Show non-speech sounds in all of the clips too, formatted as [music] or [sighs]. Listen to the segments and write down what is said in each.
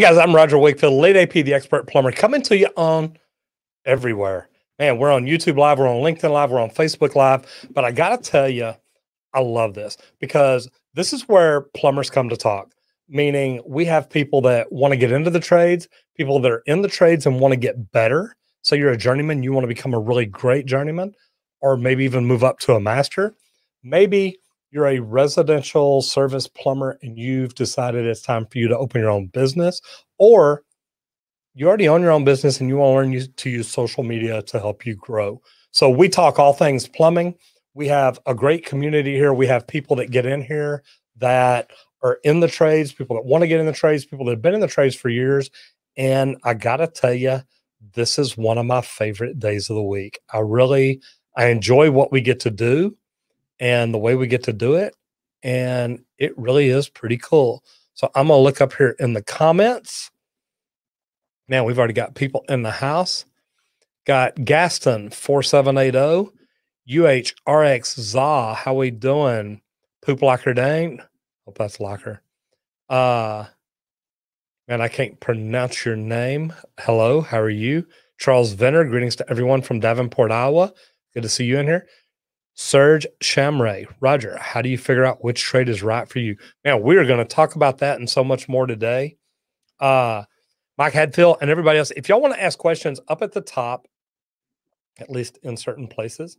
Hey guys, I'm Roger Wakefield, LEED AP, the expert plumber, coming to you on everywhere. Man, we're on YouTube Live, we're on LinkedIn Live, we're on Facebook Live. But I got to tell you, I love this because this is where plumbers come to talk, meaning we have people that want to get into the trades, people that are in the trades and want to get better. So you're a journeyman, you want to become a really great journeyman, or maybe even move up to a master. Maybe you're a residential service plumber and you've decided it's time for you to open your own business, or you already own your own business and you want to learn to use social media to help you grow. So we talk all things plumbing. We have a great community here. We have people that get in here that are in the trades, people that want to get in the trades, people that have been in the trades for years. And I got to tell you, this is one of my favorite days of the week. I really I enjoy what we get to do and the way we get to do it. And it really is pretty cool. So I'm going to look up here in the comments. Now we've already got people in the house. Got Gaston 4780, UHRX Za. How we doing? Poop Locker Dane. Hope that's Locker. Uh, man, I can't pronounce your name. Hello, how are you? Charles Venner, greetings to everyone from Davenport, Iowa. Good to see you in here. Serge Shamray, Roger, how do you figure out which trade is right for you? Man, we're going to talk about that and so much more today. Uh, Mike Hadfield and everybody else, if y'all want to ask questions up at the top, at least in certain places,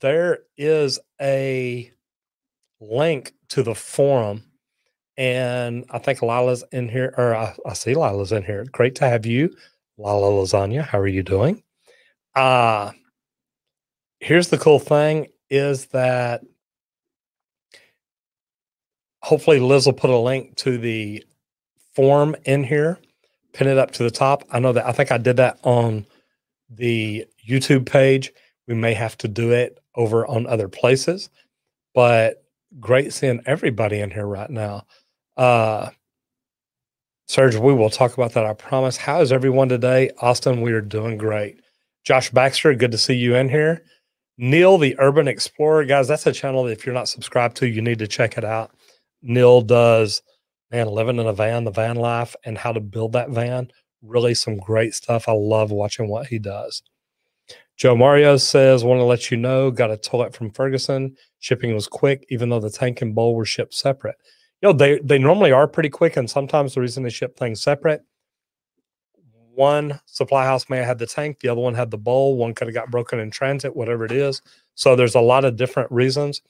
there is a link to the forum. And I think Lila's in here, or I, I see Lila's in here. Great to have you, Lila Lasagna. How are you doing? Uh, here's the cool thing is that hopefully Liz will put a link to the form in here, pin it up to the top. I know that I think I did that on the YouTube page. We may have to do it over on other places, but great seeing everybody in here right now. Uh, Serge, we will talk about that. I promise. How is everyone today? Austin, we are doing great. Josh Baxter, good to see you in here. Neil, the Urban Explorer, guys, that's a channel that if you're not subscribed to, you need to check it out. Neil does, man, living in a van, the van life, and how to build that van. Really, some great stuff. I love watching what he does. Joe Mario says, want to let you know, got a toilet from Ferguson. Shipping was quick, even though the tank and bowl were shipped separate. You know, they, they normally are pretty quick, and sometimes the reason they ship things separate one supply house may have had the tank, the other one had the bowl, one could have got broken in transit, whatever it is. So there's a lot of different reasons.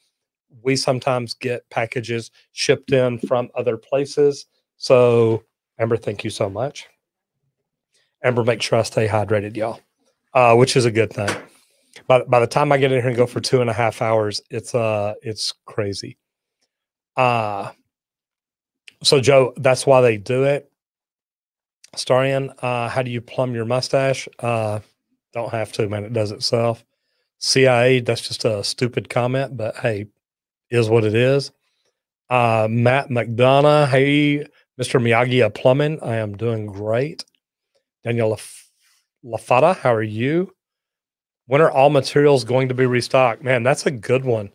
We sometimes get packages shipped in from other places. So Amber, thank you so much. Amber, make sure I stay hydrated, y'all, uh, which is a good thing. By, by the time I get in here and go for two and a half hours, it's uh it's crazy. Uh so Joe, that's why they do it. Starian, uh, how do you plumb your mustache? Uh, don't have to, man. It does itself. CIA, that's just a stupid comment, but hey, is what it is. Uh, Matt McDonough, hey, Mr. Miyagi a plumbing. I am doing great. Daniel Lafata, how are you? When are all materials going to be restocked? Man, that's a good one.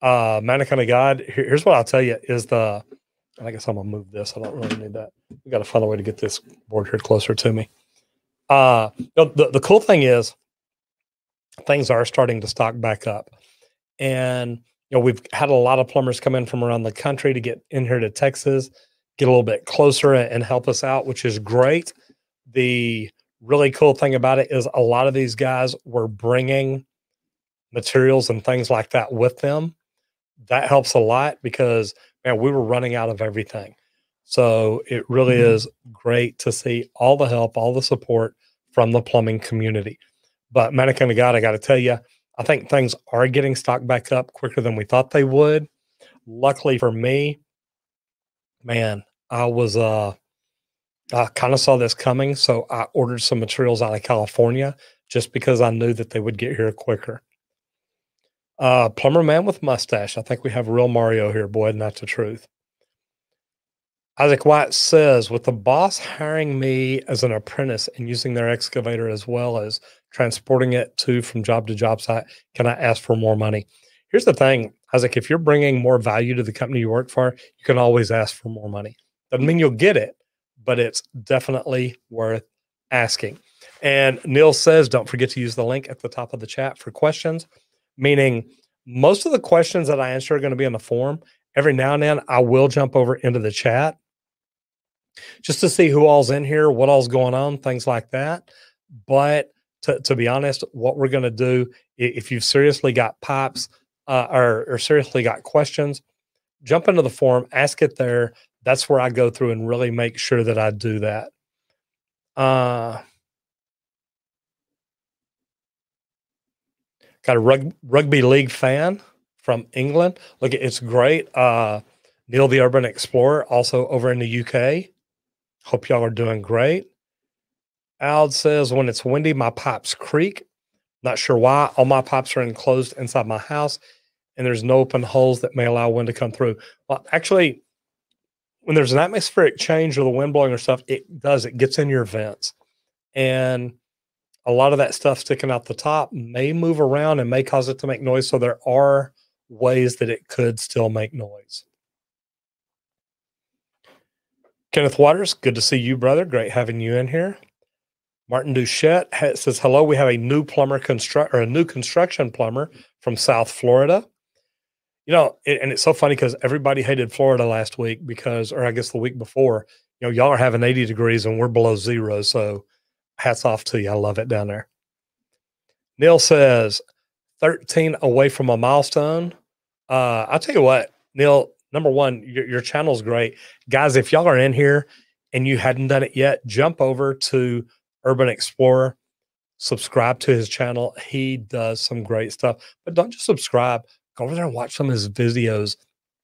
Uh, Mannequin of God, here's what I'll tell you is the I guess I'm gonna move this. I don't really need that. We got to find a way to get this board here closer to me. Uh, the, the cool thing is things are starting to stock back up. And you know, we've had a lot of plumbers come in from around the country to get in here to Texas, get a little bit closer and help us out, which is great. The really cool thing about it is a lot of these guys were bringing materials and things like that with them. That helps a lot because man, we were running out of everything. So it really mm-hmm. is great to see all the help, all the support from the plumbing community. But mannequin of God, I got to tell you, I think things are getting stocked back up quicker than we thought they would. Luckily for me, man, I was uh I kind of saw this coming, so I ordered some materials out of California just because I knew that they would get here quicker. Uh, plumber man with mustache. I think we have real Mario here, boy, not the truth. Isaac White says, with the boss hiring me as an apprentice and using their excavator as well as transporting it to from job to job site, can I ask for more money? Here's the thing, Isaac, if you're bringing more value to the company you work for, you can always ask for more money. Doesn't mean you'll get it, but it's definitely worth asking. And Neil says, don't forget to use the link at the top of the chat for questions, meaning most of the questions that I answer are going to be in the form. Every now and then, I will jump over into the chat just to see who all's in here, what all's going on, things like that. But to, to be honest, what we're going to do, if you've seriously got pipes uh, or, or seriously got questions, jump into the forum, ask it there. That's where I go through and really make sure that I do that. Uh, got a rug, rugby league fan from England. Look, it's great. Uh, Neil the Urban Explorer, also over in the UK. Hope y'all are doing great. Al says, when it's windy, my pipes creak. Not sure why. All my pipes are enclosed inside my house, and there's no open holes that may allow wind to come through. Well, actually, when there's an atmospheric change or the wind blowing or stuff, it does. It gets in your vents. And a lot of that stuff sticking out the top may move around and may cause it to make noise. So there are ways that it could still make noise. Kenneth Waters, good to see you, brother. Great having you in here. Martin Duchette says, hello, we have a new plumber construct or a new construction plumber from South Florida. You know, it, and it's so funny because everybody hated Florida last week because, or I guess the week before, you know, y'all are having 80 degrees and we're below zero. So hats off to you. I love it down there. Neil says, 13 away from a milestone. Uh, I'll tell you what, Neil, number one, your, your channel's great. Guys, if y'all are in here and you hadn't done it yet, jump over to Urban Explorer, subscribe to his channel. He does some great stuff, but don't just subscribe. Go over there and watch some of his videos.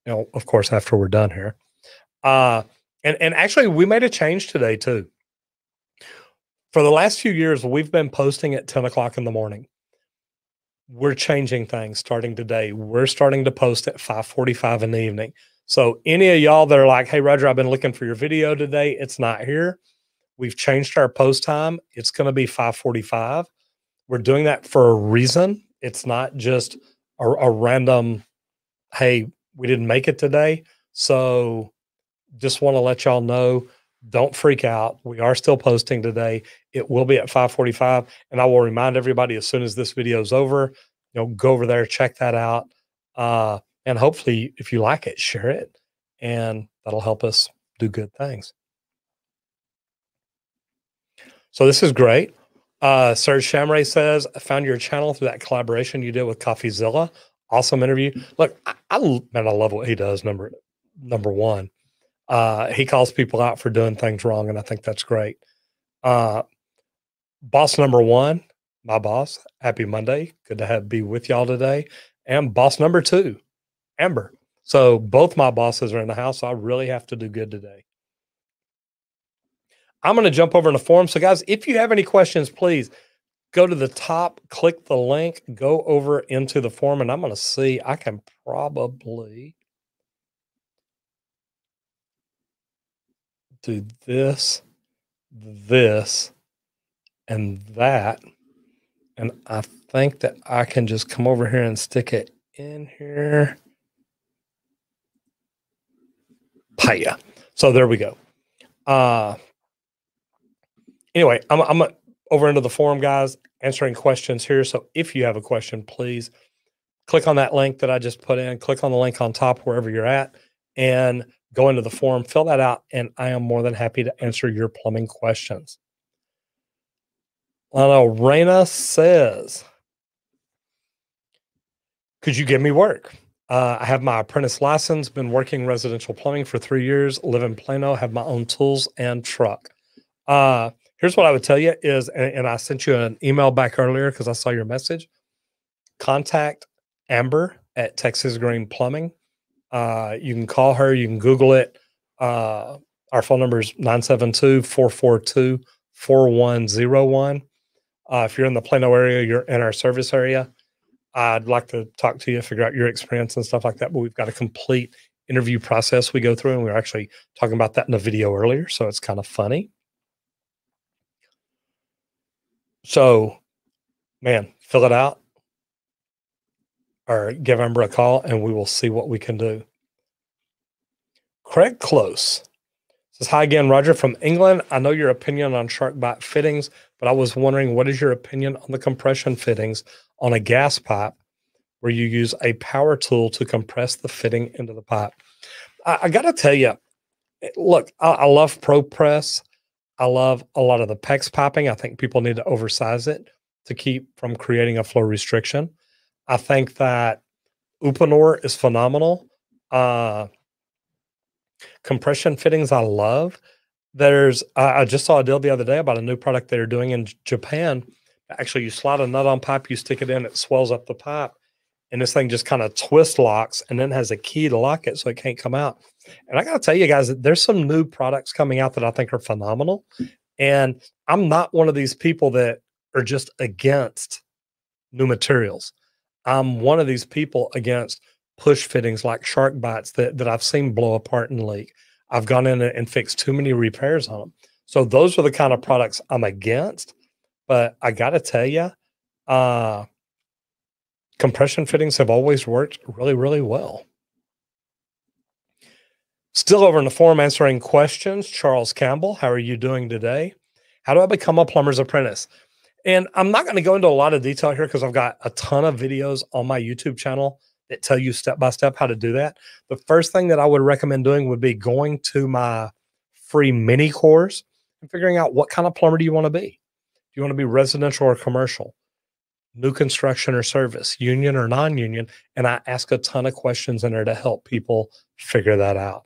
You know, of course, after we're done here. Uh, and and actually, we made a change today too. For the last few years, we've been posting at 10 o'clock in the morning. We're changing things starting today. We're starting to post at 5:45 in the evening. So any of y'all that are like, "Hey, Roger, I've been looking for your video today. It's not here." We've changed our post time. It's going to be 545. We're doing that for a reason. It's not just a, a random, hey, we didn't make it today. So just want to let y'all know don't freak out. We are still posting today. It will be at 545. And I will remind everybody as soon as this video is over, you know, go over there, check that out. Uh, and hopefully, if you like it, share it. And that'll help us do good things. So this is great. Uh, Serge Chamray says, I found your channel through that collaboration you did with CoffeeZilla. Awesome interview. Look, I, I man, I love what he does. Number number one, uh, he calls people out for doing things wrong, and I think that's great. Uh, boss number one, my boss. Happy Monday. Good to have be with y'all today. And boss number two, Amber. So both my bosses are in the house. So I really have to do good today. I'm going to jump over in the forum. So, guys, if you have any questions, please go to the top, click the link, go over into the forum, and I'm going to see. I can probably do this, this, and that. And I think that I can just come over here and stick it in here. Paya. So there we go. Uh, anyway, I'm, I'm over into the forum, guys, answering questions here. So if you have a question, please click on that link that I just put in, click on the link on top wherever you're at, and go into the forum, fill that out, and I am more than happy to answer your plumbing questions. I know Raina says, Could you give me work? Uh, I have my apprentice license, been working residential plumbing for three years, live in Plano, have my own tools and truck. Uh, Here's what I would tell you is, and, and I sent you an email back earlier because I saw your message. Contact Amber at Texas Green Plumbing. Uh, you can call her, you can Google it. Uh, our phone number is 972 442 4101. Uh, if you're in the Plano area, you're in our service area, I'd like to talk to you, figure out your experience and stuff like that. But we've got a complete interview process we go through, and we are actually talking about that in a video earlier. So it's kind of funny. So, man, fill it out or give Amber a call and we will see what we can do. Craig Close Says hi again, Roger from England. I know your opinion on SharkBite fittings, but I was wondering what is your opinion on the compression fittings on a gas pipe where you use a power tool to compress the fitting into the pipe? I, I got to tell you, eh, look, I, I love ProPress. I love a lot of the PEX piping. I think people need to oversize it to keep from creating a flow restriction. I think that Uponor is phenomenal. Uh, compression fittings, I love. There's, I just saw a deal the other day about a new product they're doing in Japan. Actually, you slide a nut on pipe, you stick it in, it swells up the pipe, and this thing just kind of twist locks and then has a key to lock it so it can't come out. And I got to tell you guys, there's some new products coming out that I think are phenomenal. And I'm not one of these people that are just against new materials. I'm one of these people against push fittings like SharkBites that, that I've seen blow apart and leak. I've gone in and fixed too many repairs on them. So those are the kind of products I'm against. But I got to tell you, uh, compression fittings have always worked really, really well. Still over in the forum answering questions, Charles Campbell, how are you doing today? How do I become a plumber's apprentice? And I'm not going to go into a lot of detail here because I've got a ton of videos on my YouTube channel that tell you step by step how to do that. The first thing that I would recommend doing would be going to my free mini course and figuring out what kind of plumber do you want to be? Do you want to be residential or commercial? New construction or service, union or non union? And I ask a ton of questions in there to help people figure that out.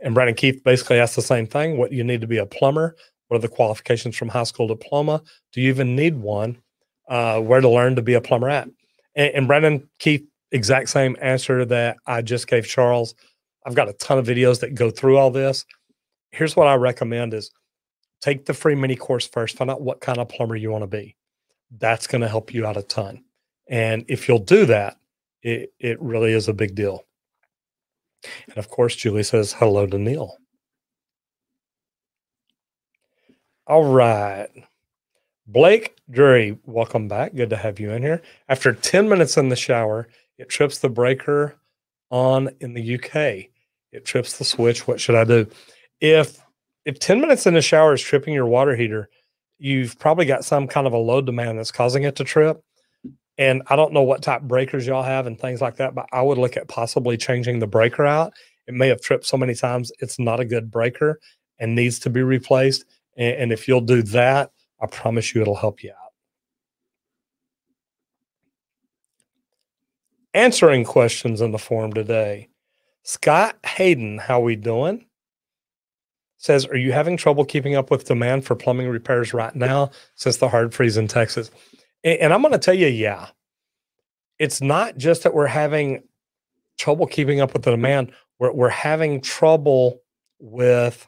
And Brandon Keith basically asked the same thing what you need to be a plumber? What are the qualifications from high school diploma? Do you even need one? Uh, where to learn to be a plumber at? And, and Brandon Keith, exact same answer that I just gave Charles. I've got a ton of videos that go through all this. Here's what I recommend is take the free mini course first, find out what kind of plumber you want to be. That's going to help you out a ton. And if you'll do that, it, it really is a big deal. And of course, Julie says hello to Neil. All right. Blake Drury, welcome back. Good to have you in here. After 10 minutes in the shower, it trips the breaker on in the UK. It trips the switch. What should I do? If if 10 minutes in the shower is tripping your water heater, you've probably got some kind of a load demand that's causing it to trip. And I don't know what type breakers y'all have and things like that, but I would look at possibly changing the breaker out. It may have tripped so many times, it's not a good breaker and needs to be replaced. And, and if you'll do that, I promise you it'll help you out. Answering questions in the forum today. Scott Hayden, how we doing? Says, are you having trouble keeping up with demand for plumbing repairs right now since the hard freeze in Texas? And, and I'm going to tell you, yeah, it's not just that we're having trouble keeping up with the demand. We're, we're having trouble with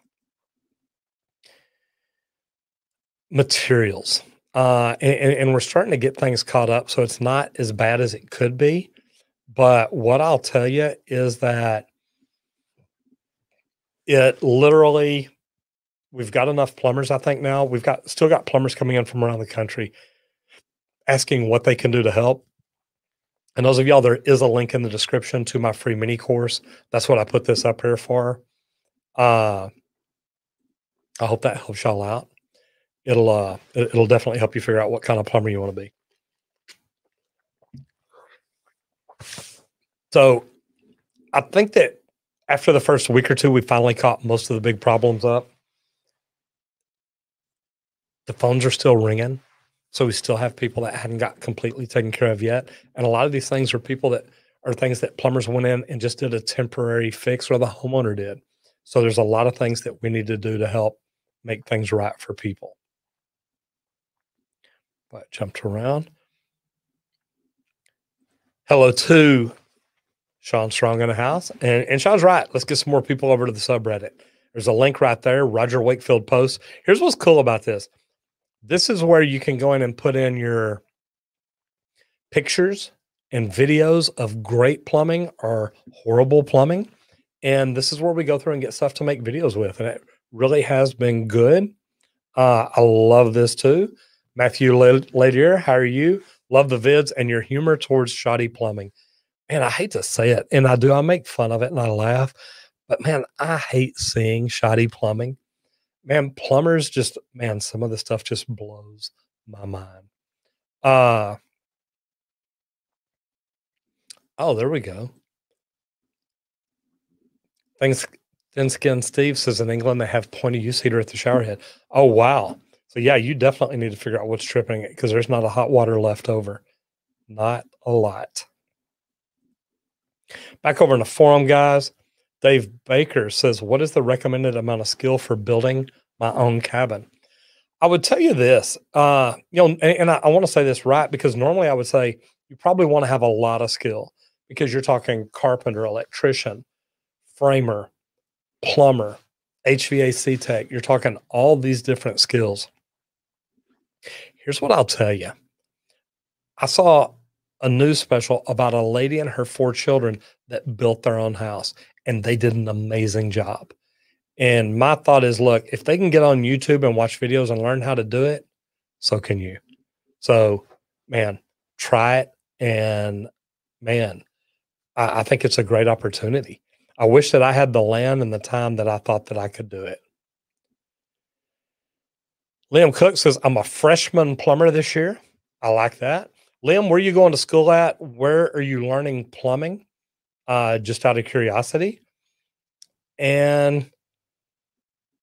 materials. Uh, and, and, we're starting to get things caught up. So it's not as bad as it could be. But what I'll tell you is that it literally, we've got enough plumbers, I think now. We've got still got plumbers coming in from around the country asking what they can do to help. And those of y'all, there is a link in the description to my free mini course. That's what I put this up here for. Uh, I hope that helps y'all out it'll uh it'll definitely help you figure out what kind of plumber you want to be. So I think that after the first week or two, we finally caught most of the big problems up. The phones are still ringing. So we still have people that hadn't got completely taken care of yet. And a lot of these things are people that are things that plumbers went in and just did a temporary fix or the homeowner did. So there's a lot of things that we need to do to help make things right for people but jumped around. Hello to Sean Strong in the house. And, and Sean's right. Let's get some more people over to the subreddit. There's a link right there, Roger Wakefield post. Here's what's cool about this. This is where you can go in and put in your pictures and videos of great plumbing or horrible plumbing. And this is where we go through and get stuff to make videos with. And it really has been good. Uh, I love this too. Matthew Ladier, how are you? Love the vids and your humor towards shoddy plumbing. And I hate to say it, and I do. I make fun of it and I laugh, But man, I hate seeing shoddy plumbing. Man, plumbers just man, some of the stuff just blows my mind. Uh oh, there we go. Thanks Thin Skin Steve says in England they have point of use heater at the shower head. Oh wow. So yeah, you definitely need to figure out what's tripping it because there's not a hot water left over. Not a lot. Back over in the forum, guys. Dave Baker says, What is the recommended amount of skill for building my own cabin? I would tell you this, uh, you know, and, and I, I want to say this right because normally I would say you probably want to have a lot of skill because you're talking carpenter, electrician, framer, plumber, HVAC tech. You're talking all these different skills. Here's what I'll tell you I saw a news special about a lady and her four children that built their own house and they did an amazing job. And my thought is look, if they can get on YouTube and watch videos and learn how to do it, so can you. So, man, try it. And man, I, I think it's a great opportunity. I wish that I had the land and the time that I thought that I could do it. Liam Cook says, I'm a freshman plumber this year. I like that. Liam, where are you going to school at? Where are you learning plumbing? Uh, just out of curiosity. And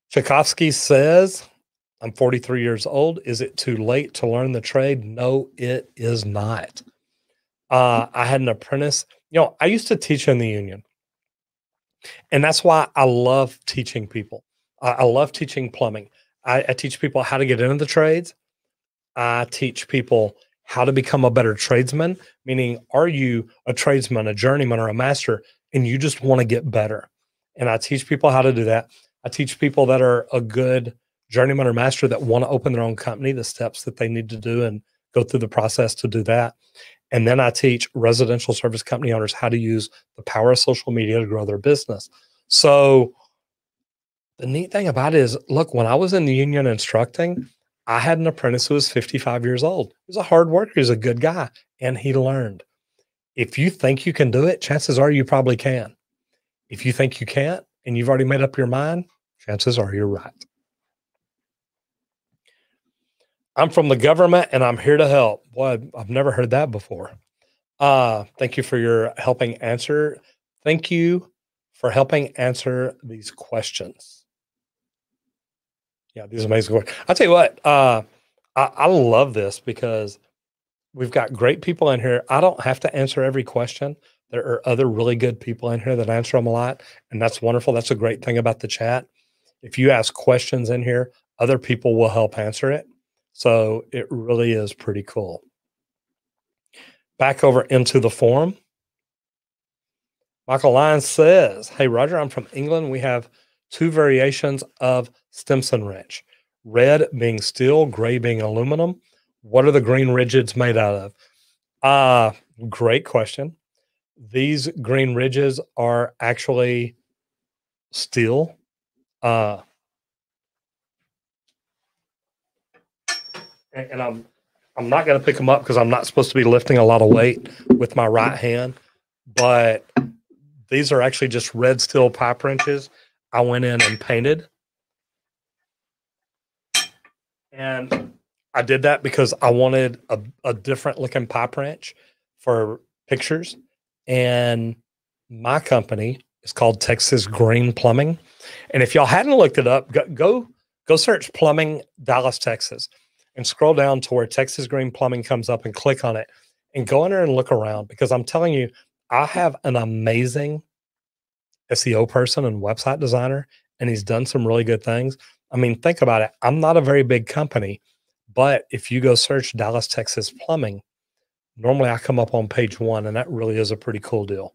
Tchaikovsky says, I'm 43 years old. Is it too late to learn the trade? No, it is not. Uh, I had an apprentice. You know, I used to teach in the union. And that's why I love teaching people. I, I love teaching plumbing. I, I teach people how to get into the trades. I teach people how to become a better tradesman, meaning, are you a tradesman, a journeyman, or a master, and you just want to get better? And I teach people how to do that. I teach people that are a good journeyman or master that want to open their own company, the steps that they need to do and go through the process to do that. And then I teach residential service company owners how to use the power of social media to grow their business. So the neat thing about it is look, when I was in the union instructing, I had an apprentice who was 55 years old. He was a hard worker, he was a good guy, and he learned. If you think you can do it, chances are you probably can. If you think you can't and you've already made up your mind, chances are you're right. I'm from the government and I'm here to help. Boy, I've never heard that before. Uh, thank you for your helping answer. Thank you for helping answer these questions. Yeah, these amazing work. I'll tell you what, uh, I, I love this because we've got great people in here. I don't have to answer every question. There are other really good people in here that answer them a lot, and that's wonderful. That's a great thing about the chat. If you ask questions in here, other people will help answer it. So it really is pretty cool. Back over into the forum. Michael Lyons says, Hey, Roger, I'm from England. We have two variations of Stillson wrench red being steel, gray being aluminum. What are the green Ridgids made out of? Uh, great question. These green Ridgids are actually steel. Uh, and, and I'm I'm not going to pick them up because I'm not supposed to be lifting a lot of weight with my right hand. But these are actually just red steel pipe wrenches. I went in and painted. And I did that because I wanted a, a different looking pipe wrench for pictures. And my company is called Texas Green Plumbing. And if y'all hadn't looked it up, go go, go search plumbing Dallas, Texas and scroll down to where Texas Green Plumbing comes up and click on it and go in there and look around because I'm telling you, I have an amazing SEO person and website designer, and he's done some really good things. I mean, think about it. I'm not a very big company, but if you go search Dallas, Texas plumbing, normally I come up on page one, and that really is a pretty cool deal.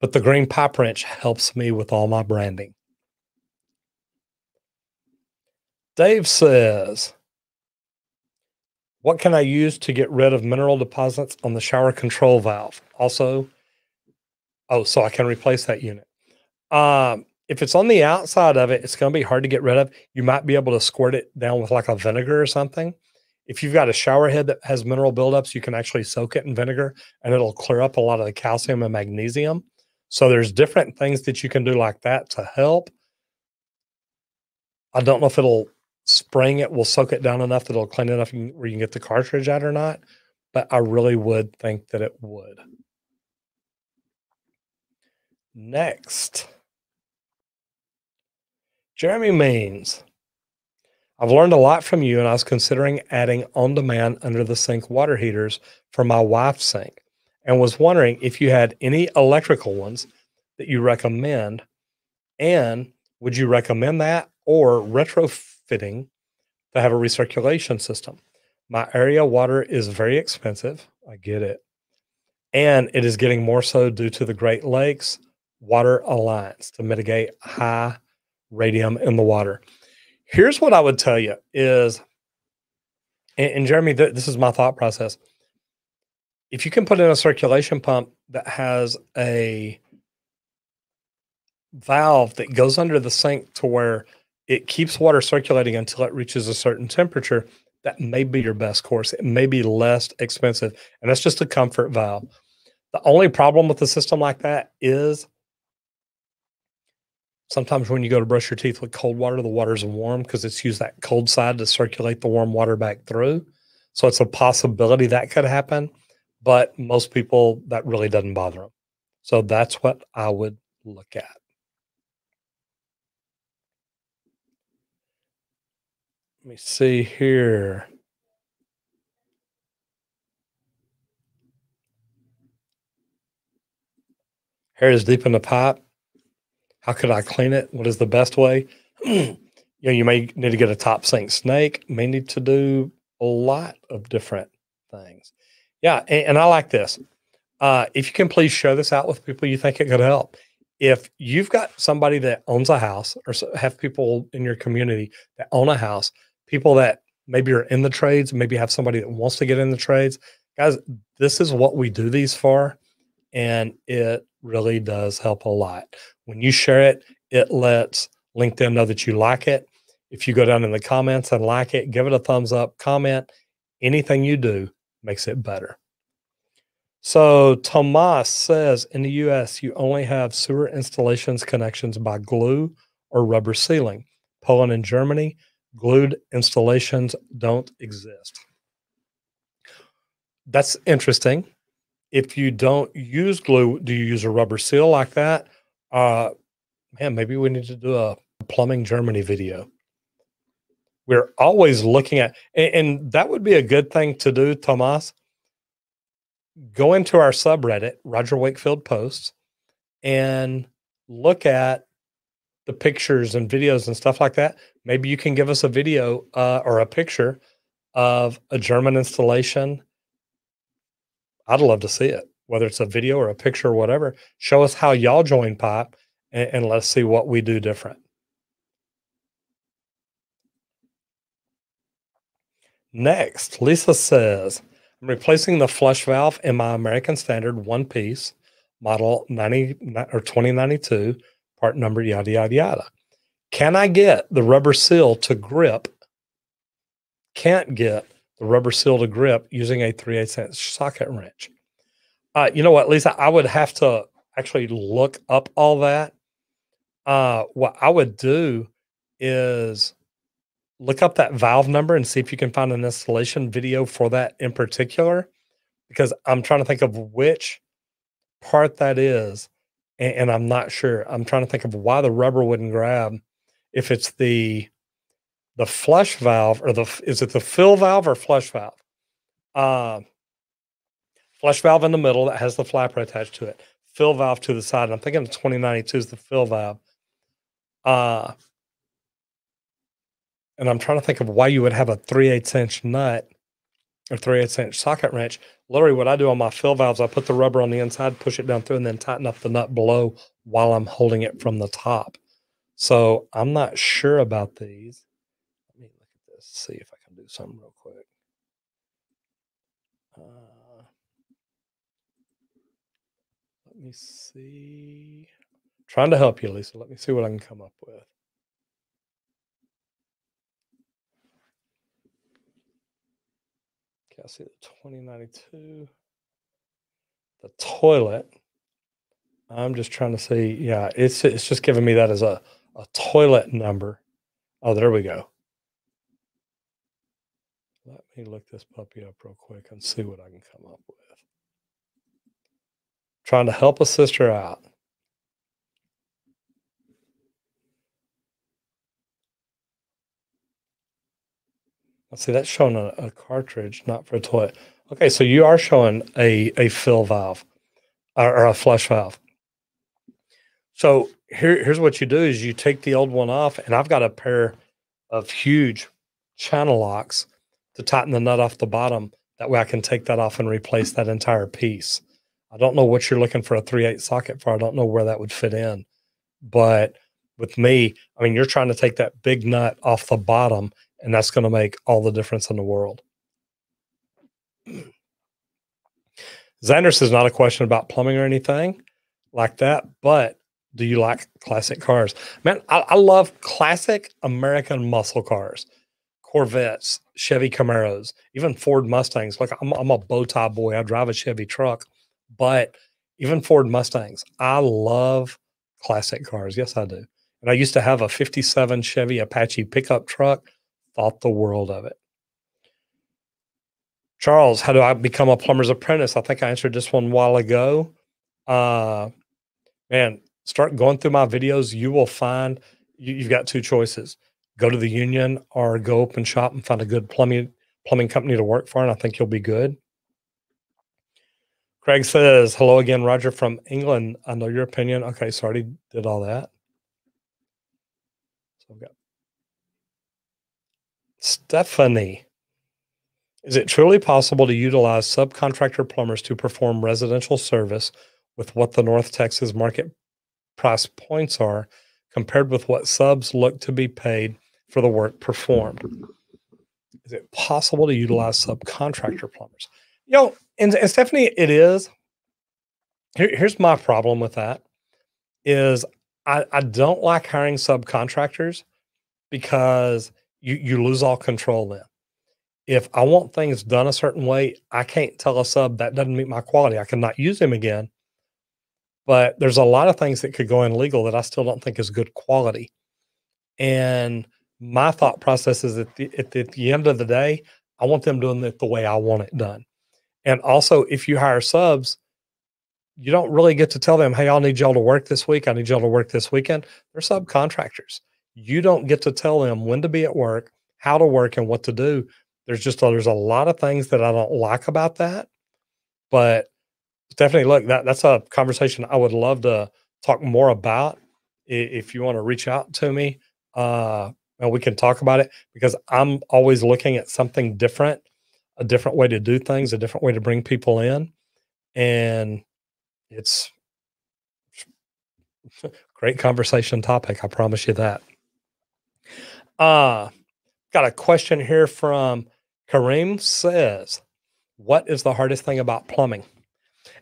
But the green pipe wrench helps me with all my branding. Dave says, What can I use to get rid of mineral deposits on the shower control valve? Also, oh, so I can replace that unit. Um, if it's on the outside of it, it's going to be hard to get rid of. You might be able to squirt it down with like a vinegar or something. If you've got a shower head that has mineral buildups, you can actually soak it in vinegar and it'll clear up a lot of the calcium and magnesium. So there's different things that you can do like that to help. I don't know if it'll spring it will soak it down enough that it'll clean enough where you can get the cartridge out or not, but I really would think that it would. Next, Jeremy Means. I've learned a lot from you, and I was considering adding on demand under the sink water heaters for my wife's sink and was wondering if you had any electrical ones that you recommend. And would you recommend that or retrofitting to have a recirculation system? My area water is very expensive. I get it. And it is getting more so due to the Great Lakes Water Alliance to mitigate high radium in the water. Here's what I would tell you is, and, and Jeremy, th- this is my thought process if you can put in a circulation pump that has a valve that goes under the sink to where it keeps water circulating until it reaches a certain temperature, that may be your best course. It may be less expensive, and that's just a comfort valve. The only problem with a system like that is sometimes when you go to brush your teeth with cold water, the water's warm because it's used that cold side to circulate the warm water back through. So it's a possibility that could happen but most people that really doesn't bother them. So that's what I would look at. Let me see here. Hair is deep in the pipe. How could I clean it? What is the best way? [clears throat] you know, you may need to get a top sink snake, may need to do a lot of different things. Yeah, and, and I like this. Uh, if you can please share this out with people you think it could help. If you've got somebody that owns a house or have people in your community that own a house, people that maybe are in the trades, maybe have somebody that wants to get in the trades, guys, this is what we do these for. And it really does help a lot. When you share it, it lets LinkedIn know that you like it. If you go down in the comments and like it, give it a thumbs up, comment, anything you do makes it better. So Tomas says in the US, you only have sewer installations connections by glue or rubber sealing. Poland and Germany, glued installations don't exist. That's interesting. If you don't use glue, do you use a rubber seal like that? Uh, man, maybe we need to do a plumbing Germany video. We're always looking at and, and, that would be a good thing to do tomas. Go into our subreddit roger wakefield posts and look at the pictures and videos and stuff like that. Maybe you can give us a video uh, or a picture of a german installation i'd love to see it whether it's a video or a picture or whatever show us how y'all join pipe and, and let's see what we do different Next, Lisa says, I'm replacing the flush valve in my American Standard one piece model 90 or 2092, part number, yada, yada, yada. Can I get the rubber seal to grip? Can't get the rubber seal to grip using a 3 8 inch socket wrench. Uh, you know what, Lisa? I would have to actually look up all that. Uh, what I would do is look up that valve number and see if you can find an installation video for that in particular because i'm trying to think of which part that is and, and, i'm not sure i'm trying to think of why the rubber wouldn't grab if it's the the flush valve or the is it the fill valve or flush valve uh flush valve in the middle that has the flapper attached to it fill valve to the side and i'm thinking the 2092 is the fill valve uh and I'm trying to think of why you would have a 3 8 inch nut or 3 8 inch socket wrench. Literally, what I do on my fill valves, I put the rubber on the inside, push it down through, and then tighten up the nut below while I'm holding it from the top. So I'm not sure about these. Let me look at this, see if I can do something real quick. Uh, let me see. trying to help you, Lisa. Let me see what I can come up with. Okay, I see the 2092. The toilet. I'm just trying to see. Yeah, it's it's just giving me that as a, a toilet number. Oh, there we go. Let me look this puppy up real quick and see what I can come up with. Trying to help a sister out. Let's see, that's showing a, a, cartridge, not for a toilet. Okay, so you are showing a, a fill valve or, or a flush valve. So here, here's what you do is you take the old one off, and I've got a pair of huge channel locks to tighten the nut off the bottom. That way I can take that off and replace that entire piece. I don't know what you're looking for a 3 8 socket for. I don't know where that would fit in. But with me, I mean, you're trying to take that big nut off the bottom, and that's going to make all the difference in the world. [clears throat] Xander says not a question about plumbing or anything like that, but do you like classic cars? Man, I, I love classic American muscle cars. Corvettes, Chevy Camaros, even Ford Mustangs. Like I'm, I'm a bow tie boy. I drive a Chevy truck, but even Ford Mustangs, I love classic cars. Yes, I do. And I used to have a 57 Chevy Apache pickup truck, thought the world of it. Charles, how do I become a plumber's apprentice? I think I answered this one a while ago. Uh, man, start going through my videos. You will find you, you've got two choices go to the union or go open shop and find a good plumbing plumbing company to work for, and I think you'll be good. Craig says, "Hello again, Roger from England. I know your opinion. Okay, so I already did all that. So I've got Stephanie. Is it truly possible to utilize subcontractor plumbers to perform residential service with what the North Texas market price points are compared with what subs look to be paid for the work performed. Is it possible to utilize subcontractor plumbers? You know, and, and Stephanie, it is. Here, here's my problem with that is I, I don't like hiring subcontractors because you, you lose all control then. If I want things done a certain way, I can't tell a sub that doesn't meet my quality. I cannot use him again. But there's a lot of things that could go in legal that I still don't think is good quality. And my thought process is at the, at the, at the end of the day, I want them doing it the way I want it done. And also, if you hire subs, you don't really get to tell them, hey, I need y'all to work this week. I need y'all to work this weekend. They're subcontractors. You don't get to tell them when to be at work, how to work, and what to do. There's just there's a lot of things that I don't like about that. But Stephanie, look, that that's a conversation I would love to talk more about. If you want to reach out to me, uh, and we can talk about it because I'm always looking at something different, a different way to do things, a different way to bring people in. And it's [laughs] great conversation topic. I promise you that. Uh, got a question here from Kareem says, What is the hardest thing about plumbing?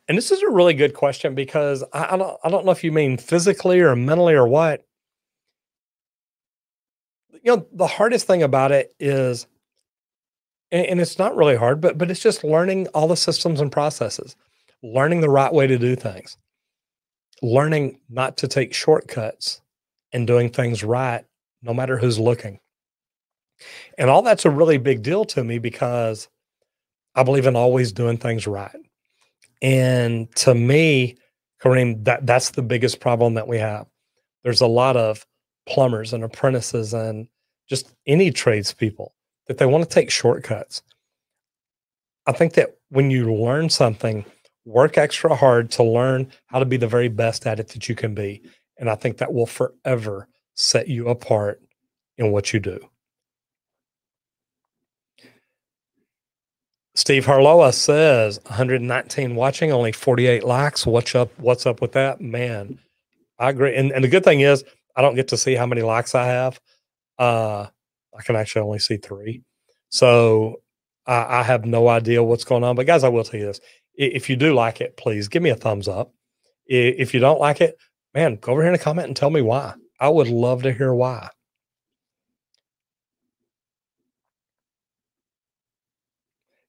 And this is a really good question because I, I, don't, I don't know if you mean physically or mentally or what, you know, the hardest thing about it is, and, and it's not really hard, but but it's just learning all the systems and processes, learning the right way to do things, learning not to take shortcuts, and doing things right, no matter who's looking. And all that's a really big deal to me because I believe in always doing things right. And to me, Kareem, that that's the biggest problem that we have. There's a lot of plumbers and apprentices and just any tradespeople that they want to take shortcuts. I think that when you learn something, work extra hard to learn how to be the very best at it that you can be. And I think that will forever set you apart in what you do. Steve Harloa says 119 watching, only 48 likes. What's up? What's up with that? Man, I agree. And, and the good thing is I don't get to see how many likes I have. Uh, I can actually only see three. So I, I have no idea what's going on. But guys, I will tell you this: if you do like it, please give me a thumbs up. If you don't like it, man, go over here in a comment and tell me why. I would love to hear why.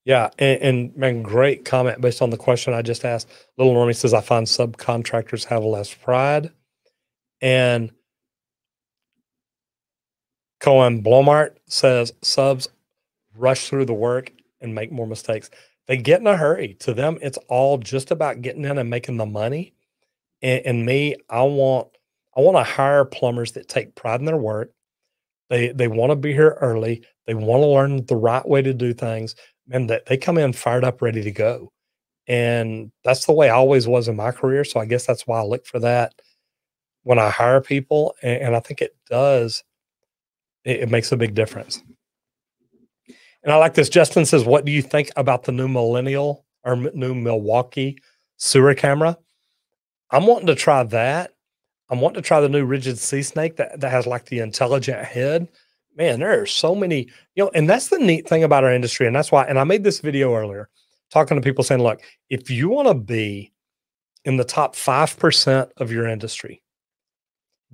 Yeah, and, and man, great comment based on the question I just asked. Little Normie says, I find subcontractors have less pride. And Cohen Blomart says subs rush through the work and make more mistakes. They get in a hurry. To them, it's all just about getting in and making the money. And, and me, I want I want to hire plumbers that take pride in their work. They they want to be here early. They want to learn the right way to do things. And that they come in fired up, ready to go. And that's the way I always was in my career. So I guess that's why I look for that when I hire people. And, and I think it does, it, it makes a big difference. And I like this. Justin says, What do you think about the new millennial or new Milwaukee sewer camera? I'm wanting to try that. I'm wanting to try the new Ridgid SeeSnake that, that has like the intelligent head. Man, there are so many, you know, and that's the neat thing about our industry. And that's why, and I made this video earlier talking to people saying, look, if you want to be in the top 5% of your industry,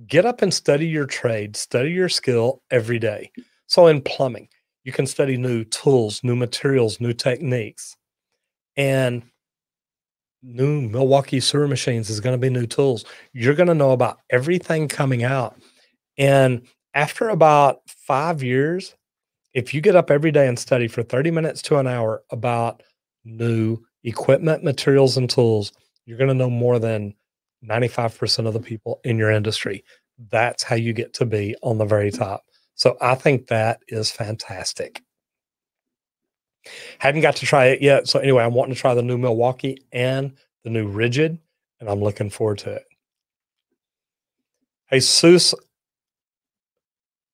get up and study your trade, study your skill every day. So in plumbing, you can study new tools, new materials, new techniques. And new Milwaukee sewer machines is going to be new tools. You're going to know about everything coming out. And after about five years, if you get up every day and study for 30 minutes to an hour about new equipment, materials, and tools, you're going to know more than 95% of the people in your industry. That's how you get to be on the very mm-hmm. top. So I think that is fantastic. Hadn't got to try it yet. So anyway, I'm wanting to try the new Milwaukee and the new Ridgid, and I'm looking forward to it. Jesus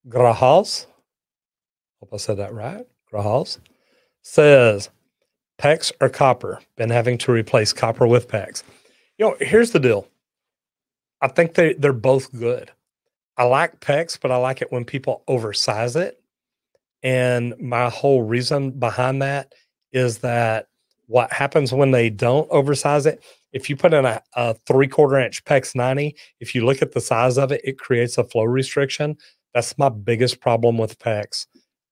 Grajals, hope I said that right. Grajals says, PEX or copper? Been having to replace copper with PEX. You know, here's the deal. I think they, they're both good. I like PEX, but I like it when people oversize it. And my whole reason behind that is that what happens when they don't oversize it, if you put in a, a three quarter inch PEX 90, if you look at the size of it, it creates a flow restriction. That's my biggest problem with PEX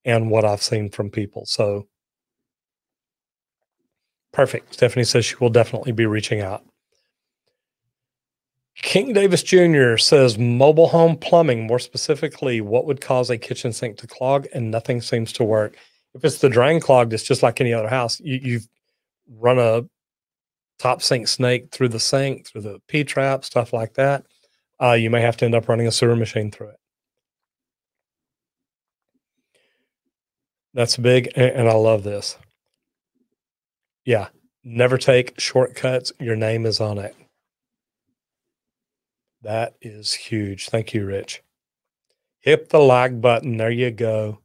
and what I've seen from people. So perfect. Stephanie says she will definitely be reaching out. King Davis Jr. says mobile home plumbing, more specifically, what would cause a kitchen sink to clog and nothing seems to work? If it's the drain clogged, it's just like any other house. You, you've run a top sink snake through the sink, through the P trap, stuff like that. Uh, you may have to end up running a sewer machine through it. That's big, and, and I love this. Yeah, never take shortcuts. Your name is on it. That is huge. Thank you, Rich. Hit the like button. There you go.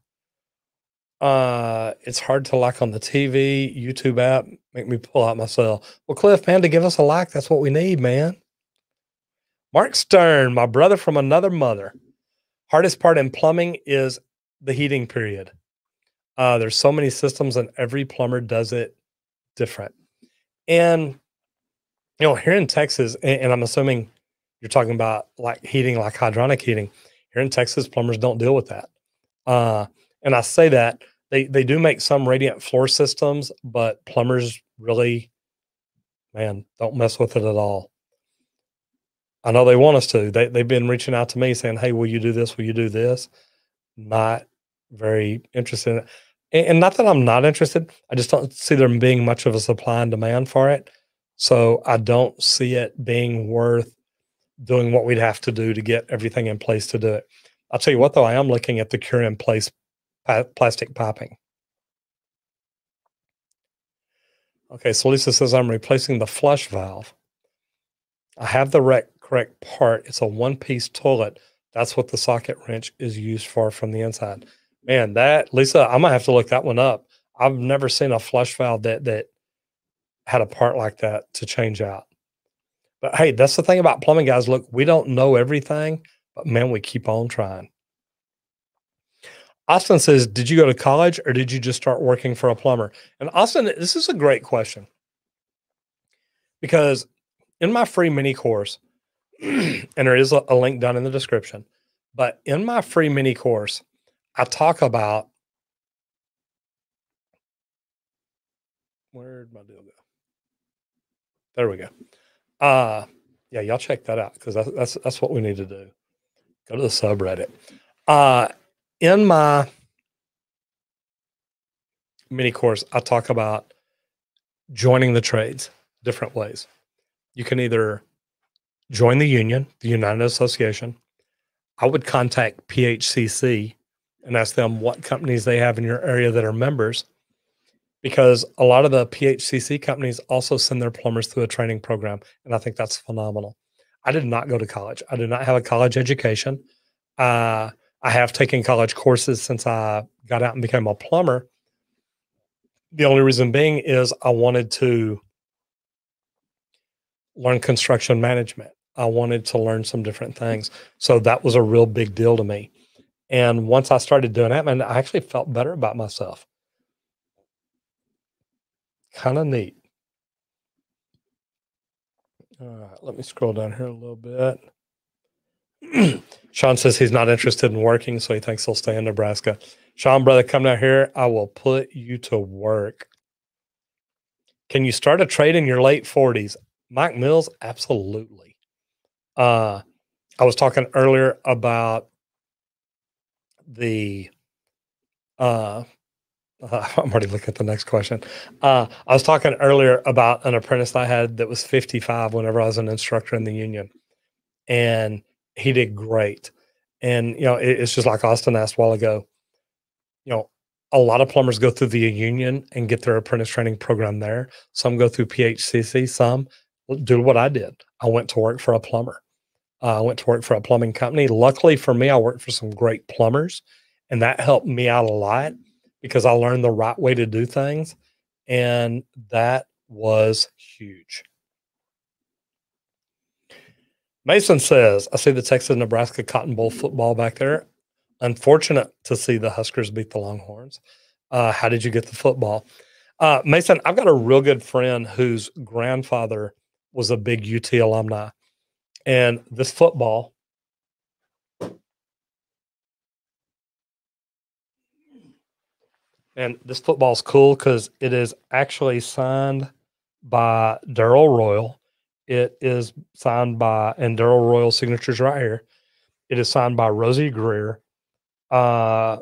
Uh, it's hard to like on the TV, YouTube app. Make me pull out my cell. Well, Cliff, man, to give us a like, that's what we need, man. Mark Stern, my brother from another mother. Hardest part in plumbing is the heating period. Uh, there's so many systems, and every plumber does it different. And you know, here in Texas, and, and I'm assuming you're talking about like heating, like hydronic heating. Here in Texas, plumbers don't deal with that. Uh, and I say that they they do make some radiant floor systems, but plumbers really, man, don't mess with it at all. I know they want us to. They they've been reaching out to me saying, "Hey, will you do this? Will you do this?" Not very interested. In. And, and not that I'm not interested. I just don't see there being much of a supply and demand for it. So I don't see it being worth doing what we'd have to do to get everything in place to do it. I'll tell you what, though, I am looking at the cure in place plastic piping. Okay, so Lisa says I'm replacing the flush valve. I have the rec- correct part. It's a one piece toilet. That's what the socket wrench is used for from the inside. Man, that Lisa, I'm gonna have to look that one up. I've never seen a flush valve that that had a part like that to change out. But hey, that's the thing about plumbing, guys. Look, we don't know everything, but man, we keep on trying. Austin says, Did you go to college or did you just start working for a plumber? And Austin, this is a great question because in my free mini course, [clears throat] and there is a, link down in the description, but in my free mini course, I talk about Where'd my deal go? There we go. Uh yeah, y'all check that out because that's that's that's what we need to do. Go to the subreddit. Uh in my mini course, I talk about joining the trades different ways. You can either join the union, the United Association. I would contact PHCC and ask them what companies they have in your area that are members because a lot of the PHCC companies also send their plumbers through a training program. And I think that's phenomenal. I did not go to college, I did not have a college education. Uh, I have taken college courses since I got out and became a plumber. The only reason being is I wanted to learn construction management. I wanted to learn some different things. So that was a real big deal to me. And once I started doing that, man, I actually felt better about myself. Kind of neat. All right, let me scroll down here a little bit. [clears throat] Sean says he's not interested in working, so he thinks he'll stay in Nebraska. Sean, brother, come down here. I will put you to work. Can you start a trade in your late 40s? Mike Mills, absolutely. Uh, I was talking earlier about the uh, uh, [laughs] I'm already looking at the next question. Uh, I was talking earlier about an apprentice I had that was 55 whenever I was an instructor in the union, and he did great. And you know, it, it's just like Austin asked a while ago. You know, a lot of plumbers go through the union and get their apprentice training program there. Some go through PHCC. Some do what I did. I went to work for a plumber. Uh, I went to work for a plumbing company. Luckily for me, I worked for some great plumbers, and that helped me out a lot because I learned the right way to do things. And that was huge. Mason says, I see the Texas Nebraska Cotton Bowl football back there. Unfortunate to see the Huskers beat the Longhorns. Uh, how did you get the football? Uh, Mason, I've got a real good friend whose grandfather was a big UT alumni. And this football, and this football is cool because it is actually signed by Darrell Royal. It is signed by, and Darrell Royal signatures right here. It is signed by Rosey Grier. Uh,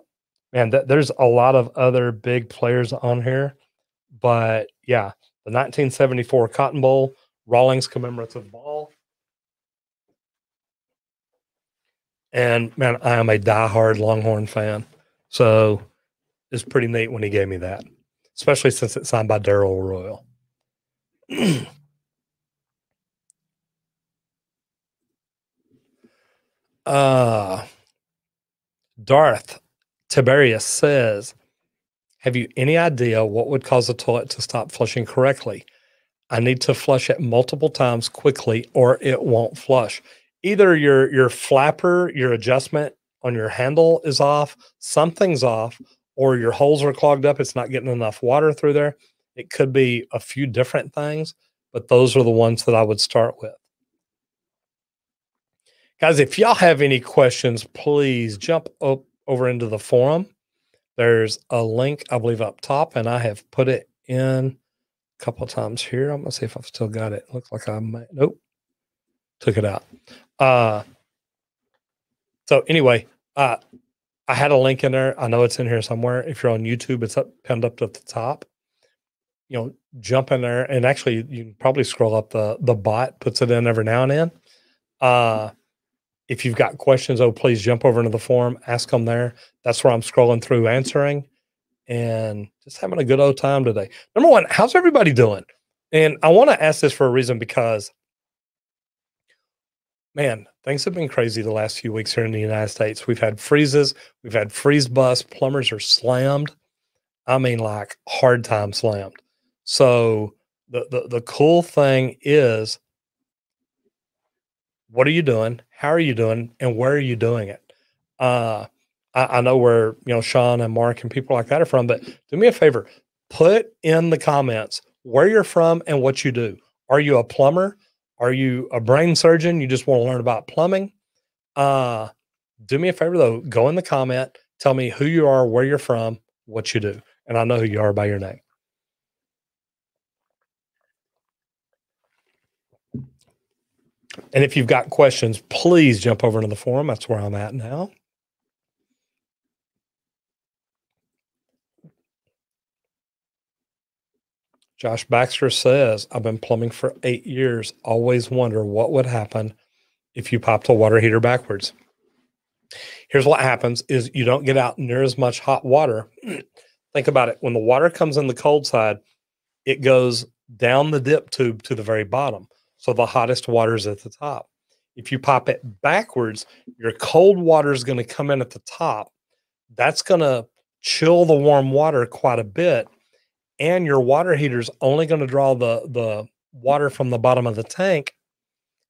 man, th- there's a lot of other big players on here, but yeah, the 1974 Cotton Bowl, Rawlings commemorative ball. And man, I am a diehard Longhorn fan. So it's pretty neat when he gave me that, especially since it's signed by Darrell Royal. [clears throat] uh Darth Tiberius says, Have you any idea what would cause the toilet to stop flushing correctly? I need to flush it multiple times quickly or it won't flush either your your flapper, your adjustment on your handle is off, something's off, or your holes are clogged up. It's not getting enough water through there. It could be a few different things, but those are the ones that I would start with. Guys, if y'all have any questions, please jump up over into the forum. There's a link, I believe, up top, and I have put it in a couple times here. I'm gonna see if I've still got it. Looks like I might. Nope, took it out. Uh, so anyway, uh, I had a link in there. I know it's in here somewhere. If you're on YouTube, it's up pinned up at the top. You know, jump in there, and actually, you can probably scroll up. the The bot puts it in every now and then. Uh, if you've got questions, oh, please jump over into the forum, ask them there. That's where I'm scrolling through answering, and just having a good old time today. Number one, how's everybody doing? And I want to ask this for a reason because man, things have been crazy the last few weeks here in the United States. We've had freezes, we've had freeze bus, plumbers are slammed. I mean, like hard time slammed. So the the, the cool thing is what are you doing? How are you doing? And where are you doing it? Uh I, I know where you know Sean and Mark and people like that are from, but do me a favor, put in the comments where you're from and what you do. Are you a plumber? Are you a brain surgeon? You just want to learn about plumbing? Uh, do me a favor though, go in the comment, tell me who you are, where you're from, what you do, and I know who you are by your name. And if you've got questions, please jump over into the forum. That's where I'm at now. Josh Baxter says, I've been plumbing for eight years. Always wonder what would happen if you popped a water heater backwards. Here's what happens is you don't get out near as much hot water. [clears throat] Think about it. When the water comes in the cold side, it goes down the dip tube to the very bottom. So the hottest water is at the top. If you pop it backwards, your cold water is going to come in at the top. That's going to chill the warm water quite a bit and your water heater is only going to draw the the water from the bottom of the tank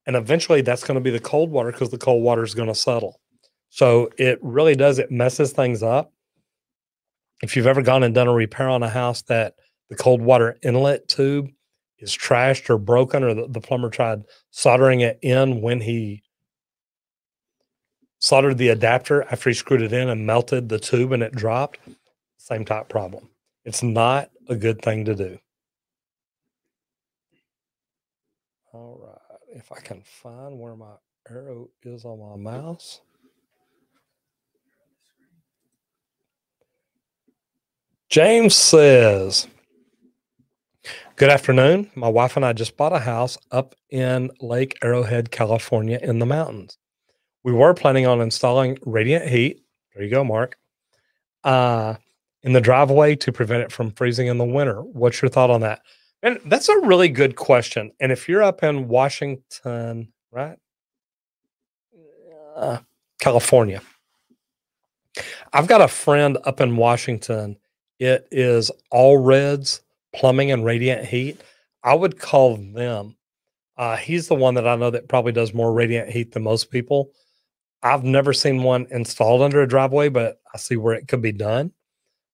and eventually that's going to be the cold water because the cold water is going to settle. So it really does it messes things up. If you've ever gone and done a repair on a house that the cold water inlet tube is trashed or broken or the, the plumber tried soldering it in when he soldered the adapter after he screwed it in and melted the tube and it dropped same type problem. It's not a good thing to do. All right. If I can find where my arrow is on my mouse. James says, Good afternoon. My wife and I just bought a house up in Lake Arrowhead, California, in the mountains. We were planning on installing radiant heat. There you go, Mark. Uh, in the driveway to prevent it from freezing in the winter. What's your thought on that? And that's a really good question. And if you're up in Washington, right? Uh, California. I've got a friend up in Washington. It is Allred's Plumbing and Radiant Heat. I would call them. Uh, he's the one that I know that probably does more radiant heat than most people. I've never seen one installed under a driveway, but I see where it could be done.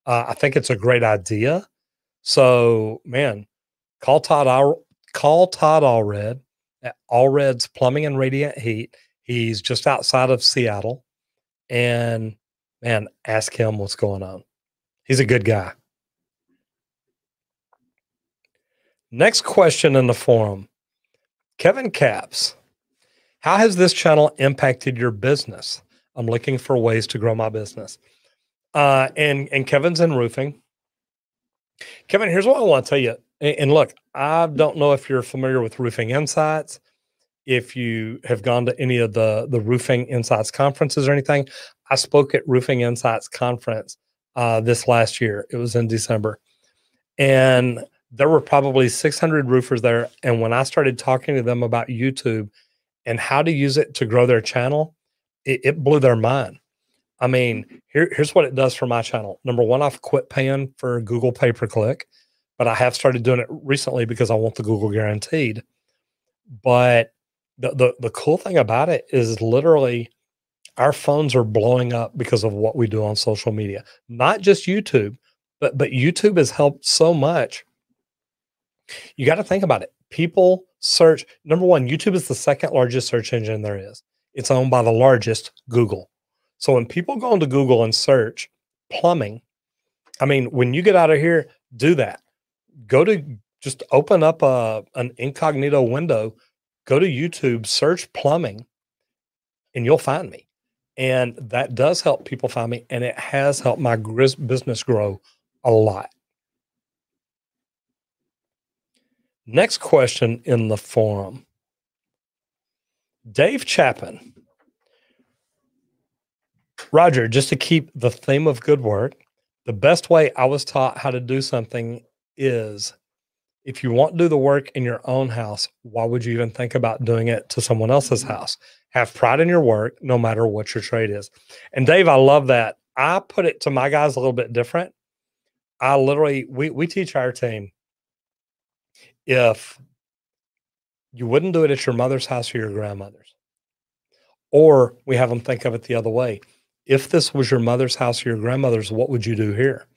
Uh, I think it's a great idea. So, man, call Todd. Al- call Todd Allred at Allred's Plumbing and Radiant Heat. He's just outside of Seattle, and man, ask him what's going on. He's a good guy. Next question in the forum Kevin Caps, how has this channel impacted your business? I'm looking for ways to grow my business. Uh, and and Kevin's in roofing. Kevin, here's what I want to tell you. And, look, I don't know if you're familiar with Roofing Insights, if you have gone to any of the the Roofing Insights conferences or anything. I spoke at Roofing Insights conference uh, this last year. It was in December, and there were probably 600 roofers there. And when I started talking to them about YouTube and how to use it to grow their channel, it, it blew their mind. I mean, here, here's what it does for my channel. Number one, I've quit paying for Google pay per click, but I have started doing it recently because I want the Google guaranteed. But the, the, the cool thing about it is literally our phones are blowing up because of what we do on social media, not just YouTube, but, but YouTube has helped so much. You got to think about it. People search, number one, YouTube is the second largest search engine there is. It's owned by the largest, Google. So when people go into Google and search plumbing, I mean, when you get out of here, do that. Go to just open up a an incognito window, go to YouTube, search plumbing, and you'll find me. And that does help people find me, and it has helped my business grow a lot. Next question in the forum. Dave Chapin Roger, just to keep the theme of good work, the best way I was taught how to do something is if you want to do the work in your own house, why would you even think about doing it to someone else's mm-hmm. house? Have pride in your work, no matter what your trade is. And Dave, I love that. I put it to my guys a little bit different. I literally, we, we teach our team if you wouldn't do it at your mother's house or your grandmother's, or we have them think of it the other way if this was your mother's house or your grandmother's, what would you do here?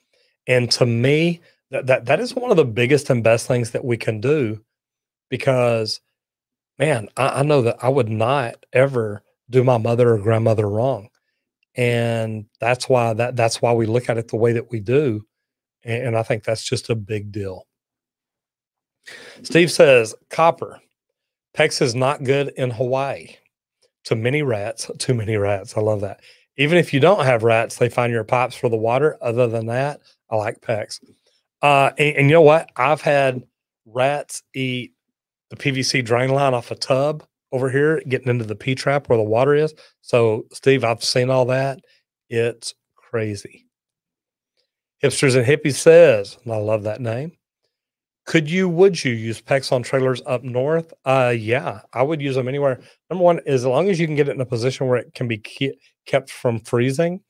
And to me, that, that that is one of the biggest and best things that we can do because man, I, I know that I would not ever do my mother or grandmother wrong. And that's why that that's why we look at it the way that we do. And, and I think that's just a big deal. Steve says, copper. PEX is not good in Hawaii. Too many rats. Too many rats. I love that. Even if you don't have rats, they find your pipes for the water. Other than that, I like PEX. Uh, and, and you know what? I've had rats eat the PVC drain line off a tub over here, getting into the P trap where the water is. So, Steve, I've seen all that. It's crazy. Hipsters and Hippies says, and I love that name. Could you, would you use PEX on trailers up north? Uh, yeah, I would use them anywhere. Number one, as long as you can get it in a position where it can be ke- kept from freezing,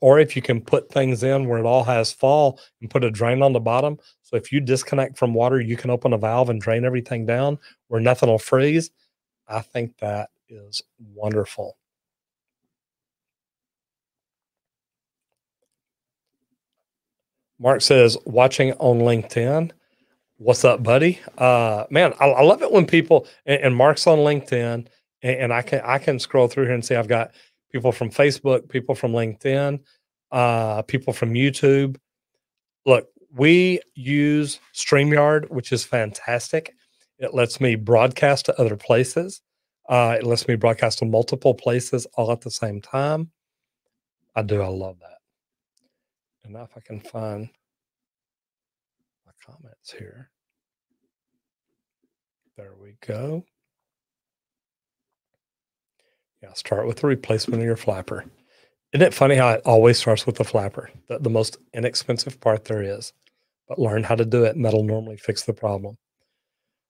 or if you can put things in where it all has fall and put a drain on the bottom. So if you disconnect from water, you can open a valve and drain everything down where nothing will freeze. I think that is wonderful. Mark says, watching on LinkedIn. What's up, buddy? Uh, man, I, I love it when people and, and Mark's on LinkedIn, and, and, I can I can scroll through here and see I've got people from Facebook, people from LinkedIn, uh, people from YouTube. Look, we use StreamYard, which is fantastic. It lets me broadcast to other places. Uh, it lets me broadcast to multiple places all at the same time. I do. I love that. And if I can find comments here. There we go. Yeah, start with the replacement of your flapper. Isn't it funny how it always starts with the flapper, the, the most inexpensive part there is? But learn how to do it, and that'll normally fix the problem.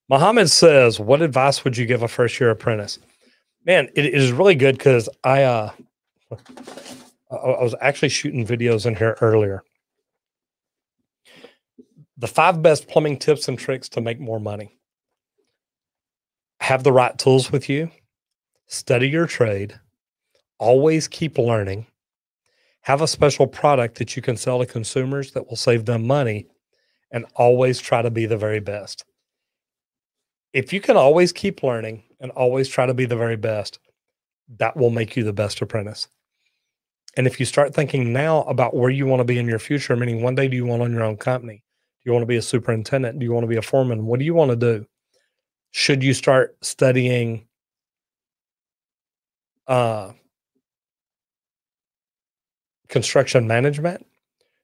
Mohammed says, "What advice would you give a first year apprentice?" Man, it is really good because I uh, [laughs] I was actually shooting videos in here earlier. The five best plumbing tips and tricks to make more money. Have the right tools with you. Study your trade. Always keep learning. Have a special product that you can sell to consumers that will save them money. And always try to be the very best. If you can always keep learning and always try to be the very best, that will make you the best apprentice. And if you start thinking now about where you want to be in your future, meaning one day do you want to own your own company? Do you want to be a superintendent? Do you want to be a foreman? What do you want to do? Should you start studying uh, construction management?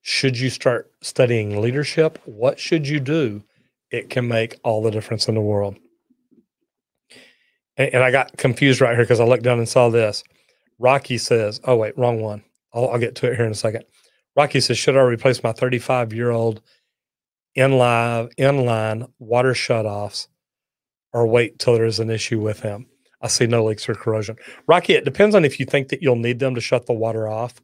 Should you start studying leadership? What should you do? It can make all the difference in the world. And, and I got confused right here because I looked down and saw this. Rocky says, oh, wait, wrong one. I'll, I'll get to it here in a second. Rocky says, should I replace my 35 year old inline, inline water shutoffs or wait till there's an issue with them. I see no leaks or corrosion. Rocky, it depends on if you think that you'll need them to shut the water off.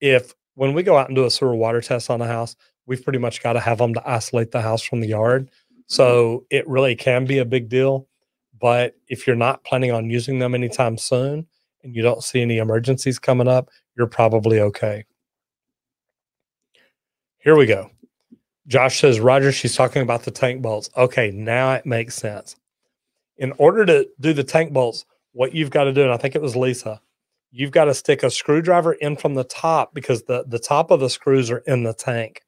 If when we go out and do a sewer water test on a house, we've pretty much got to have them to isolate the house from the yard. So mm-hmm. it really can be a big deal. But if you're not planning on using them anytime soon, and you don't see any emergencies coming up, you're probably okay. Here we go. Josh says, Roger, she's talking about the tank bolts. Okay, now it makes sense. In order to do the tank bolts, what you've got to do, and I think it was Lisa, you've got to stick a screwdriver in from the top because the, the top of the screws are in the tank,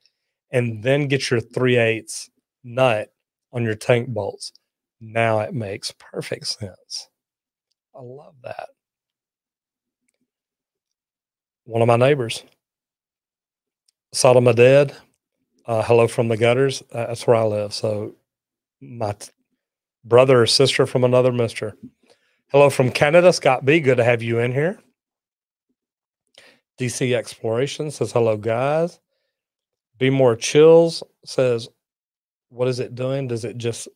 and then get your 3 eighths nut on your tank bolts. Now it makes perfect sense. I love that one of my neighbors. Sodom dead. Uh, hello from the gutters. Uh, that's where I live. So my t- brother or sister from another mister. Hello from Canada, Scott B. Good to have you in here. DC Exploration says hello, guys. Be more chills says, what is it doing? Does it just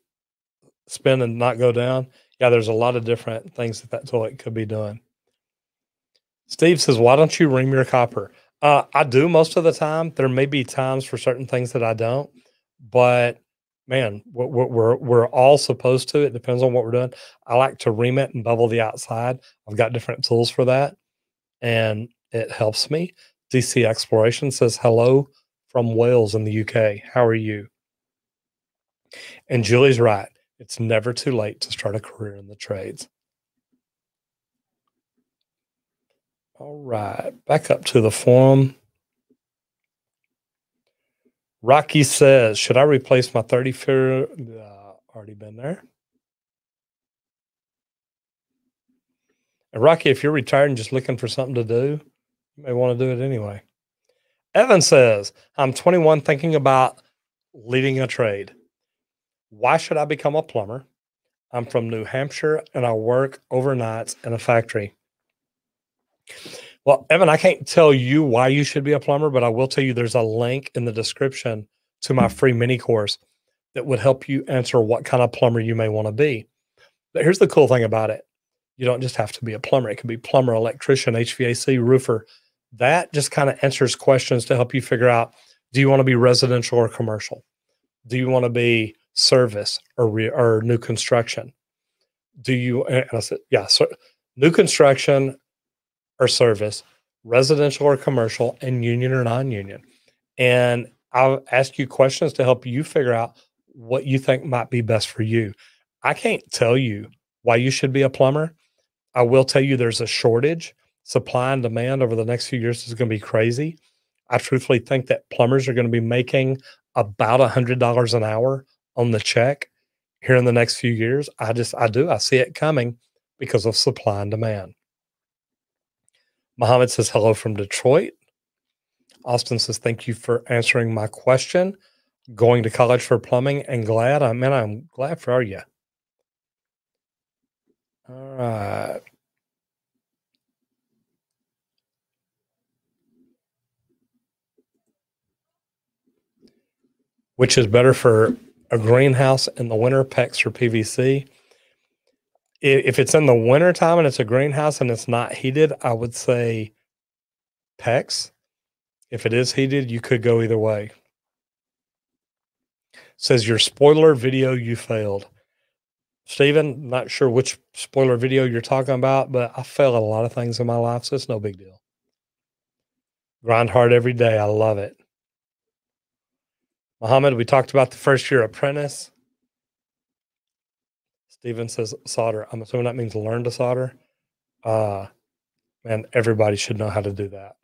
spin and not go down? Yeah, there's a lot of different things that that toilet could be doing. Steve says, "Why don't you ream your copper?" Uh, I do most of the time. There may be times for certain things that I don't, but man, we're, we're we're all supposed to. It depends on what we're doing. I like to ream it and bevel the outside. I've got different tools for that, and it helps me. DC Exploration says hello from Wales in the UK. How are you? And Julie's right. It's never too late to start a career in the trades. All right, back up to the forum. Rocky says, should I replace my 30 fair? Uh, already been there. And Rocky, if you're retired and just looking for something to do, you may want to do it anyway. Evan says, I'm 21 thinking about leading a trade. Why should I become a plumber? I'm from New Hampshire and I work overnights in a factory. Well, Evan, I can't tell you why you should be a plumber, but I will tell you there's a link in the description to my free mini course that would help you answer what kind of plumber you may want to be. But here's the cool thing about it you don't just have to be a plumber, it could be plumber, electrician, HVAC, roofer. That just kind of answers questions to help you figure out do you want to be residential or commercial? Do you want to be service or, re, or new construction? Do you, and I said, yeah, so new construction or service, residential or commercial, and union or non union. And I'll ask you questions to help you figure out what you think might be best for you. I can't tell you why you should be a plumber. I will tell you there's a shortage. Supply and demand over the next few years is going to be crazy. I truthfully think that plumbers are going to be making about a hundred dollars an hour on the check here in the next few years. I just I do I see it coming because of supply and demand. Muhammad says hello from Detroit. Austin says thank you for answering my question. Going to college for plumbing and glad I mean I'm glad for you. All right. Which is better for a greenhouse in the winter, PEX or PVC? If it's in the winter time and it's a greenhouse and it's not heated, I would say PEX. If it is heated, you could go either way. Says your spoiler video you failed. Stephen, not sure which spoiler video you're talking about, but I fail at a lot of things in my life, so it's no big deal. Grind hard every day. I love it. Muhammad, we talked about the first year apprentice. Stephen says solder. I'm assuming that means learn to solder. Uh man, everybody should know how to do that.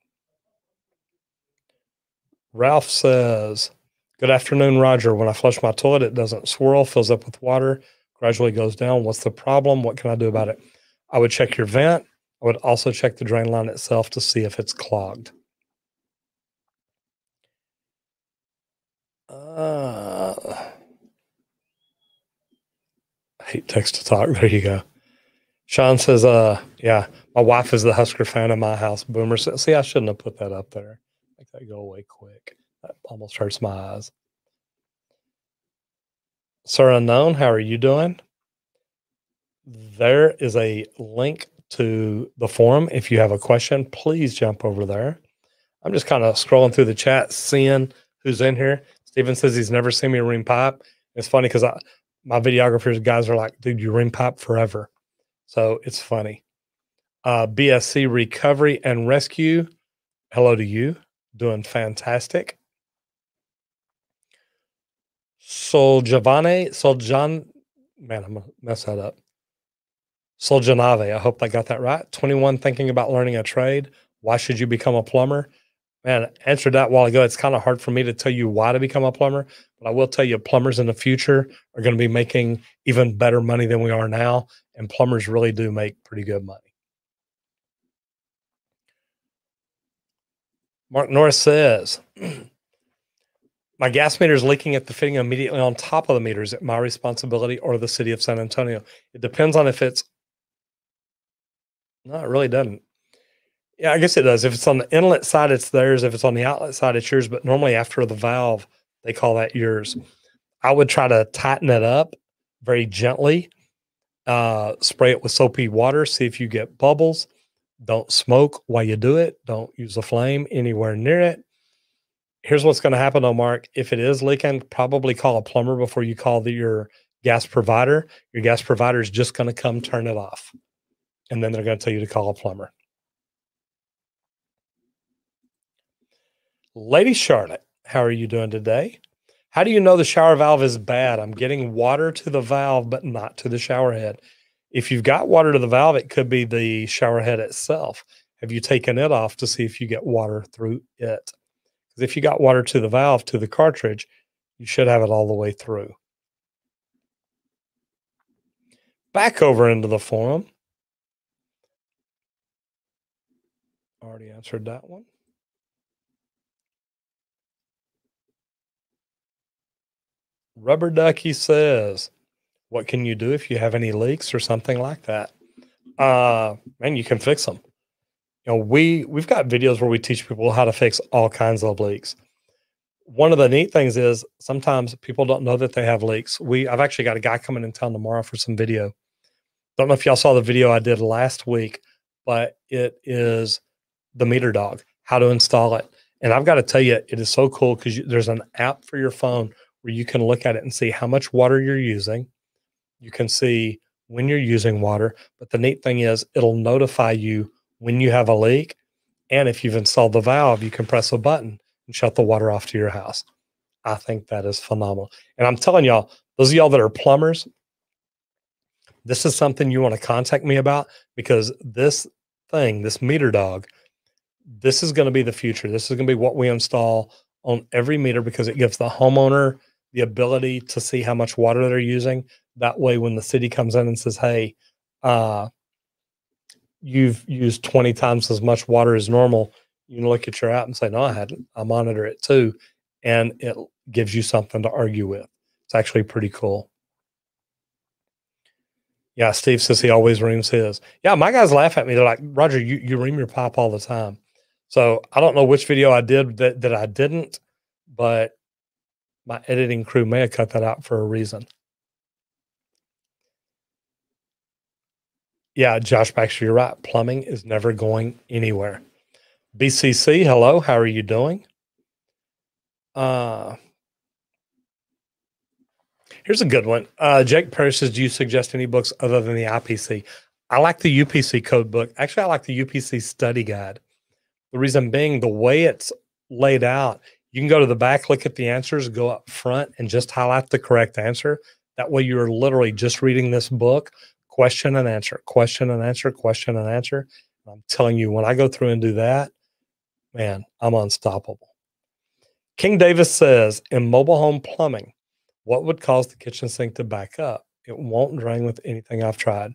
Ralph says, Good afternoon, Roger. When I flush my toilet, it doesn't swirl, fills up with water gradually goes down. What's the problem? What can I do about it? I would check your vent. I would also check the drain line itself to see if it's clogged. Uh, hate text to talk. [laughs] There you go. Sean says, uh, yeah, my wife is the Husker fan in my house. Boomer says, see, I shouldn't have put that up there. Make that go away quick. That almost hurts my eyes. Sir Unknown, how are you doing? There is a link to the forum. If you have a question, please jump over there. I'm just kind of scrolling through the chat, seeing who's in here. Steven says he's never seen me ream pipe. It's funny because my videographers guys are like, dude, you ream pipe forever. So it's funny. Uh, BSC Recovery and Rescue. Hello to you. Doing fantastic. Soljavane, Soljan, man, I'm gonna mess that up. Soljanave, I hope I got that right. 21, thinking about learning a trade. Why should you become a plumber? Man, answered that while ago. It's kind of hard for me to tell you why to become a plumber, but I will tell you plumbers in the future are going to be making even better money than we are now. And plumbers really do make pretty good money. Mark Norris says, [clears throat] My gas meter is leaking at the fitting immediately on top of the meter. Is it my responsibility or the city of San Antonio? It depends on if it's. No, it really doesn't. Yeah, I guess it does. If it's on the inlet side, it's theirs. If it's on the outlet side, it's yours. But normally, after the valve, they call that yours. I would try to tighten it up very gently. Uh, spray it with soapy water. See if you get bubbles. Don't smoke while you do it. Don't use a flame anywhere near it here's what's going to happen though, Mark. If it is leaking, probably call a plumber before you call the, your gas provider. Your gas provider is just going to come turn it off. And then they're going to tell you to call a plumber. Lady Charlotte, how are you doing today? How do you know the shower valve is bad? I'm getting water to the valve, but not to the shower head. If you've got water to the valve, it could be the shower head itself. Have you taken it off to see if you get water through it? Because if you got water to the valve to the cartridge, you should have it all the way through. Back over into the forum. already answered that one. Rubber Ducky says, What can you do if you have any leaks or something like that? Uh, man, you can fix them. You know, we we've got videos where we teach people how to fix all kinds of leaks. One of the neat things is sometimes people don't know that they have leaks. We I've actually got a guy coming in town tomorrow for some video. Don't know if y'all saw the video I did last week, but it is the meter dog, how to install it. And I've got to tell you, it is so cool because there's an app for your phone where you can look at it and see how much water you're using. You can see when you're using water. But the neat thing is, it'll notify you when you have a leak. And if you've installed the valve, you can press a button and shut the water off to your house. I think that is phenomenal. And I'm telling y'all, those of y'all that are plumbers, this is something you want to contact me about because this thing, this meter dog, this is going to be the future. This is going to be what we install on every meter because it gives the homeowner the ability to see how much water they're using. That way, when the city comes in and says, "Hey, uh, you've used 20 times as much water as normal," you can look at your app and say, "No, I hadn't. I monitor it too," and it gives you something to argue with. It's actually pretty cool. Yeah, Steve says he always reams his. Yeah, my guys laugh at me. They're like, Roger, you, you ream your pipe all the time. So I don't know which video I did that, that I didn't, but my editing crew may have cut that out for a reason. Yeah, Josh Baxter, you're right. Plumbing is never going anywhere. BCC, hello. How are you doing? Uh, here's a good one. Uh, Jake Perry says, Do you suggest any books other than the IPC? I like the UPC code book. Actually, I like the UPC study guide. The reason being the way it's laid out, you can go to the back, look at the answers, go up front, and just highlight the correct answer. That way, you're literally just reading this book, question and answer, question and answer, question and answer. I'm telling you, when I go through and do that, man, I'm unstoppable. King Davis says in mobile home plumbing, what would cause the kitchen sink to back up? It won't drain with anything I've tried.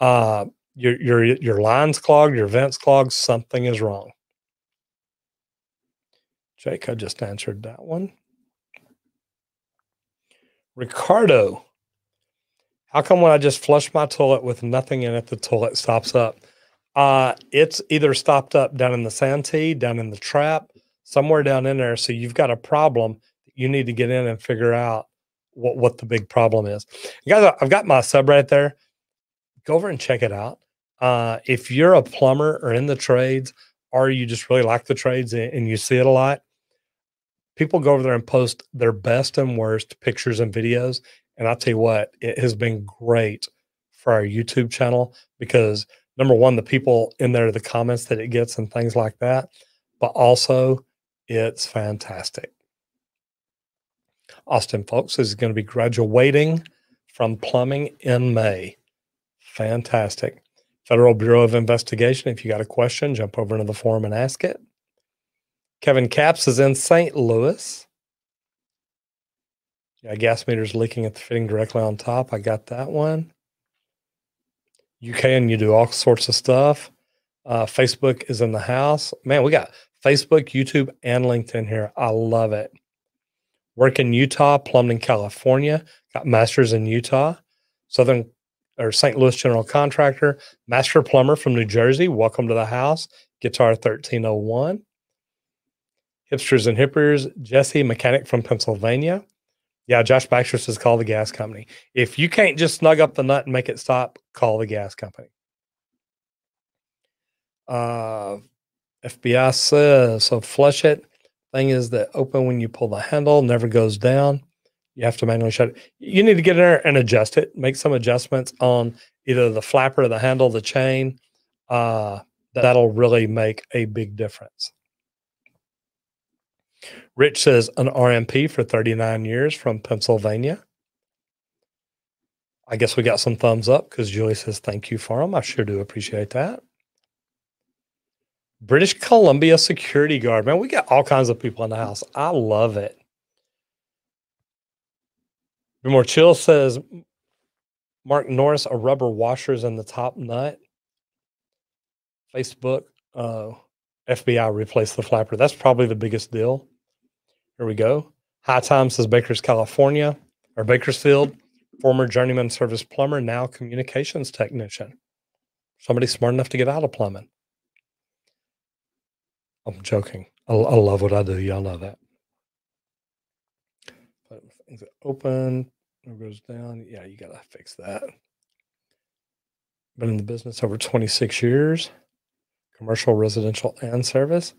Uh, your your your lines clogged, your vents clogged, something is wrong. Jake, I just answered that one. Ricardo, how come when I just flush my toilet with nothing in it, the toilet stops up? Uh, it's either stopped up down in the Santee, down in the trap, somewhere down in there. So you've got a problem you need to get in and figure out what, what the big problem is. You guys, I've got my sub right there. Go over and check it out. Uh, if you're a plumber or in the trades, or you just really like the trades and you see it a lot, people go over there and post their best and worst pictures and videos. And I'll tell you what, it has been great for our YouTube channel because number one, the people in there, the comments that it gets and things like that, but also it's fantastic. Austin Folks is going to be graduating from plumbing in May. Fantastic. Federal Bureau of Investigation, if you got a question, jump over into the forum and ask it. Kevin Caps is in St. Louis. Yeah, gas meters leaking at the fitting directly on top. I got that one. You can, you do all sorts of stuff. Uh, Facebook is in the house. Man, we got Facebook, YouTube, and LinkedIn here. I love it. Work in Utah, plumbed in California, got masters in Utah. Southern or St. Louis general contractor, master plumber from New Jersey. Welcome to the house. Guitar 1301. Hipsters and Hippers, Jesse, mechanic from Pennsylvania. Yeah, Josh Baxter says call the gas company. If you can't just snug up the nut and make it stop, call the gas company. Uh, FBI says so. Flush it. Thing is that open when you pull the handle, never goes down. You have to manually shut it. You need to get in there and adjust it. Make some adjustments on either the flapper, the handle, the chain. Uh, that'll really make a big difference. Rich says an RMP for 39 years from Pennsylvania. I guess we got some thumbs up because Julie says thank you for them. I sure do appreciate that. British Columbia security guard. Man, we got all kinds of people in the house. I love it. More chill says Mark Norris, a rubber washers in the top nut. Facebook, uh, FBI replaced the flapper. That's probably the biggest deal. Here we go. High Time says Baker's California or Bakersfield, former journeyman service plumber, now communications technician. Somebody smart enough to get out of plumbing. I'm joking. I, I love what I do. Y'all know that. But things open, it goes down. Yeah, you gotta fix that. Been in the business over 26 years, commercial, residential, and service.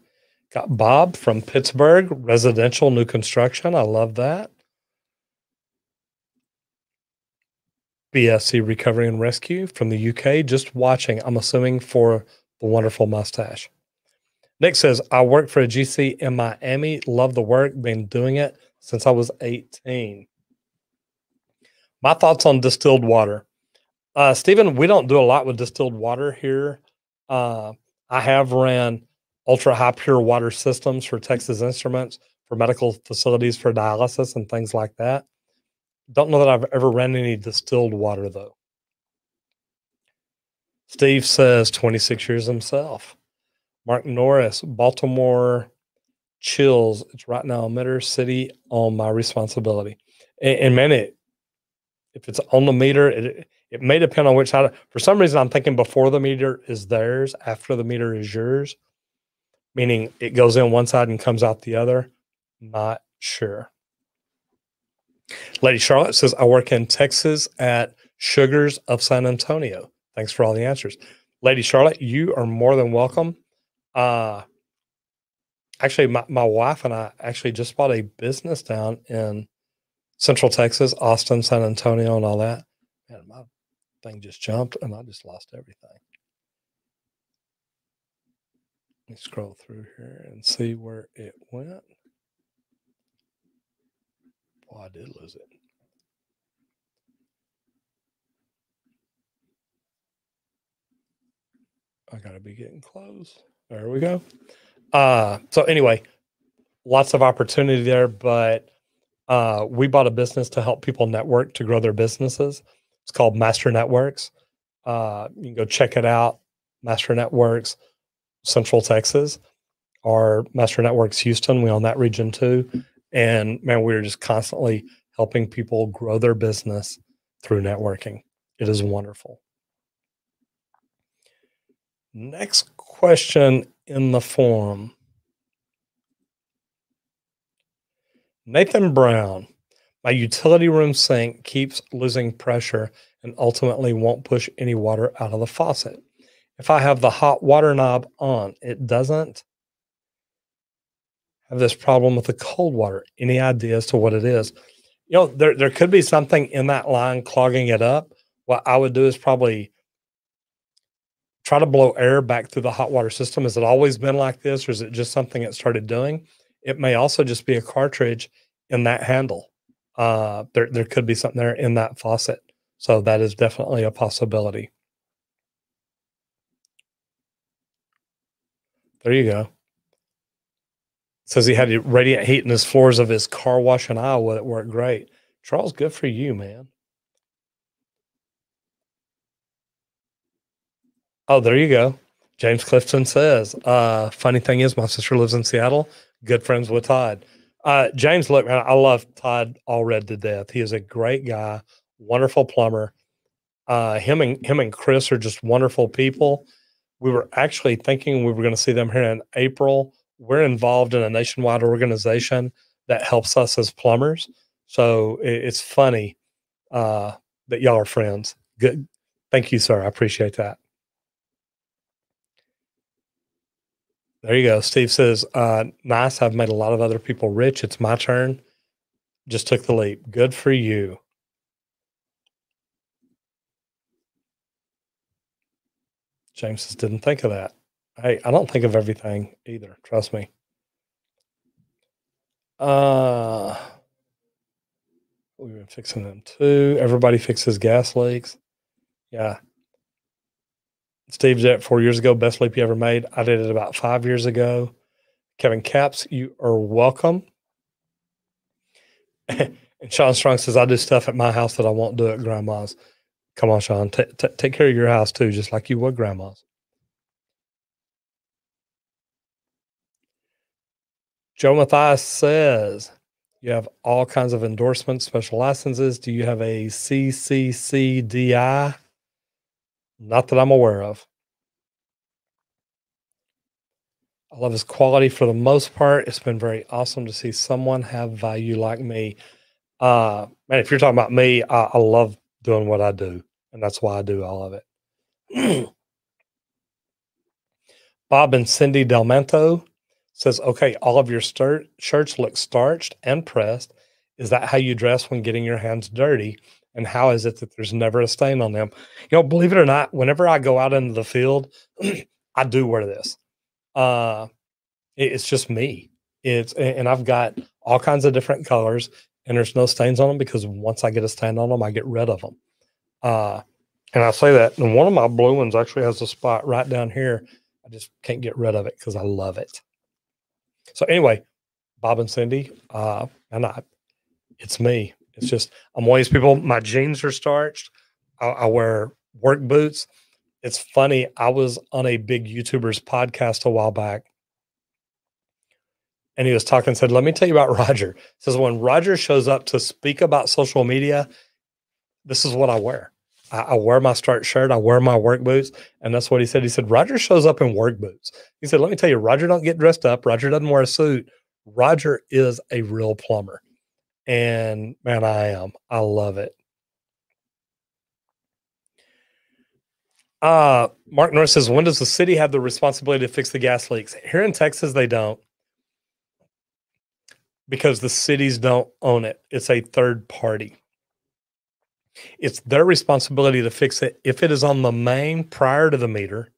Got Bob from Pittsburgh, residential new construction. I love that. BSC Recovery and Rescue from the UK, just watching, I'm assuming for the wonderful mustache. Nick says, I work for a GC in Miami. Love the work. Been doing it since I was 18. My thoughts on distilled water. Uh, Stephen, we don't do a lot with distilled water here. Uh, I have ran ultra high pure water systems for Texas Instruments, for medical facilities, for dialysis and things like that. Don't know that I've ever ran any distilled water though. Steve says 26 years himself. Mark Norris, Baltimore chills. It's right now emitter city on my responsibility. And, and man, it, if it's on the meter, it it may depend on which side. For some reason, I'm thinking before the meter is theirs, after the meter is yours, meaning it goes in one side and comes out the other. Not sure. Lady Charlotte says, I work in Texas at Sugars of San Antonio. Thanks for all the answers. Lady Charlotte, you are more than welcome. Uh, actually, my, my wife and I actually just bought a business down in Central Texas, Austin, San Antonio, and all that. And my thing just jumped and I just lost everything. Let me scroll through here and see where it went. Boy, I did lose it. I gotta be getting close. There we go. Uh, so anyway, lots of opportunity there, but uh, we bought a business to help people network to grow their businesses. It's called Master Networks. Uh, you can go check it out. Master Networks, Central Texas, Our Master Networks Houston. We own that region too. And man, we're just constantly helping people grow their business through networking. It is wonderful. Next question in the forum. Nathan Brown. My utility room sink keeps losing pressure and ultimately won't push any water out of the faucet. If I have the hot water knob on, it doesn't have this problem with the cold water. Any idea as to what it is? You know, there, there could be something in that line clogging it up. What I would do is probably try to blow air back through the hot water system. Has it always been like this, or is it just something it started doing? It may also just be a cartridge in that handle uh, there there could be something there in that faucet. So that is definitely a possibility. There you go. says he had radiant heat in his floors of his car wash in Iowa that worked great. Charles, good for you, man. Oh, there you go. James Clifton says, uh, funny thing is my sister lives in Seattle, good friends with Todd. Uh, James, look, man, I love Todd Allred to death. He is a great guy, wonderful plumber. Uh, him and him and Chris are just wonderful people. We were actually thinking we were going to see them here in April. We're involved in a nationwide organization that helps us as plumbers. So it, it's funny uh, that y'all are friends. Good. Thank you, sir. I appreciate that. There you go. Steve says, uh, nice. I've made a lot of other people rich. It's my turn. Just took the leap. Good for you. James says, didn't think of that. Hey, I don't think of everything either. Trust me. Uh, we've been fixing them too. Everybody fixes gas leaks. Yeah. Steve did four years ago. Best leap you ever made. I did it about five years ago. Kevin Caps, you are welcome. [laughs] and Sean Strong says, I do stuff at my house that I won't do at grandma's. Come on, Sean. T- t- take care of your house too, just like you would grandma's. Joe Matthias says, you have all kinds of endorsements, special licenses. Do you have a CCCDI? Not that I'm aware of. I love his quality for the most part. It's been very awesome to see someone have value like me. Uh, man, if you're talking about me, I, I love doing what I do, and that's why I do all of it. [clears throat] Bob and Cindy Delmento says, okay, all of your stir- shirts look starched and pressed. Is that how you dress when getting your hands dirty? And how is it that there's never a stain on them? You know, believe it or not, whenever I go out into the field, [clears throat] I do wear this. Uh, it, it's just me. It's and I've got all kinds of different colors, and there's no stains on them because once I get a stain on them, I get rid of them. Uh, and I say that, and one of my blue ones actually has a spot right down here. I just can't get rid of it because I love it. So anyway, Bob and Cindy, uh, and I, it's me. It's just I'm one of these people. My jeans are starched. I, I wear work boots. It's funny. I was on a big YouTuber's podcast a while back, and he was talking. and Said, "Let me tell you about [laughs] Roger." Says when Roger shows up to speak about social media, this is what I wear. I, I, wear my start shirt, I wear my work boots, and that's what he said. He said Roger shows up in work boots. He said, "Let me tell you, Roger don't get dressed up. Roger doesn't wear a suit. Roger is a real plumber." And man, I am. I love it. Uh, Mark Norris says, when does the city have the responsibility to fix the gas leaks? Here in Texas, they don't because the cities don't own it. It's a third party. It's their responsibility to fix it if it is on the main prior to the meter.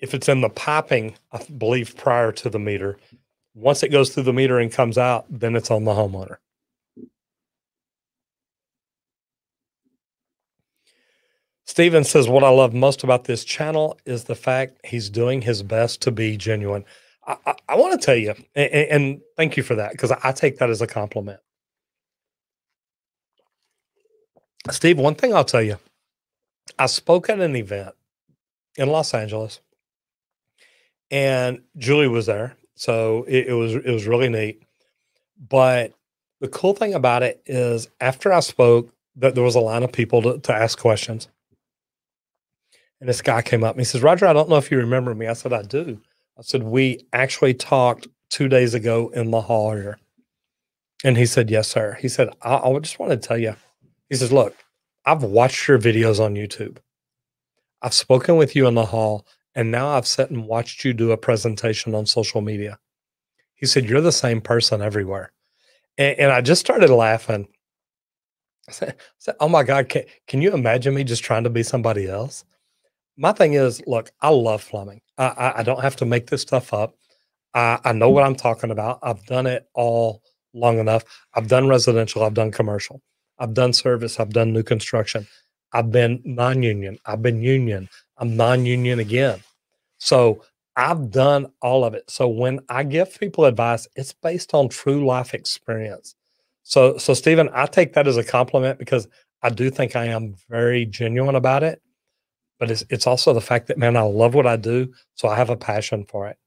If it's in the piping, I believe prior to the meter. Once it goes through the meter and comes out, then it's on the homeowner. Steven says, What I love most about this channel is the fact he's doing his best to be genuine. I, I, want to tell you, and, and, thank you for that, because I, I take that as a compliment. Steve, one thing I'll tell you, I spoke at an event in Los Angeles, and Julie was there, so it, it was it was really neat. But the cool thing about it is, after I spoke, that there was a line of people to, to ask questions, and this guy came up and he says, "Roger, I don't know if you remember me." I said, "I do." I said, "We actually talked two days ago in the hall here," and he said, "Yes, sir." He said, "I, I just want to tell you." He says, Look, I've watched your videos on YouTube. I've spoken with you in the hall, and now I've sat and watched you do a presentation on social media. He said, You're the same person everywhere. And, and I just started laughing. I said, I said, Oh my God, can, can you imagine me just trying to be somebody else? My thing is, look, I love plumbing. I, I, don't have to make this stuff up. I, I know what I'm talking about. I've done it all long enough. I've done residential, I've done commercial. I've done service, I've done new construction, I've been non union, I've been union, I'm non union again. So I've done all of it. So when I give people advice, it's based on true life experience. So, so Stephen, I take that as a compliment because I do think I am very genuine about it. But it's it's also the fact that man, I love what I do, so I have a passion for it.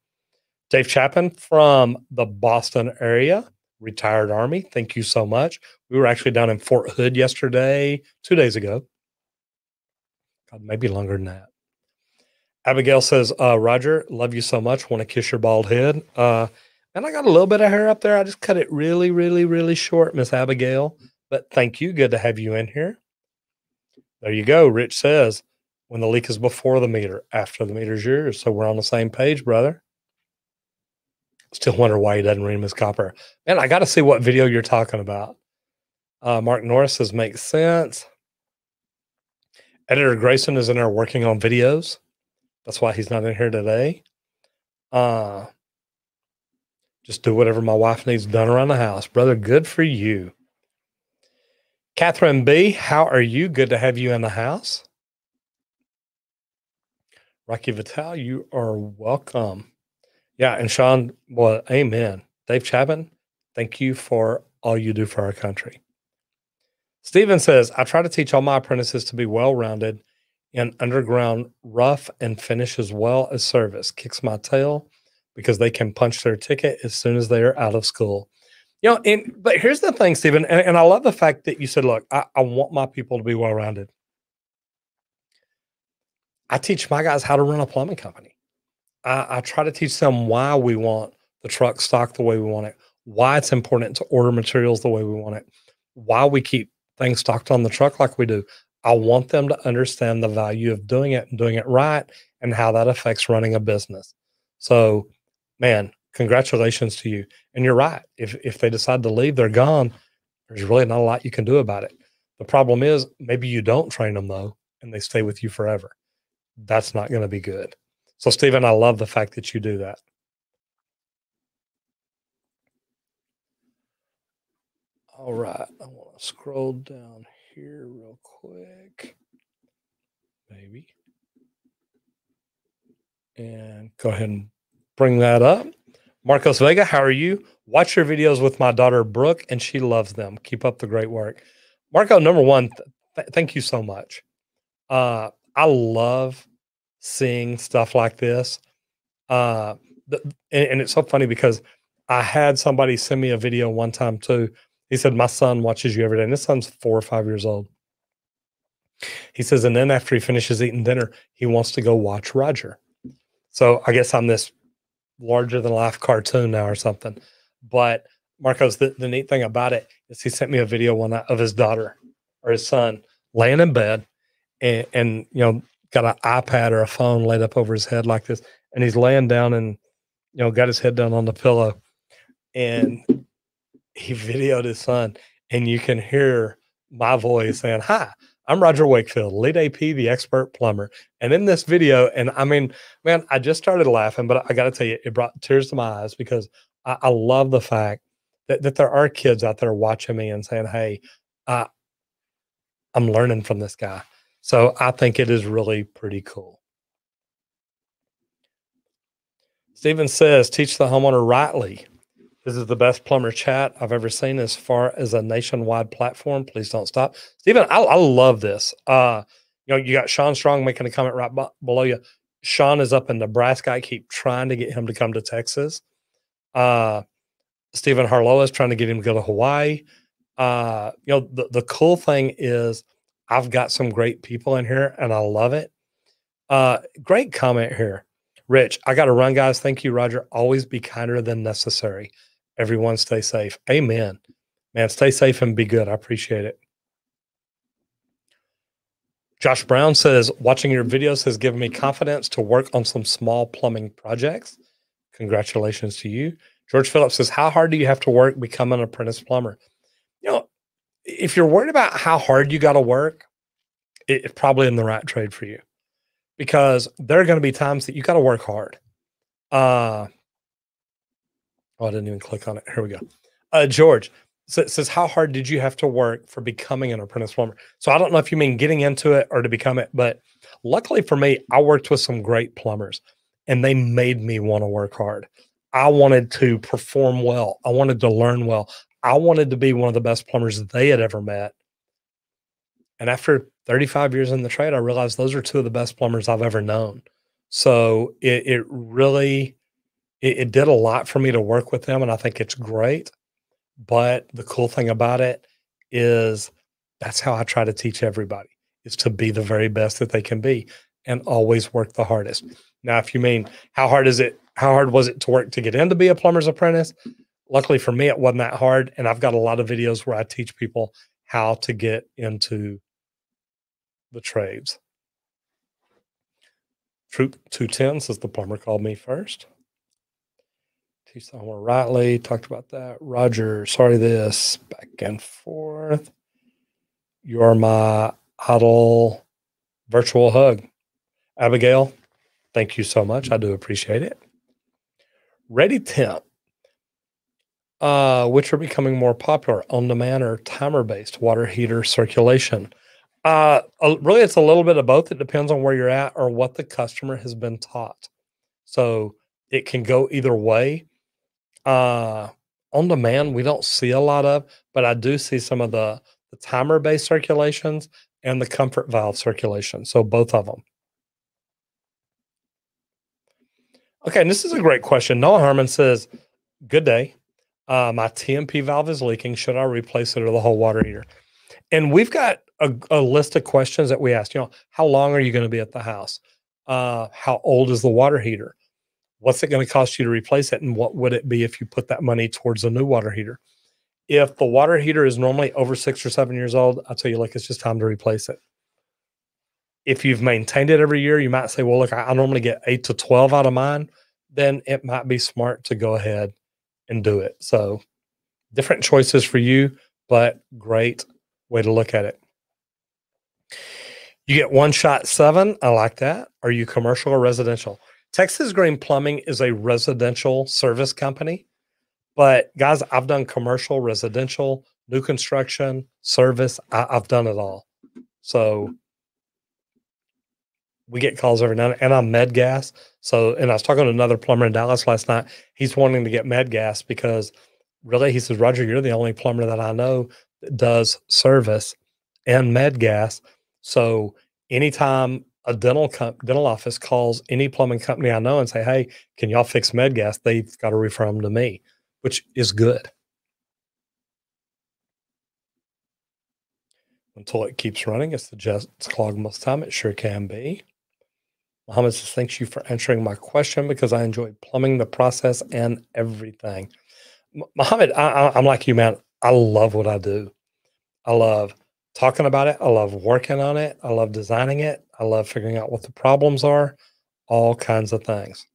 Dave Chapin from the Boston area retired Army. Thank you so much. We were actually down in Fort Hood yesterday, two days ago. God, maybe longer than that. Abigail says, uh, Roger, love you so much. Want to kiss your bald head. Uh, and I got a little bit of hair up there. I just cut it really, really, really short, Miss Abigail. But thank you. Good to have you in here. There you go. Rich says, when the leak is before the meter, after the meter's yours. So we're on the same page, brother. Still wonder why he doesn't ream his copper. Man, I got to see what video you're talking about. Uh, Mark Norris says makes sense. Editor Grayson is in there working on videos. That's why he's not in here today. Uh, just do whatever my wife needs done around the house. Brother, good for you. Catherine B., how are you? Good to have you in the house. Rocky Vital, you are welcome. Yeah, and Sean, well, amen. Dave Chapman, thank you for all you do for our country. Stephen says, I try to teach all my apprentices to be well rounded in underground rough and finish as well as service. Kicks my tail, because they can punch their ticket as soon as they are out of school. You know, and but here's the thing, Stephen, and, and I love the fact that you said, look, I, I want my people to be well rounded. I teach my guys how to run a plumbing company. I, I try to teach them why we want the truck stocked the way we want it, why it's important to order materials the way we want it, why we keep things stocked on the truck like we do. I want them to understand the value of doing it and doing it right and how that affects running a business. So, man, congratulations to you. And you're right. If if they decide to leave, they're gone. There's really not a lot you can do about it. The problem is maybe you don't train them though, and they stay with you forever. That's not going to be good. So, Stephen, I love the fact that you do that. All right. I want to scroll down here real quick. Maybe. And go ahead and bring that up. Marcos Vega, how are you? Watch your videos with my daughter Brooke, and she loves them. Keep up the great work. Marco, number one, th- thank you so much. Uh, I love seeing stuff like this. Uh, the, and, and it's so funny because I had somebody send me a video one time too he said, My son watches you every day. And his son's four or five years old. He says, and then after he finishes eating dinner, he wants to go watch Roger. So I guess I'm this larger than life cartoon now or something. But Marcos, the, the neat thing about it is he sent me a video one night of his daughter or his son laying in bed and, and you know, got an iPad or a phone laid up over his head like this. And he's laying down and, you know, got his head down on the pillow. And he videoed his son, and you can hear my voice saying, Hi, I'm Roger Wakefield, LEED AP, the expert plumber. And in this video, and I mean, man, I just started laughing, but I got to tell you, it brought tears to my eyes because I, I, love the fact that, that there are kids out there watching me and saying, Hey, uh, I'm learning from this guy. So I think it is really pretty cool. Stephen says, teach the homeowner rightly this is the best plumber chat I've ever seen as far as a nationwide platform. Please don't stop. Stephen, I, I love this. Uh, you know, you got Sean Strong making a comment right below you. Sean is up in Nebraska. I keep trying to get him to come to Texas. Uh, Stephen Harlow is trying to get him to go to Hawaii. Uh, you know, the, the cool thing is I've got some great people in here and I love it. Uh, great comment here. Rich, I got to run, guys. Thank you, Roger. Always be kinder than necessary. Everyone stay safe. Amen. Man, stay safe and be good. I appreciate it. Josh Brown says, watching your videos has given me confidence to work on some small plumbing projects. Congratulations to you. George Phillips says, How hard do you have to work become an apprentice plumber? If you're worried about how hard you got to work, it's probably in the right trade for you because there are going to be times that you got to work hard. Uh, Oh, I didn't even click on it. Here we go. Uh, George so says, How hard did you have to work for becoming an apprentice plumber? So I don't know if you mean getting into it or to become it, but luckily for me, I worked with some great plumbers and they made me want to work hard. I wanted to perform well, I wanted to learn well. I wanted to be one of the best plumbers they had ever met. And after 35 years in the trade, I realized those are two of the best plumbers I've ever known. So it, it really it, it did a lot for me to work with them, and I think it's great. But the cool thing about it is that's how I try to teach everybody is to be the very best that they can be and always work the hardest. Now, if you mean how hard is it, how hard was it to work to get in to be a plumber's apprentice? Luckily for me, it wasn't that hard. And I've got a lot of videos where I teach people how to get into the trades. Troop 210 says the plumber called me first. T. Samuel Rightly talked about that. Roger, sorry, this back and forth. You're my idol virtual hug. Abigail, thank you so much. I do appreciate it. Ready temp, uh, which are becoming more popular on demand or timer based water heater circulation. Uh, really, it's a little bit of both. It depends on where you're at or what the customer has been taught. So it can go either way. Uh, on demand, we don't see a lot of, but I do see some of the, the timer based circulations and the comfort valve circulation. So both of them. Okay, and this is a great question. Noah Harmon says, "Good day. Uh, my TMP valve is leaking. Should I replace it or the whole water heater?" And we've got a, a list of questions that we ask. You know, how long are you going to be at the house? Uh, how old is the water heater? What's it going to cost you to replace it? And what would it be if you put that money towards a new water heater? If the water heater is normally over six or seven years old, I'll tell you, look, it's just time to replace it. If you've maintained it every year, you might say, well, look, I, I normally get eight to 12 out of mine. Then it might be smart to go ahead and do it. So, different choices for you, but great way to look at it. You get one shot seven. I like that. Are you commercial or residential? Texas Green Plumbing is a residential service company. But guys, I've done commercial, residential, new construction, service. I, have done it all. So we get calls every now and, and I'm med gas. So, and I was talking to another plumber in Dallas last night. He's wanting to get med gas because really, he says, Roger, you're the only plumber that I know that does service and med gas. So anytime a dental dental office calls any plumbing company I know and say, "Hey, can y'all fix med gas?" They've got to refer them to me, which is good. Until it keeps running, it's the jets clog most time. It sure can be. Muhammad says, "Thanks you for answering my question because I enjoy plumbing the process and everything." M- Muhammad, I, I'm like you, man. I love what I do. I love talking about it. I love working on it. I love designing it. I love figuring out what the problems are, all kinds of things.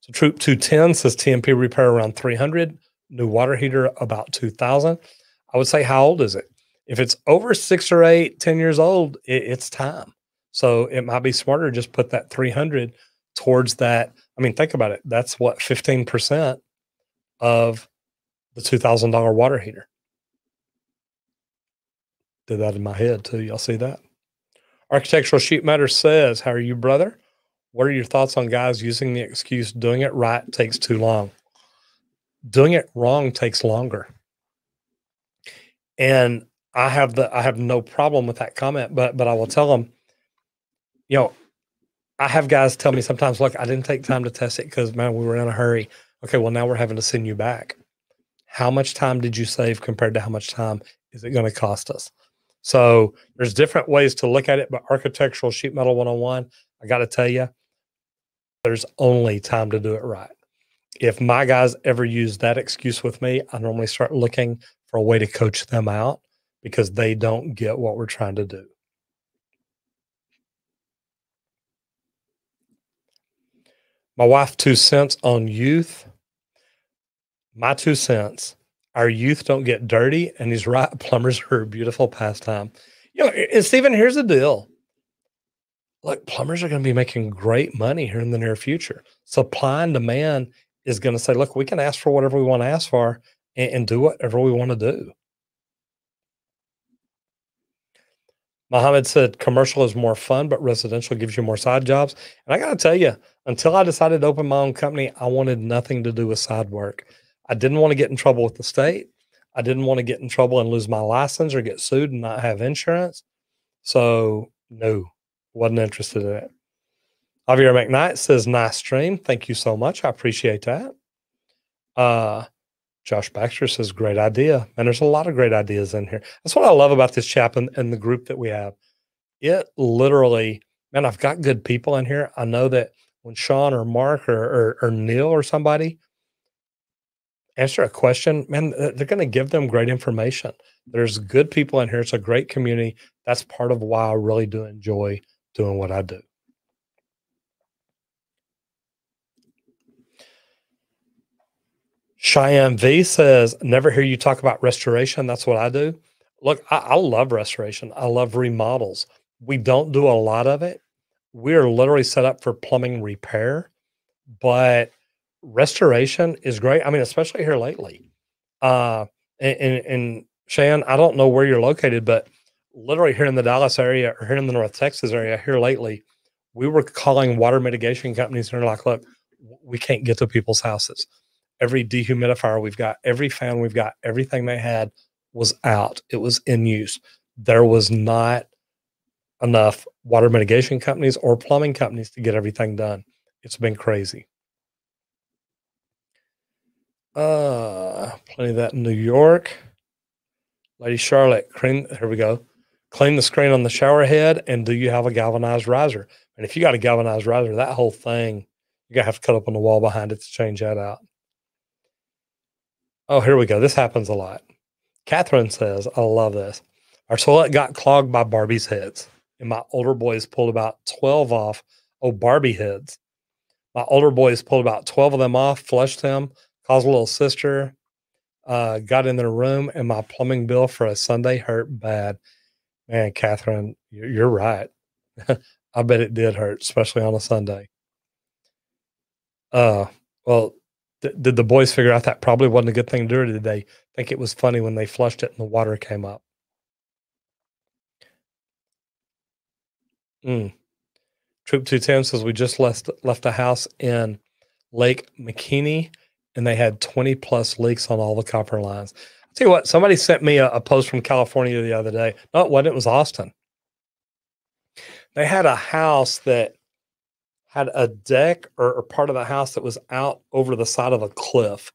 So Troop 210 says TMP repair around 300, new water heater about 2000. I would say, how old is it? If it's over six or eight, 10 years old, it, it's time. So it might be smarter to just put that 300 towards that. I mean, think about it. That's what 15% of the $2,000 water heater did that in my head too. Y'all see that? Architectural Sheet Metal says, How are you, brother? What are your thoughts on guys using the excuse doing it right takes too long? Doing it wrong takes longer. And I have the I have no problem with that comment, but but I will tell them, you know, I have guys tell me sometimes, look, I didn't take time to test it because man, we were in a hurry. Okay, well now we're having to send you back. How much time did you save compared to how much time is it going to cost us? So there's different ways to look at it, but architectural sheet metal 101, I got to tell you, there's only time to do it right. If my guys ever use that excuse with me, I normally start looking for a way to coach them out because they don't get what we're trying to do. My wife, two cents on youth. My two cents our youth don't get dirty. And he's right. [laughs] Plumbers are a beautiful pastime. You know, and Stephen, here's the deal. Look, plumbers are going to be making great money here in the near future. Supply and demand is going to say, look, we can ask for whatever we want to ask for and, and do whatever we want to do. Muhammad said commercial is more fun, but residential gives you more side jobs. And I got to tell you, until I decided to open my own company, I wanted nothing to do with side work. I didn't want to get in trouble with the state. I didn't want to get in trouble and lose my license or get sued and not have insurance. So, no, wasn't interested in it. Javier McKnight says, nice stream. Thank you so much. I appreciate that. Uh, Josh Baxter says, great idea. And there's a lot of great ideas in here. That's what I love about this chap and, and the group that we have. It literally, man, I've got good people in here. I know that when Sean or Mark or, or, or Neil or somebody answer a question, man, they're going to give them great information. There's good people in here. It's a great community. That's part of why I really do enjoy doing what I do. Cheyenne V says, never hear you talk about restoration. That's what I do. Look, I, I love restoration. I love remodels. We don't do a lot of it. We're literally set up for plumbing repair, but restoration is great. I mean, especially here lately. Uh, and, and, and Shan, I don't know where you're located, but literally here in the Dallas area or here in the North Texas area here lately, we were calling water mitigation companies and they're like, look, we can't get to people's houses. Every dehumidifier we've got, every fan we've got, everything they had was out. It was in use. There was not enough water mitigation companies or plumbing companies to get everything done. It's been crazy. Uh, plenty of that in New York. Lady Charlotte, clean. Here we go. Clean the screen on the shower head, and do you have a galvanized riser? And if you got a galvanized riser, that whole thing, you're gonna have to cut up on the wall behind it to change that out. Oh, here we go. This happens a lot. Catherine says, I love this. Our toilet got clogged by Barbie's heads, and my older boys pulled about 12 off. Oh, Barbie heads. My older boys pulled about 12 of them off, flushed them, caused a little sister, uh, got in their room, and my plumbing bill for a Sunday hurt bad. Man, Catherine, you're right. [laughs] I bet it did hurt, especially on a Sunday. Uh, well, th- did the boys figure out that probably wasn't a good thing to do, or did they think it was funny when they flushed it and the water came up? Mm. Troop 210 says we just left left a house in Lake McKinney and they had 20 plus leaks on all the copper lines. I'll tell you what, somebody sent me a, a post from California the other day. Not what it was Austin. They had a house that had a deck or, or, part of the house that was out over the side of a cliff.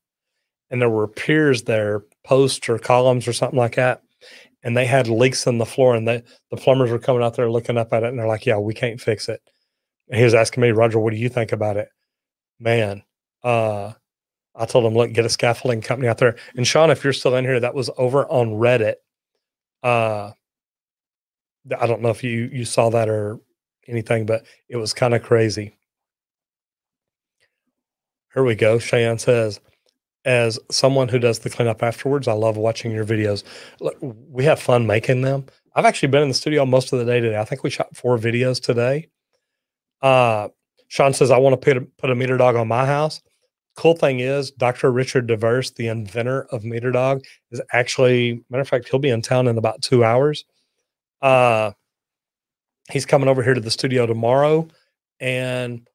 And there were piers there, posts or columns or something like that. And they had leaks in the floor. And they, the plumbers were coming out there looking up at it. And they're like, yeah, we can't fix it. And he was asking me, Roger, what do you think about it? Man, uh, I told him, look, get a scaffolding company out there. And Sean, if you're still in here, that was over on Reddit. Uh, I don't know if you you saw that or anything, but it was kind of crazy. Here we go. Cheyenne says, as someone who does the cleanup afterwards, I love watching your videos. Look, we have fun making them. I've actually been in the studio most of the day today. I think we shot four videos today. Uh, Sean says, I want to put a, put a MeterDog on my house. Cool thing is, Dr. Richard DeVerse, the inventor of MeterDog, is actually, matter of fact, he'll be in town in about two hours. Uh, he's coming over here to the studio tomorrow, and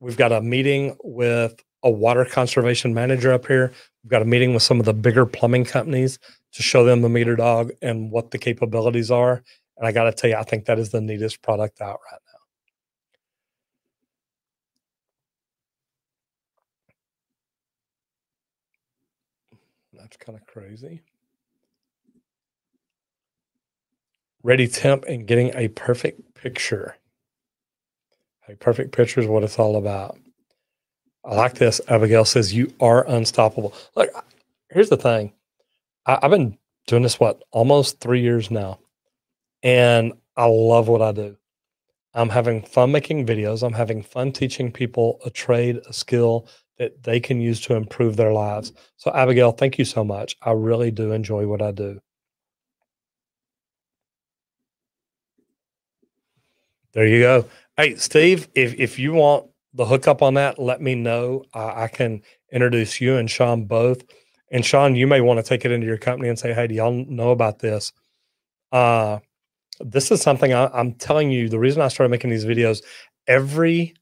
we've got a meeting with a water conservation manager up here. We've got a meeting with some of the bigger plumbing companies to show them the MeterDog and what the capabilities are. And I got to tell you, I think that is the neatest product out right now. That's kind of crazy. ready temp and getting a perfect picture. A perfect picture is what it's all about. I like this. Abigail says, You are unstoppable. Look, here's the thing I, have been doing this, what, almost three years now. And I love what I do. I'm having fun making videos. I'm having fun teaching people a trade, a skill that they can use to improve their lives. So, Abigail, thank you so much. I really do enjoy what I do. There you go. Hey, Steve, if if you want the hookup on that, let me know. Uh, I can introduce you and Sean both. And Sean, you may want to take it into your company and say, "Hey, do y'all know about this?" Uh, this is something I, I'm telling you. The reason I started making these videos, every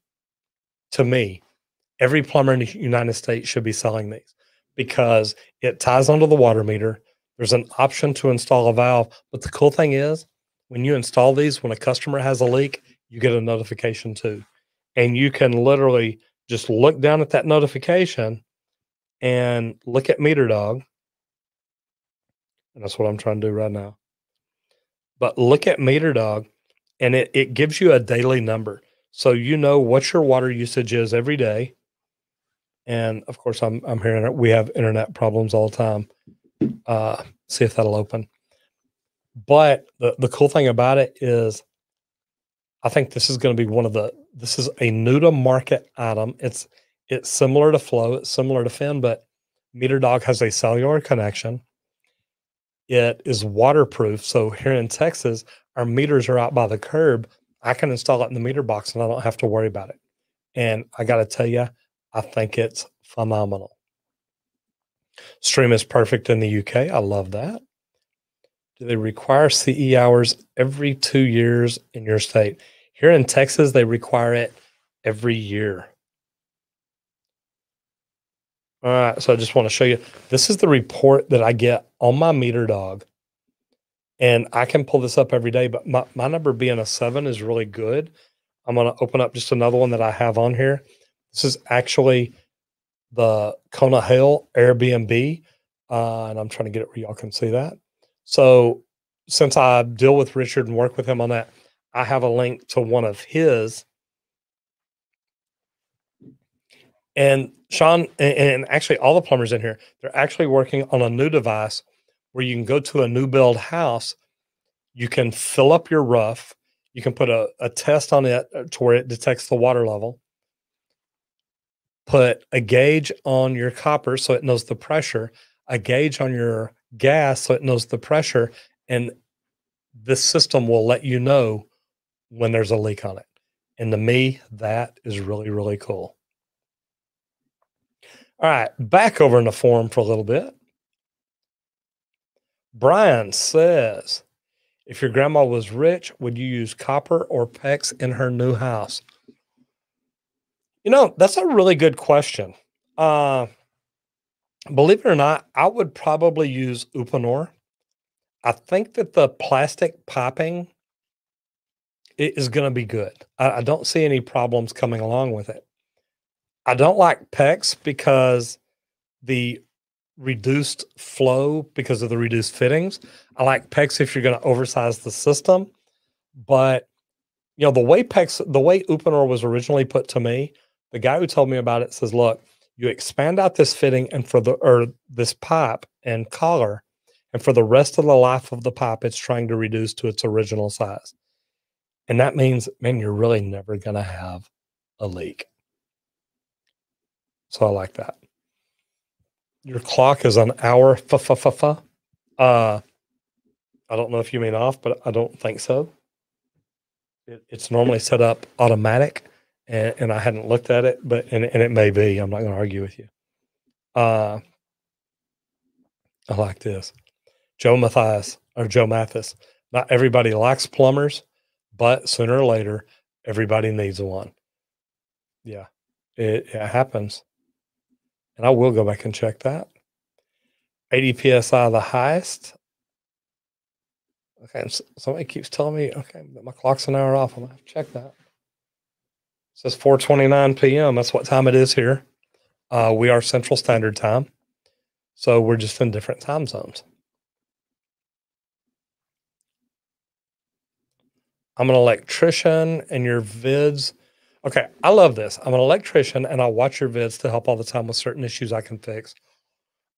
to me, every plumber in the United States should be selling these because it ties onto the water meter. There's an option to install a valve, but the cool thing is when you install these, when a customer has a leak, you get a notification too. And you can literally just look down at that notification and look at MeterDog. And that's what I'm trying to do right now. But look at MeterDog and it, it gives you a daily number. So you know what your water usage is every day. And of course, I'm I'm hearing it. We have internet problems all the time. Uh, see if that'll open. But the, the cool thing about it is I think this is going to be one of the this is a new to market item. It's it's similar to Flo, it's similar to Phyn, but MeterDog has a cellular connection. It is waterproof. So here in Texas, our meters are out by the curb. I can install it in the meter box and I don't have to worry about it. And I got to tell you, I think it's phenomenal. Stream is perfect in the UK. I love that. Do they require CE hours every two years in your state? Here in Texas, they require it every year. All right, so I just want to show you. This is the report that I get on my MeterDog. And I can pull this up every day, but my, my number being a seven is really good. I'm going to open up just another one that I have on here. This is actually the Kona Hill Airbnb. Uh, and I'm trying to get it where y'all can see that. So since I deal with Richard and work with him on that, I have a link to one of his. And Sean, and actually all the plumbers in here, they're actually working on a new device where you can go to a new build house. You can fill up your rough. You can put a, a test on it uh, to where it detects the water level. Put a gauge on your copper so it knows the pressure, a gauge on your gas so it knows the pressure, and this system will let you know when there's a leak on it. And to me, that is really, really cool. All right, back over in the forum for a little bit. Brian says, if your grandma was rich, would you use copper or PEX in her new house? You know, that's a really good question. Uh, believe it or not, I would probably use Uponor. I think that the plastic piping is going to be good. I, I, don't see any problems coming along with it. I don't like PEX because the reduced flow because of the reduced fittings. I like PEX if you're going to oversize the system, but you know the way PEX, the way Uponor was originally put to me, the guy who told me about it says, "Look, you expand out this fitting and for the or this pipe and collar, and for the rest of the life of the pipe, it's trying to reduce to its original size, and that means, man, you're really never going to have a leak." So I like that your clock is an hour. Uh, I don't know if you mean off, but I don't think so. It, it's normally set up automatic, and, and, I hadn't looked at it, but and, and it may be. I'm not going to argue with you. Uh, I like this. Joe Mathias or Joe Mathis. Not everybody likes plumbers, but sooner or later, everybody needs one. Yeah, it, it happens. And I will go back and check that. 80 psi the highest. Okay, somebody keeps telling me, okay, my clock's an hour off. I'm gonna have to check that. It says 4:29 p.m. That's what time it is here. Uh, we are Central Standard Time, so we're just in different time zones. I'm an electrician, and your vids Okay, I love this. I'm an electrician and I watch your vids to help all the time with certain issues I can fix.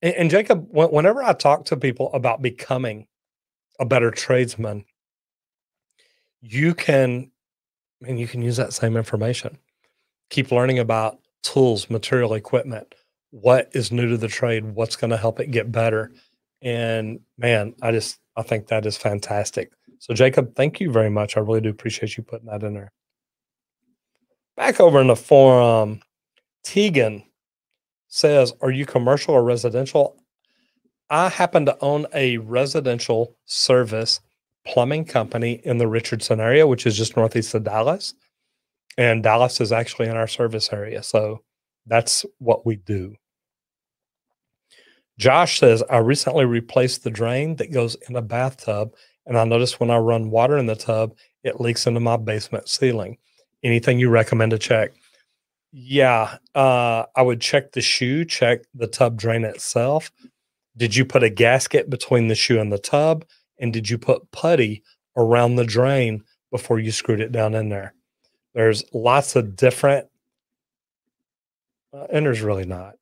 And, and Jacob, whenever I talk to people about becoming a better tradesman, you can, and you can use that same information. Keep learning about tools, material, equipment, what is new to the trade, what's going to help it get better. And man, I just, I think that is fantastic. So, Jacob, thank you very much. I really do appreciate you putting that in there. Back over in the forum, Tegan says, Are you commercial or residential? I happen to own a residential service plumbing company in the Richardson area, which is just northeast of Dallas. And Dallas is actually in our service area. So that's what we do. Josh says, I recently replaced the drain that goes in a bathtub. And I noticed when I run water in the tub, it leaks into my basement ceiling anything you recommend to check? Yeah, uh, I would check the shoe, check the tub drain itself. Did you put a gasket between the shoe and the tub? And did you put putty around the drain before you screwed it down in there? There's lots of different, uh, and there's really not.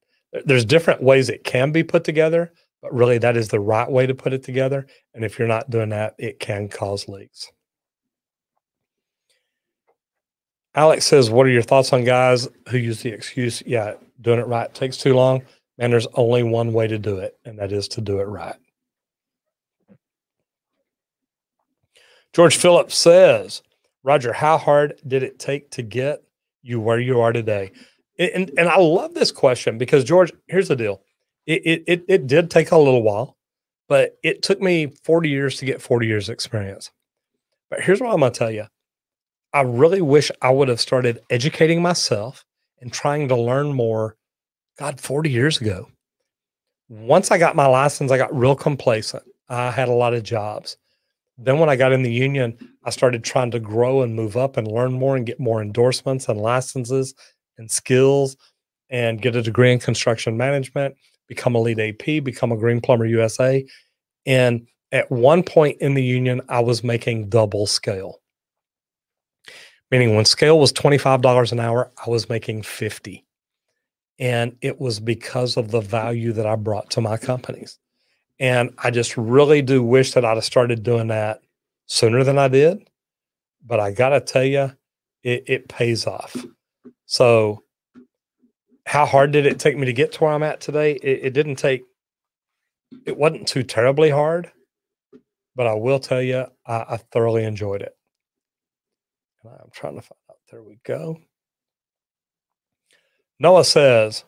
There's different ways it can be put together, but really that is the right way to put it together. And if you're not doing that, it can cause leaks. Alex says, What are your thoughts on guys who use the excuse, yeah, doing it right takes too long? Man, there's only one way to do it, and that is to do it right. George Phillips says, Roger, how hard did it take to get you where you are today? And, and I love this question because, George, here's the deal it, it, it did take a little while, but it took me 40 years to get 40 years experience. But here's what I'm going to tell you I really wish I would have started educating myself and trying to learn more, God, 40 years ago. Once I got my license, I got real complacent. I had a lot of jobs. Then, when I got in the union, I started trying to grow and move up and learn more and get more endorsements and licenses and skills and get a degree in construction management, become a LEED AP, become a Green Plumber USA. And at one point in the union, I was making double scale. Meaning when scale was $25 an hour, I was making 50. And it was because of the value that I brought to my companies. And I just really do wish that I'd have started doing that sooner than I did. But I got to tell you, it, it pays off. So, how hard did it take me to get to where I'm at today? It, it didn't take, it wasn't too terribly hard, but I will tell you, I, I thoroughly enjoyed it. And I'm trying to find out. There we go. Noah says,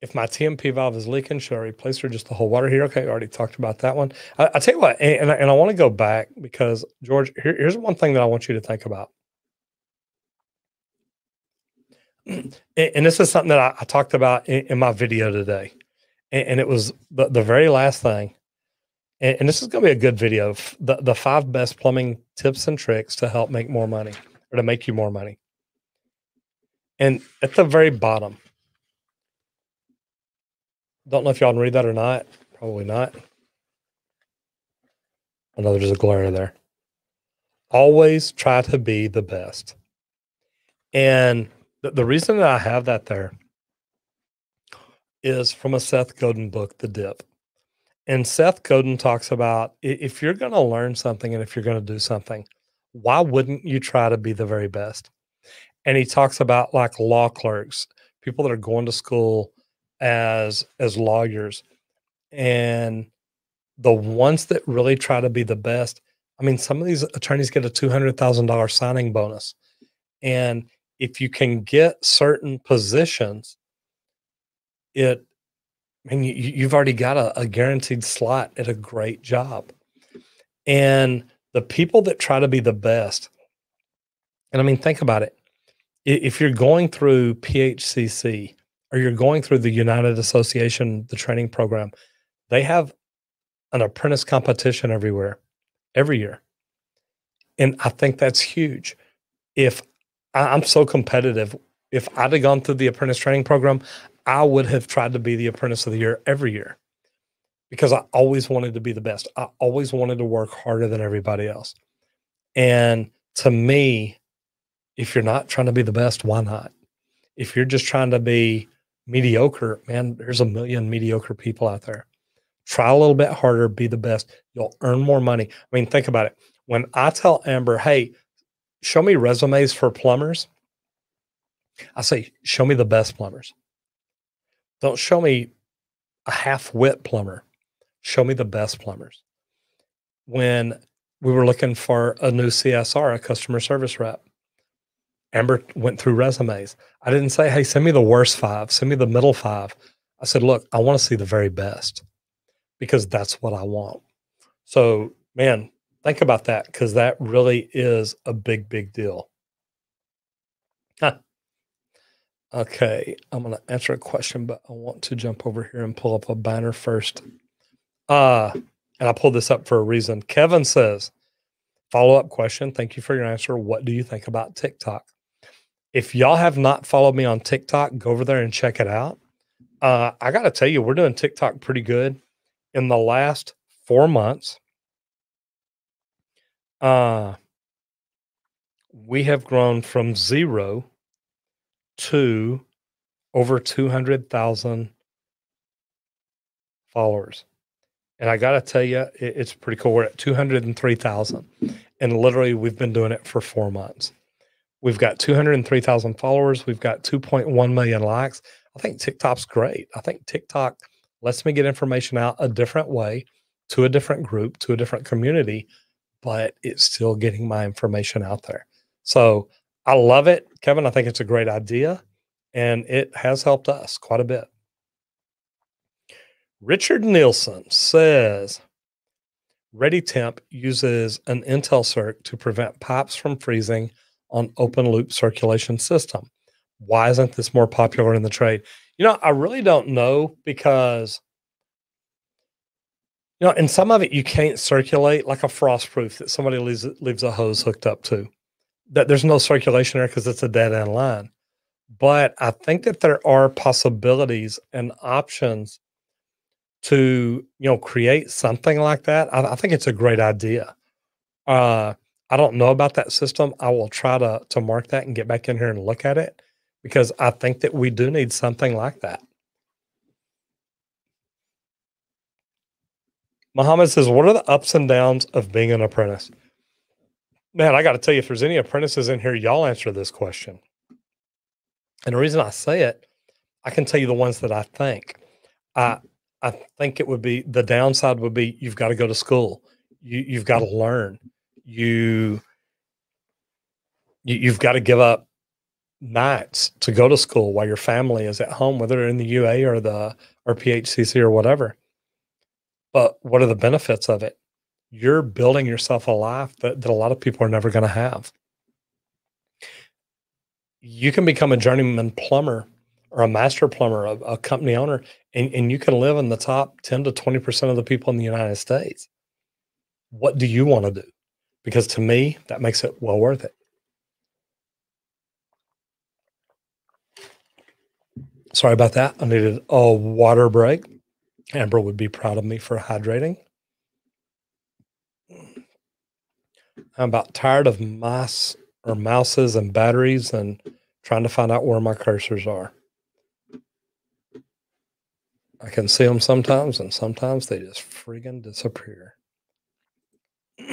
if my T&P valve is leaking, should I replace or just the whole water heater? Okay, I already talked about that one. I, I tell you what, and, and I, I want to go back because George, here, here's one thing that I want you to think about. And, and this is something that I, I talked about in, in, my video today, and, and it was the, the very last thing. And, and this is going to be a good video. The the five best plumbing tips and tricks to help make more money or to make you more money. And at the very bottom, don't know if y'all can read that or not. Probably not. I know there's a glare there. Always try to be the best. And the, the reason that I have that there is from a Seth Godin book, The Dip. And Seth Godin talks about if you're going to learn something and if you're going to do something, why wouldn't you try to be the very best? And he talks about like law clerks, people that are going to school as as lawyers and the ones that really try to be the best i mean some of these attorneys get a $200000 signing bonus and if you can get certain positions it I mean, you, have already got a, a guaranteed slot at a great job. And the people that try to be the best, and I mean, think about it. If you're going through PHCC, or you're going through the United Association, the training program, they have an apprentice competition everywhere, every year. And I think that's huge. If I'm so competitive, if I'd have gone through the apprentice training program, I would have tried to be the apprentice of the year every year because I always wanted to be the best. I always wanted to work harder than everybody else. And to me, if you're not trying to be the best, why not? If you're just trying to be mediocre, man, there's a million mediocre people out there. Try a little bit harder, be the best. You'll earn more money. I mean, think about it. When I tell Amber, hey, show me resumes for plumbers, I say, show me the best plumbers. Don't show me a half wit plumber. Show me the best plumbers. When we were looking for a new CSR, a customer service rep, Amber went through resumes. I didn't say, hey, send me the worst five, send me the middle five. I said, look, I want to see the very best because that's what I want. So, man, think about that because that really is a big, big deal. Huh. Okay, I'm going to answer a question, but I want to jump over here and pull up a banner first. Uh, and I pulled this up for a reason. Kevin says, follow up question. Thank you for your answer. What do you think about TikTok? If y'all have not followed me on TikTok, go over there and check it out. Uh, I got to tell you, we're doing TikTok pretty good. In the last four months, uh, we have grown from zero to over 200,000 followers. And I got to tell you, it, it's pretty cool. We're at 203,000. And literally, we've been doing it for four months. We've got 203,000 followers. We've got 2.1 million likes. I think TikTok's great. I think TikTok lets me get information out a different way to a different group, to a different community, but it's still getting my information out there. So I love it, Kevin. I think it's a great idea and it has helped us quite a bit. Richard Nielsen says Ready Temp uses an Intel circ to prevent pipes from freezing on open loop circulation system. Why isn't this more popular in the trade? You know, I really don't know because you know, in some of it you can't circulate like a frost proof that somebody leaves leaves a hose hooked up to. That there's no circulation there because it's a dead end line. but I think that there are possibilities and options to you know create something like that. I, I think it's a great idea. Uh, I don't know about that system. I will try to to mark that and get back in here and look at it because I think that we do need something like that. Muhammad says, What are the ups and downs of being an apprentice? Man, I got to tell you, if there's any apprentices in here, y'all answer this question. And the reason I say it, I can tell you the ones that I think. I I think it would be the downside would be you've got to go to school. You you've got to learn. You, you you've got to give up nights to go to school while your family is at home, whether in the UA or the or PHCC or whatever. But what are the benefits of it? You're building yourself a life that, that a lot of people are never going to have. You can become a journeyman plumber or a master plumber, a, a company owner, and, and you can live in the top 10 to 20% of the people in the United States. What do you want to do? Because to me, that makes it well worth it. Sorry about that. I needed a water break. Amber would be proud of me for hydrating. I'm about tired of mice or mouses and batteries and trying to find out where my cursors are. I can see them sometimes, and sometimes they just friggin' disappear. [clears throat]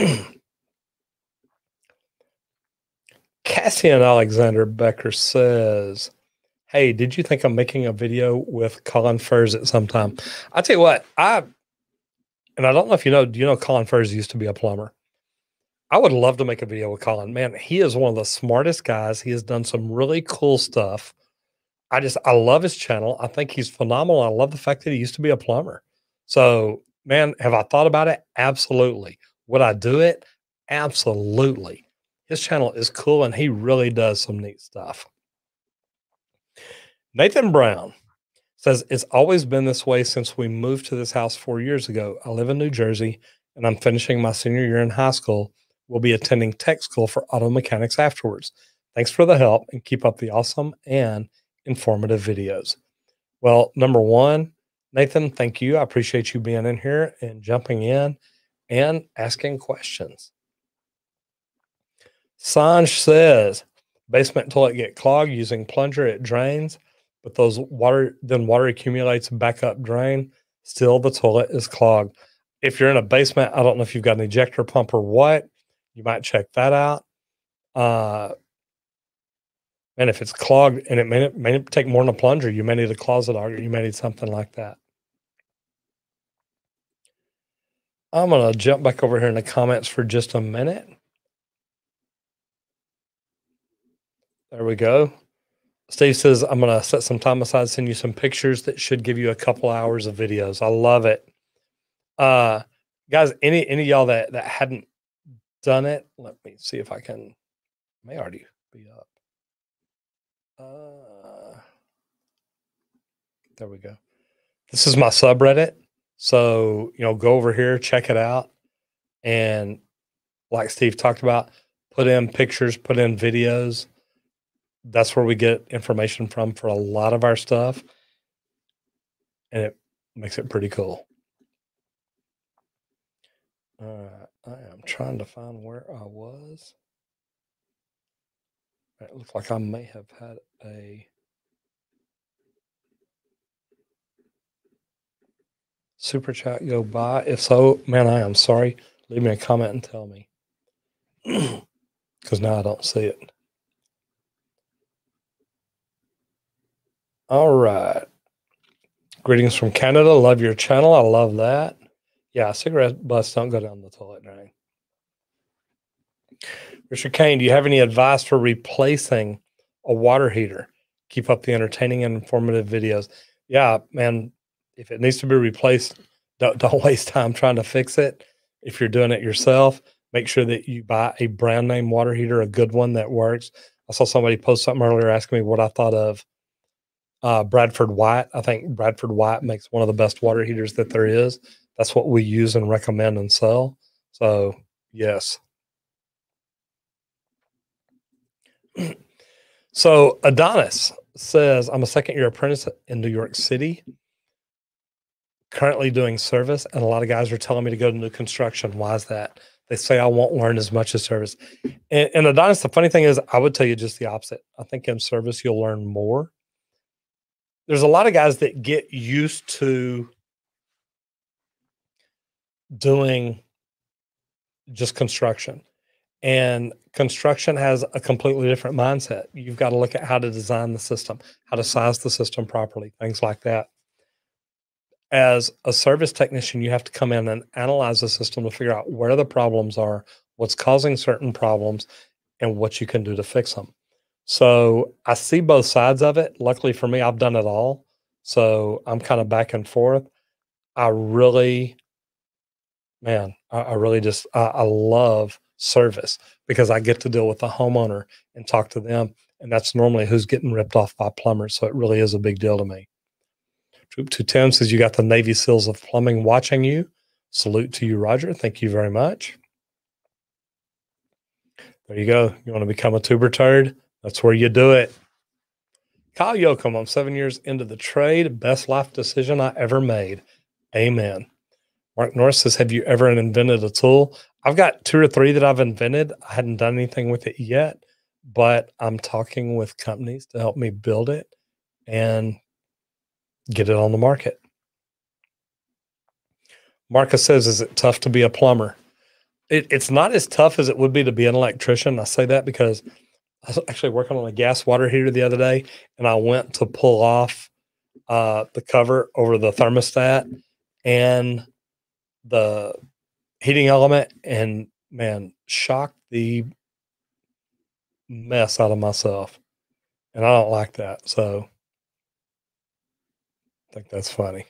Cassian Alexander Becker says, Hey, did you think I'm making a video with Colin Furze at some time? I tell you what, I and I don't know if you know, do you know Colin Furze used to be a plumber? I would love to make a video with Colin. Man, he is one of the smartest guys. He has done some really cool stuff. I just I love his channel. I think he's phenomenal. I love the fact that he used to be a plumber. So, man, have I thought about it? Absolutely. Would I do it? Absolutely. His channel is cool and he really does some neat stuff. Nathan Brown says, It's always been this way since we moved to this house four years ago. I live in New Jersey and I'm finishing my senior year in high school. We'll be attending tech school for auto mechanics afterwards. Thanks for the help and keep up the awesome and informative videos. Well, number one, Nathan, thank you. I appreciate you being in here and jumping in and asking questions. Sanj says, basement toilet get clogged using plunger, it drains but those water then water accumulates back up drain. Still, the toilet is clogged. If you're in a basement, I don't know if you've got an ejector pump or what. You might check that out. Uh, and if it's clogged and it may, may take more than a plunger, you may need a closet auger. You may need something like that. I'm going to jump back over here in the comments for just a minute. There we go. Steve says, I'm going to set some time aside, send you some pictures that should give you a couple hours of videos. I love it. Uh, guys, any, any y'all that, that hadn't done it, let me see if I can, may already be up. Uh, there we go. This is my subreddit. So, you know, go over here, check it out. And like Steve talked about, put in pictures, put in videos that's where we get information from for a lot of our stuff. And it makes it pretty cool. Uh, I am trying to find where I was. It looks like I may have had a super chat go by. If so, man, I am sorry. Leave me a comment and tell me. [clears throat] Because now I don't see it. All right. Greetings from Canada. Love your channel. I love that. Yeah, cigarette butts don't go down the toilet drain. Richard Kane, do you have any advice for replacing a water heater? Keep up the entertaining and informative videos. Yeah, man, if it needs to be replaced, don't, [laughs] don't waste time trying to fix it. If you're doing it yourself, make sure that you buy a brand name water heater, a good one that works. I saw somebody post something earlier asking me what I thought of uh, Bradford White. I think Bradford White makes one of the best water heaters that there is. That's what we use and recommend and sell. So, yes. [clears throat] so, Adonis says, I'm a second year apprentice in New York City, currently doing service, and a lot of guys are telling me to go to new construction. Why is that? They say I won't learn as much as service. And, and Adonis, the funny thing is, I would tell you just the opposite. I think in service, you'll learn more. There's a lot of guys that get used to doing just construction. And construction has a completely different mindset. You've got to look at how to design the system, how to size the system properly, things like that. As a service technician, you have to come in and analyze the system to figure out where the problems are, what's causing certain problems, and what you can do to fix them. So I see both sides of it. Luckily for me, I've done it all. So I'm kind of back and forth. I really man, I, I really just I, I love service because I get to deal with the homeowner and talk to them, and that's normally who's getting ripped off by plumbers. So it really is a big deal to me. Troop Two Ten says you got the Navy SEALs of plumbing watching you. Salute to you, Roger. Thank you very much. There you go. You want to become a tuber turd? That's where you do it. Kyle Yoakum, I'm seven years into the trade. Best life decision I ever made. Amen. Mark Norris says, Have you ever invented a tool? I've got two or three that I've invented. I hadn't done anything with it yet, but I'm talking with companies to help me build it and get it on the market. Marcus says, Is it tough to be a plumber? It, it's not as tough as it would be to be an electrician. I say that because I was actually working on a gas water heater the other day and I went to pull off uh, the cover over the thermostat and the heating element and man, shocked the mess out of myself. And I don't like that. So I think that's funny.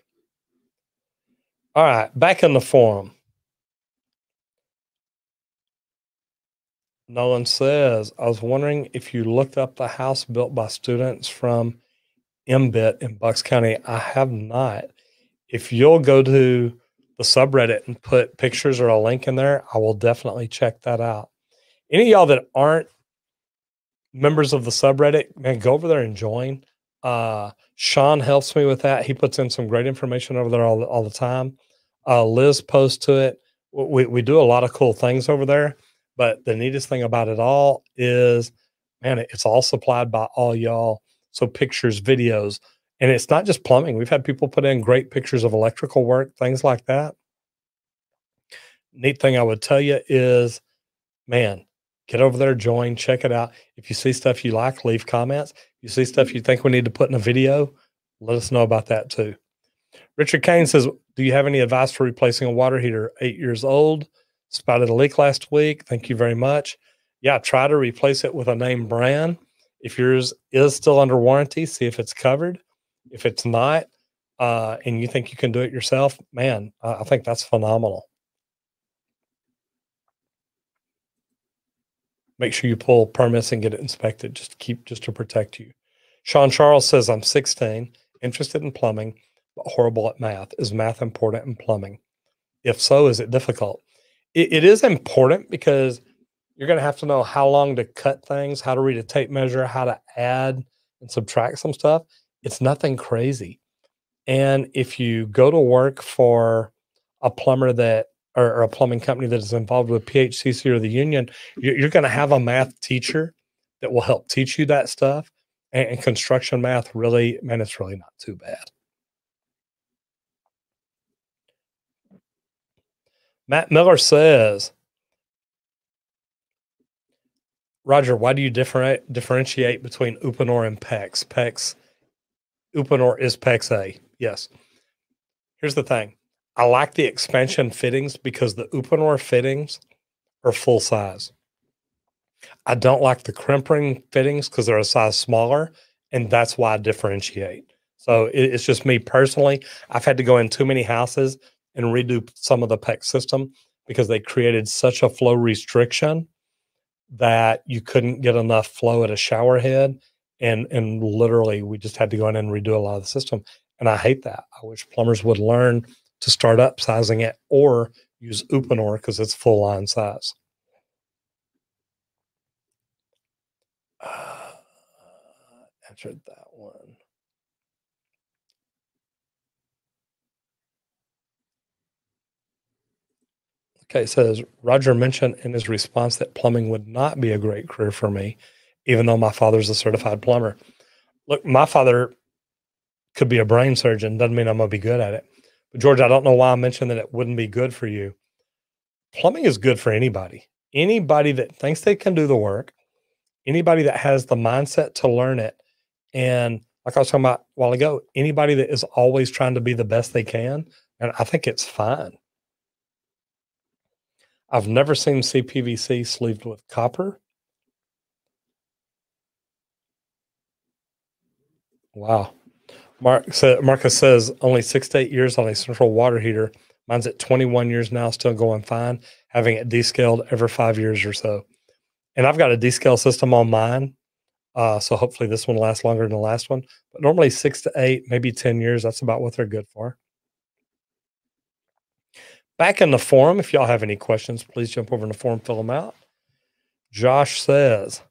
All right, back in the forum. Nolan says, I was wondering if you looked up the house built by students from MBIT in Bucks County. I have not. If you'll go to the subreddit and put pictures or a link in there, I will definitely check that out. Any y'all that aren't members of the subreddit, man, go over there and join. Uh, Sean helps me with that. He puts in some great information over there all, all the time. Uh, Liz posts to it. We, we do a lot of cool things over there. But the neatest thing about it all is, man, it's all supplied by all y'all. So pictures, videos, and it's not just plumbing. We've had people put in great pictures of electrical work, things like that. Neat thing I would tell you is, man, get over there, join, check it out. If you see stuff you like, leave comments. If you see stuff you think we need to put in a video, let us know about that too. Richard Kane says, Do you have any advice for replacing a water heater? Eight years old, spotted a leak last week. Thank you very much. Yeah, try to replace it with a name brand. If yours is still under warranty, see if it's covered. If it's not, uh, and you think you can do it yourself, man, I think that's phenomenal. Make sure you pull permits and get it inspected just keep just to protect you. Sean Charles says, I'm 16, interested in plumbing, but horrible at math. Is math important in plumbing? If so, is it difficult? It, it is important because you're going to have to know how long to cut things, how to read a tape measure, how to add and subtract some stuff. It's nothing crazy. And if you go to work for a plumber that or, or a plumbing company that is involved with PHCC or the union, you're, you're going to have a math teacher that will help teach you that stuff. And, and construction math really, man, it's really not too bad. Matt Miller says, Roger, why do you differ- differentiate between Uponor and PEX? PEX Uponor is PEX A. Yes. Here's the thing. I like the expansion fittings because the Uponor fittings are full size. I don't like the crimping fittings because they're a size smaller, and that's why I differentiate. So it, it's just me personally. I've had to go in too many houses and redo some of the PEX system because they created such a flow restriction that you couldn't get enough flow at a shower head. And and literally we just had to go in and redo a lot of the system. And i hate that. I wish plumbers would learn to start up sizing it or use uponor because it's full line size. Uh, [sighs] answered that one. Okay, it says Roger mentioned in his response that plumbing would not be a great career for me, even though my father's a certified plumber. Look, my father could be a brain surgeon, doesn't mean I'm gonna be good at it. But George, I don't know why I mentioned that it wouldn't be good for you. Plumbing is good for anybody. Anybody that thinks they can do the work, anybody that has the mindset to learn it. And like I was talking about a while ago, anybody that is always trying to be the best they can, and I think it's fine. I've never seen CPVC sleeved with copper. Wow. Mark Marcus says only six to eight years on a central water heater. Mine's at 21 years now, still going fine, having it descaled every five years or so. And I've got a descale system on mine. Uh, so hopefully this one lasts longer than the last one. But normally six to eight, maybe 10 years, that's about what they're good for. Back in the forum, if y'all have any questions, please jump over in the forum, fill them out. Josh says,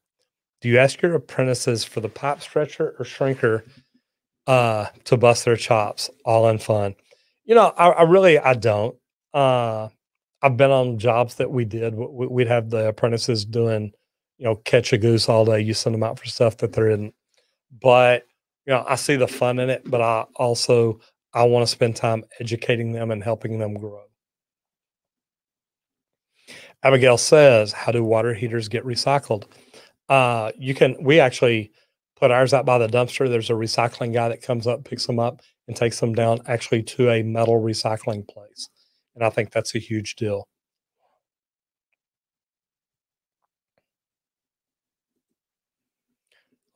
Do you ask your apprentices for the pipe stretcher or shrinker uh, to bust their chops all in fun? You know, I, I really I don't. Uh, I've been on jobs that we did. we- We'd have the apprentices doing, you know, catch a goose all day. You send them out for stuff that they're in. But you know, I see the fun in it, but I also I want to spend time educating them and helping them grow. Abigail says, "How do water heaters get recycled?" Uh, you can. We actually put ours out by the dumpster. There's a recycling guy that comes up, picks them up, and takes them down actually to a metal recycling place. And I think that's a huge deal.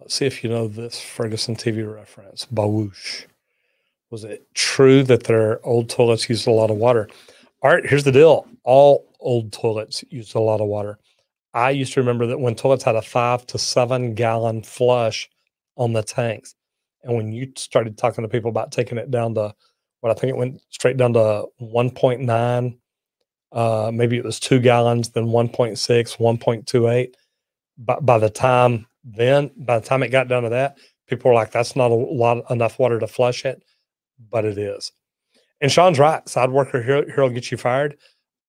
Let's see if you know this Ferguson TV reference. Bawoosh. Was it true that their old toilets used a lot of water? All right, here's the deal. All old toilets used a lot of water. I used to remember that when toilets had a five to seven gallon flush on the tanks. And when you started talking to people about taking it down to what I think it went straight down to 1.9, uh, maybe it was two gallons, then 1.6, 1.28. But by the time then, by the time it got down to that, people were like, that's not a lot enough water to flush it, but it is. And Sean's right. Side worker here, here will get you fired.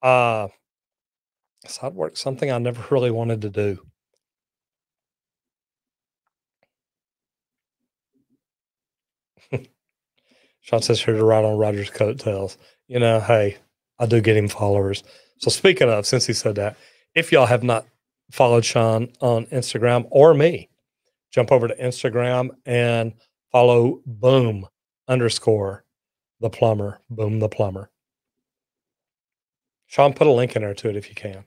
Uh, side work, something I never really wanted to do. [laughs] Sean says here to ride on Roger's coattails. You know, hey, I do get him followers. So speaking of, since he said that, if y'all have not followed Sean on Instagram or me, jump over to Instagram and follow boom underscore the plumber. Boom the plumber. Sean, put a link in there to it if you can.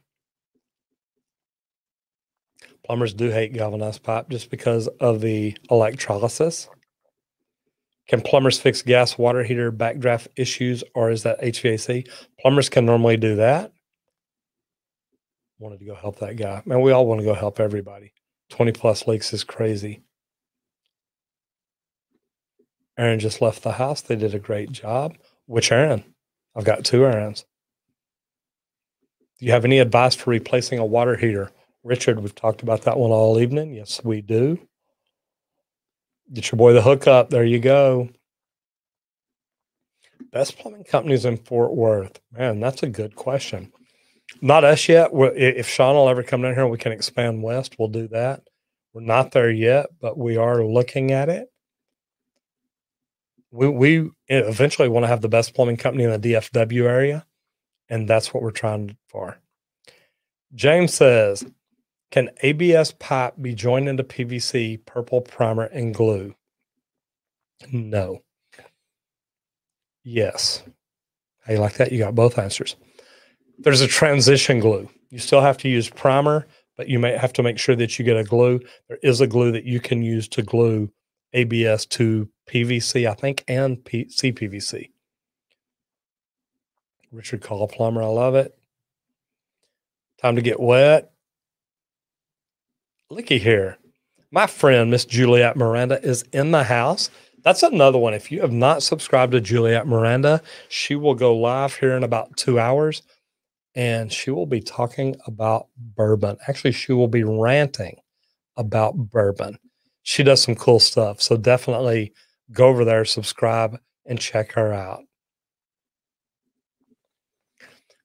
Plumbers do hate galvanized pipe just because of the electrolysis. Can plumbers fix gas water heater backdraft issues or is that HVAC? Plumbers can normally do that. Wanted to go help that guy. Man, we all want to go help everybody. 20 plus leaks is crazy. Aaron just left the house. They did a great job. Which Aaron? I've got two Aarons. Do you have any advice for replacing a water heater? Richard, we've talked about that one all evening. Yes, we do. Get your boy the hookup. There you go. Best plumbing companies in Fort Worth. Man, that's a good question. Not us yet. We're- If Sean will ever come down here and we can expand west, we'll do that. We're not there yet, but we are looking at it. We we eventually want to have the best plumbing company in the DFW area, and that's what we're trying for. James says, "Can ABS pipe be joined into PVC, purple primer, and glue?" No. Yes. How you like that? You got both answers. There's a transition glue. You still have to use primer, but you may have to make sure that you get a glue. There is a glue that you can use to glue ABS to PVC, I think, and P- CPVC. Richard Call Plumber, I love it. Time to get wet. Looky here. My friend, Miss Juliet Miranda, is in the house. That's another one. If you have not subscribed to Juliet Miranda, she will go live here in about two hours and she will be talking about bourbon. Actually, she will be ranting about bourbon. she does some cool stuff. So definitely go over there, subscribe, and check her out.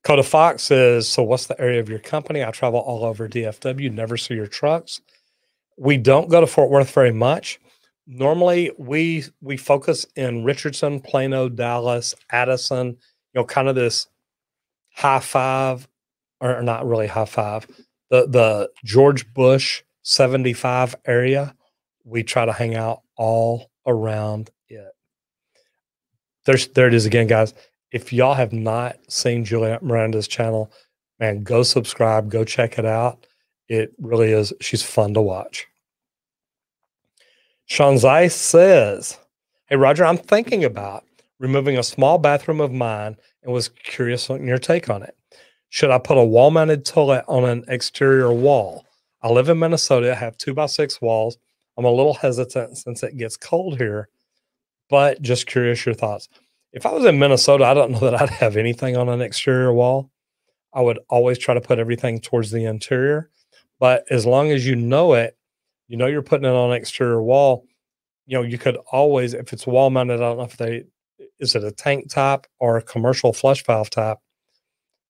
Coda Fox says, So, what's the area of your company? I travel all over DFW, never see your trucks. We don't go to Fort Worth very much. Normally, we we focus in Richardson, Plano, Dallas, Addison, you know, kind of this high five, or not really high five, the the George Bush 75 area. We try to hang out all around it. There's there it is again, guys if y'all have not seen Juliet Miranda's channel, man, go subscribe, go check it out. It really is, she's fun to watch. Sean Zeiss says, Hey, Roger, I'm thinking about removing a small bathroom of mine and was curious on your take on it. Should I put a wall mounted toilet on an exterior wall? I live in Minnesota, I have two by six walls. I'm a little hesitant since it gets cold here, but just curious your thoughts. If I was in Minnesota, I don't know that I'd have anything on an exterior wall. I would always try to put everything towards the interior. But as long as you know it, you know you're putting it on an exterior wall, you know, you could always, if it's wall mounted, I don't know if they is it a tank top or a commercial flush valve top,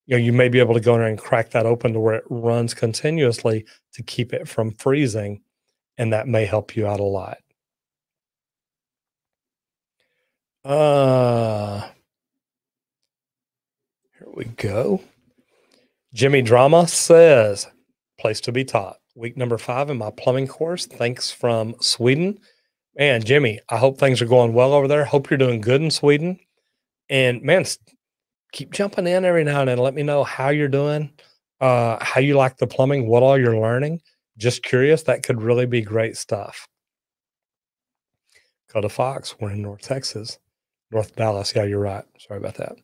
you know, you may be able to go in there and crack that open to where it runs continuously to keep it from freezing. And that may help you out a lot. Uh, here we go. Jimmy Drama says, place to be taught. Week number five in my plumbing course. Thanks from Sweden. Man, Jimmy, I hope things are going well over there. Hope you're doing good in Sweden. And man, keep jumping in every now and then. Let me know how you're doing, uh, how you like the plumbing, what all you're learning. Just curious. That could really be great stuff. Go to Fox. We're in North Texas. North Dallas. Yeah, you're right. Sorry about that.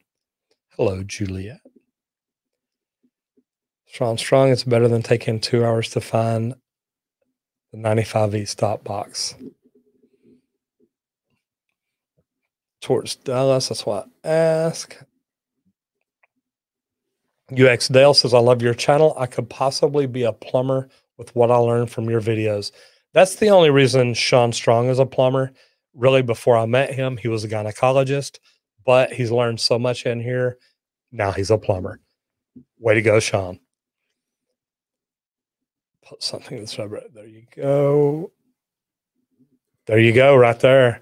Hello, Juliet. Strong, strong. It's better than taking two hours to find the 95E stop box. Towards Dallas. That's why I ask. UX Dale says, I love your channel. I could possibly be a plumber with what I learned from your videos. That's the only reason Sean Strong is a plumber really before I met him, he was a gynecologist, but he's learned so much in here. Now he's a plumber. Way to go, Sean. Put something in the subreddit. There you go. There you go, right there.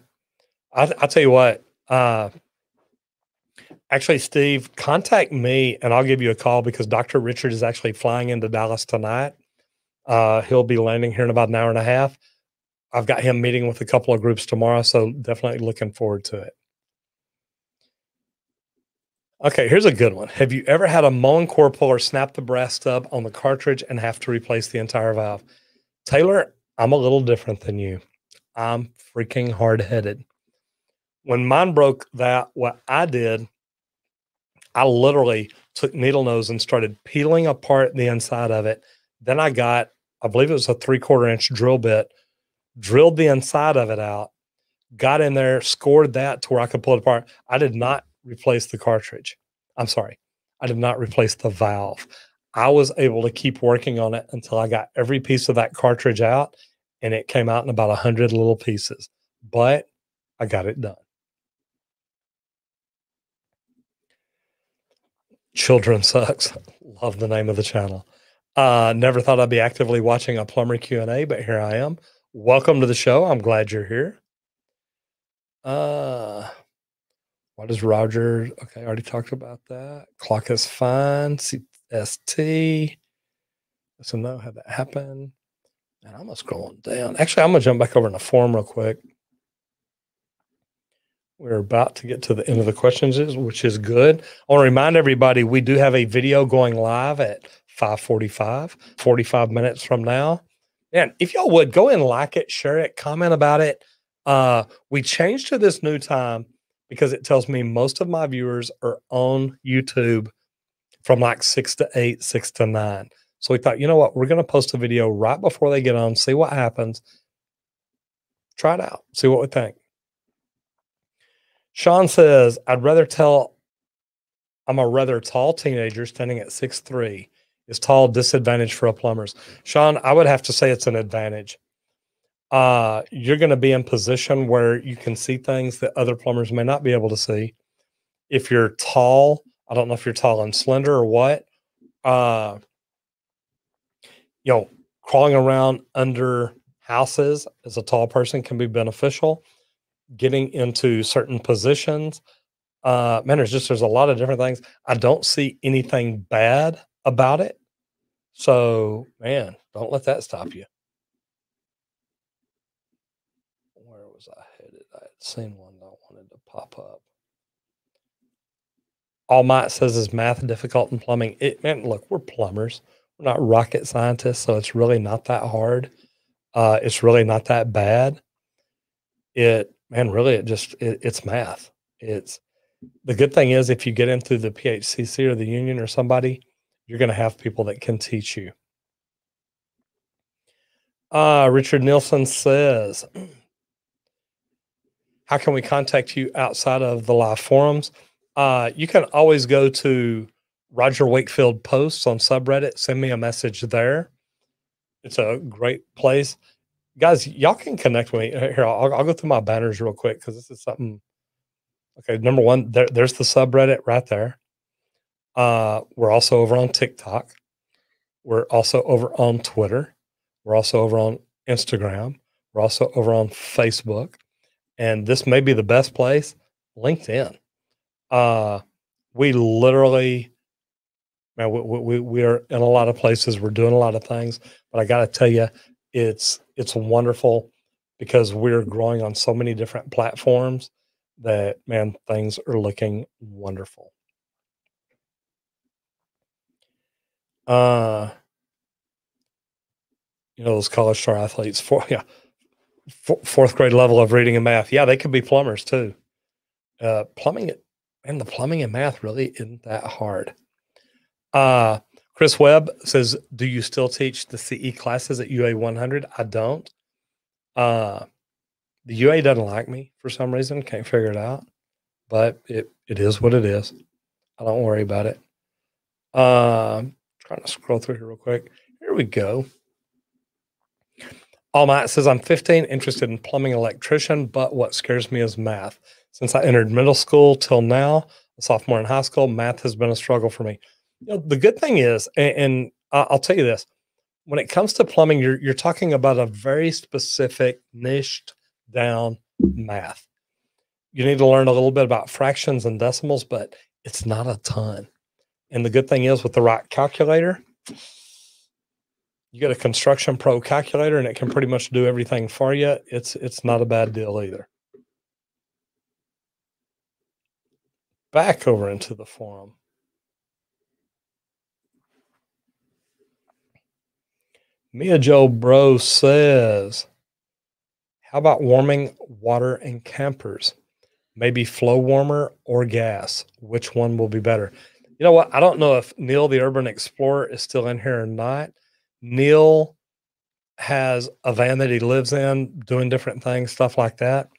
I, I'll tell you what. Uh, actually, Steve, contact me and I'll give you a call because Dr. Richard is actually flying into Dallas tonight. Uh, he'll be landing here in about an hour and a half. I've got him meeting with a couple of groups tomorrow, so definitely looking forward to it. Okay, here's a good one. Have you ever had a Mullen core puller snap the brass stub on the cartridge and have to replace the entire valve? Taylor, I'm a little different than you. I'm freaking hard headed. When mine broke that, what I did, I literally took needle nose and started peeling apart the inside of it. Then I got, I believe it was a three quarter inch drill bit drilled the inside of it out, got in there, scored that to where I could pull it apart. I did not replace the cartridge. I'm sorry. I did not replace the valve. I was able to keep working on it until I got every piece of that cartridge out and it came out in about a hundred little pieces, but I got it done. Children sucks. [laughs] Love the name of the channel. Uh, never thought I'd be actively watching a plumber Q&A, but here I am welcome to the show. I'm glad you're here. Uh, what is Roger? Okay, I already talked about that. Clock is fine. CST. So know how that happened. And I'm scrolling down. Actually, I'm gonna jump back over in the form real quick. We're about to get to the end of the questions, which is good. I want to remind everybody we do have a video going live at 5:45, 45 minutes from now. And if y'all would go and like it, share it, comment about it. Uh, we changed to this new time because it tells me most of my viewers are on YouTube from like six to eight, six to nine. So we thought, you know what, we're going to post a video right before they get on, see what happens. Try it out, see what we think. Sean says, I'd rather tell I'm a rather tall teenager standing at six three is tall disadvantage for a plumbers? Sean, I would have to say it's an advantage. uh, you're going to be in position where you can see things that other plumbers may not be able to see. If you're tall, I don't know if you're tall and slender or what. Uh, you know, crawling around under houses as a tall person can be beneficial. Getting into certain positions, uh, man, there's just there's a lot of different things. I don't see anything bad about it. So, man, don't let that stop you. Where was I headed? I had seen one that I wanted to pop up. All Might says is math difficult in plumbing. It man, look, we're plumbers. We're not rocket scientists, so it's really not that hard. Uh, it's really not that bad. It man, really, it just it, it's math. It's the good thing is if you get into the PHCC or the union or somebody, you're going to have people that can teach you. Uh, Richard Nielsen says, [clears throat] How can we contact you outside of the live forums? Uh, you can always go to Roger Wakefield posts on subreddit, send me a message there. It's a great place. Guys, y'all can connect with me. Here, I'll, I'll go through my banners real quick because this is something. Okay, number one, there, there's the subreddit right there. Uh, we're also over on TikTok. We're also over on Twitter. We're also over on Instagram. We're also over on Facebook. And this may be the best place LinkedIn. Uh, we literally, man, we, we, we are in a lot of places. We're doing a lot of things. But I got to tell you, it's it's wonderful because we're growing on so many different platforms that man things are looking wonderful uh you know those college star athletes for [laughs] yeah fourth grade level of reading and math. Yeah they could be plumbers too. Uh plumbing and the plumbing and math really isn't that hard. Uh chris webb says do you still teach the ce classes at ua 100 i don't. Uh the ua doesn't like me for some reason can't figure it out but it it is what it is. I don't worry about it. Uh trying to scroll through here real quick. Here we go. All Matt says, I'm 15, interested in plumbing electrician, but what scares me is math. Since I entered middle school till now, a sophomore in high school, math has been a struggle for me. You know, the good thing is, and, and I'll tell you this, when it comes to plumbing, you're you're talking about a very specific niched down math. You need to learn a little bit about fractions and decimals, but it's not a ton. And the good thing is with the right calculator, you get a construction pro calculator and it can pretty much do everything for you. It's it's not a bad deal either. Back over into the forum. Mia Joe Bro says, How about warming water in campers? Maybe flow warmer or gas. Which one will be better? You know what? I don't know if Neil the Urban Explorer is still in here or not. Neil has a van that he lives in, doing different things, stuff like that.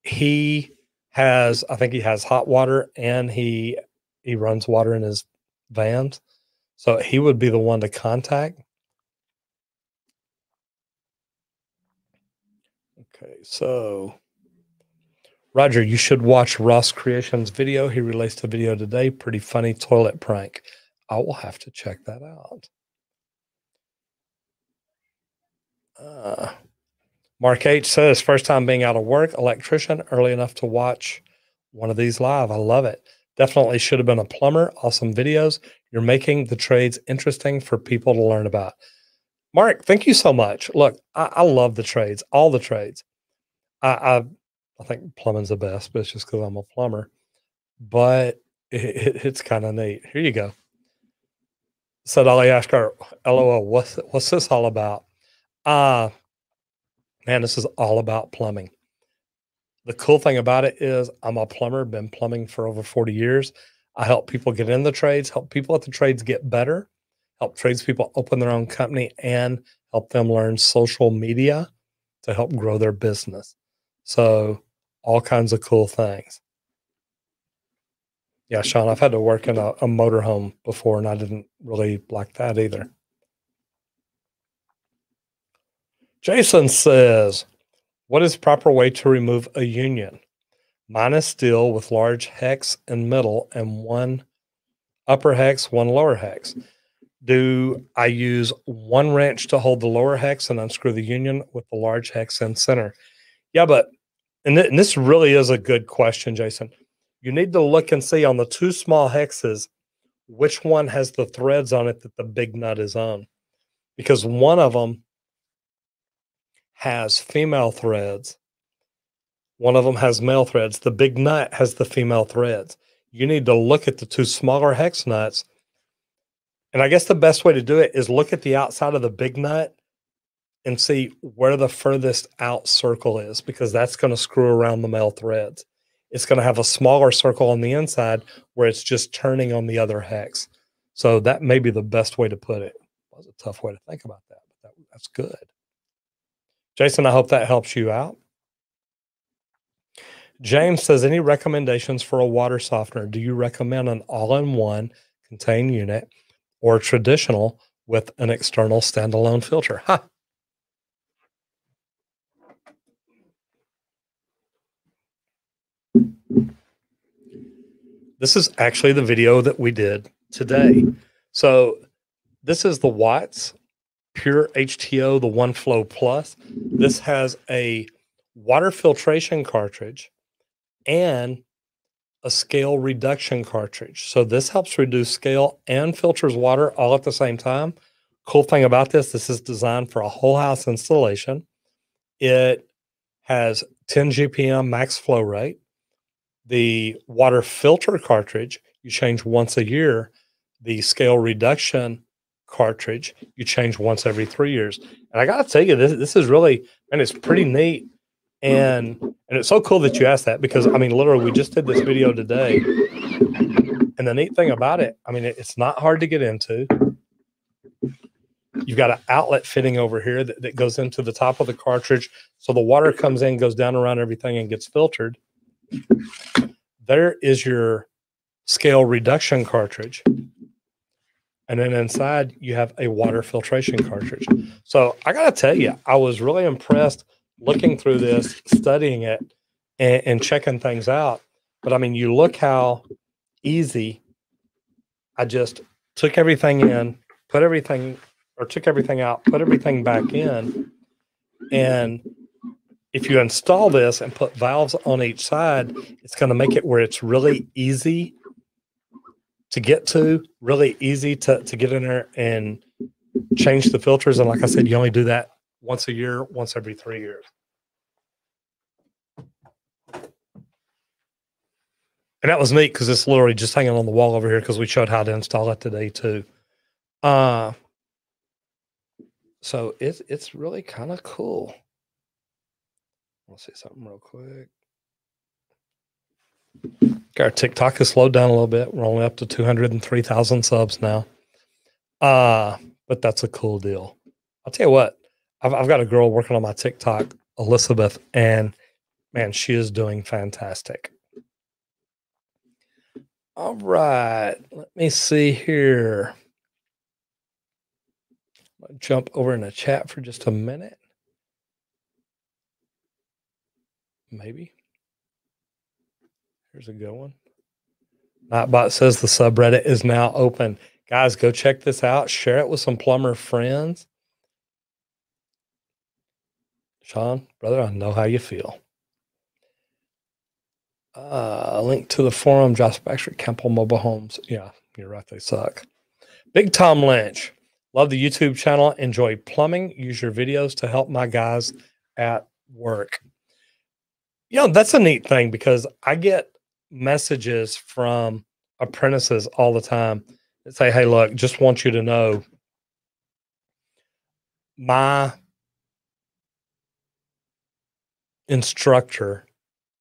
He has, I think he has hot water and he he runs water in his vans. So he would be the one to contact. Okay, so Roger, you should watch Ross Creation's video. He released a video today. Pretty funny toilet prank. I will have to check that out. Uh, Mark H says, first time being out of work, electrician, early enough to watch one of these live. I love it. Definitely should have been a plumber. Awesome videos. You're making the trades interesting for people to learn about. Mark, thank you so much. Look, I, I love the trades, all the trades. I, I I think plumbing's the best, but it's just because I'm a plumber. But [laughs] it, it, it's kind of neat. Here you go. Said Ali Ashkar, LOL, what's, what's this all about? Uh, man, this is all about plumbing. The cool thing about it is I'm a plumber, been plumbing for over 40 years. I help people get in the trades, help people at the trades get better, help tradespeople open their own company, and help them learn social media to help grow their business. So all kinds of cool things. Yeah, Sean, I've had to work in a, a motorhome before, and I didn't really like that either. Jason says, What is proper way to remove a union? Mine is steel with large hex in middle and one upper hex, one lower hex. Do I use one wrench to hold the lower hex and unscrew the union with the large hex in center? Yeah, but and, th- and this really is a good question, Jason. You need to look and see on the two small hexes which one has the threads on it that the big nut is on, because one of them has female threads. One of them has male threads. The big nut has the female threads. You need to look at the two smaller hex nuts. And I guess the best way to do it is look at the outside of the big nut and see where the furthest out circle is because that's going to screw around the male threads. It's going to have a smaller circle on the inside where it's just turning on the other hex. So that may be the best way to put it. it was a tough way to think about that, but that, that's good. Jason, I hope that helps you out. James says, any recommendations for a water softener? Do you recommend an all in one contained unit or traditional with an external standalone filter? Ha! This is actually the video that we did today. So, this is the Watts PureH2O, the One Flow Plus. This has a water filtration cartridge and a scale reduction cartridge. So this helps reduce scale and filters water all at the same time. Cool thing about this, this is designed for a whole house installation. It has 10 GPM max flow rate. The water filter cartridge you change once a year. The scale reduction cartridge you change once every three years. And I got to tell you, this this is really and it's pretty neat. And and it's so cool that you asked that because I mean, literally, we just did this video today. And the neat thing about it, I mean, it, it's not hard to get into. You've got an outlet fitting over here that, that goes into the top of the cartridge. So the water comes in, goes down around everything, and gets filtered. There is your scale reduction cartridge. And then inside, you have a water filtration cartridge. So I got to tell you, I was really impressed looking through this, studying it, and, and checking things out. But I mean, you look how easy I just took everything in, put everything, or took everything out, put everything back in. And if you install this and put valves on each side, it's going to make it where it's really easy to get to, really easy to, to get in there and change the filters. And like I said, you only do that once a year, once every three years. And that was neat because it's literally just hanging on the wall over here because we showed how to install it today too. Uh so it's it's really kind of cool. I'll see something real quick. Our TikTok has slowed down a little bit. We're only up to 203,000 subs now. Uh, but that's a cool deal. I'll tell you what, I've, I've got a girl working on my TikTok, Elizabeth, and man, she is doing fantastic. All right, let me see here. jump over in the chat for just a minute. Maybe. Here's a good one. Nightbot says the subreddit is now open. Guys, go check this out. Share it with some plumber friends. Sean, brother, I know how you feel. Uh, a link to the forum, Josh Baxter, Campbell Mobile Homes. Yeah, you're right. They suck. Big Tom Lynch. Love the YouTube channel. Enjoy plumbing. Use your videos to help my guys at work. You know, that's a neat thing because I get messages from apprentices all the time that say, Hey, look, just want you to know my instructor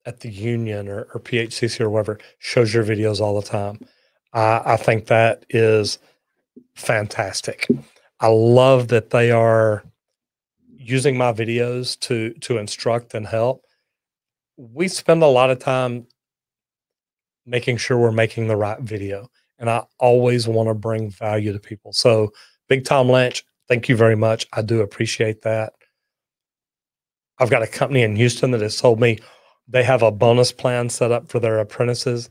at the union or, or PHCC or whatever shows your videos all the time. I, I think that is fantastic. I love that they are using my videos to to instruct and help. We spend a lot of time making sure we're making the right video. And I always want to bring value to people. So, Big Tom Lynch, thank you very much. I do appreciate that. I've got a company in Houston that has told me they have a bonus plan set up for their apprentices.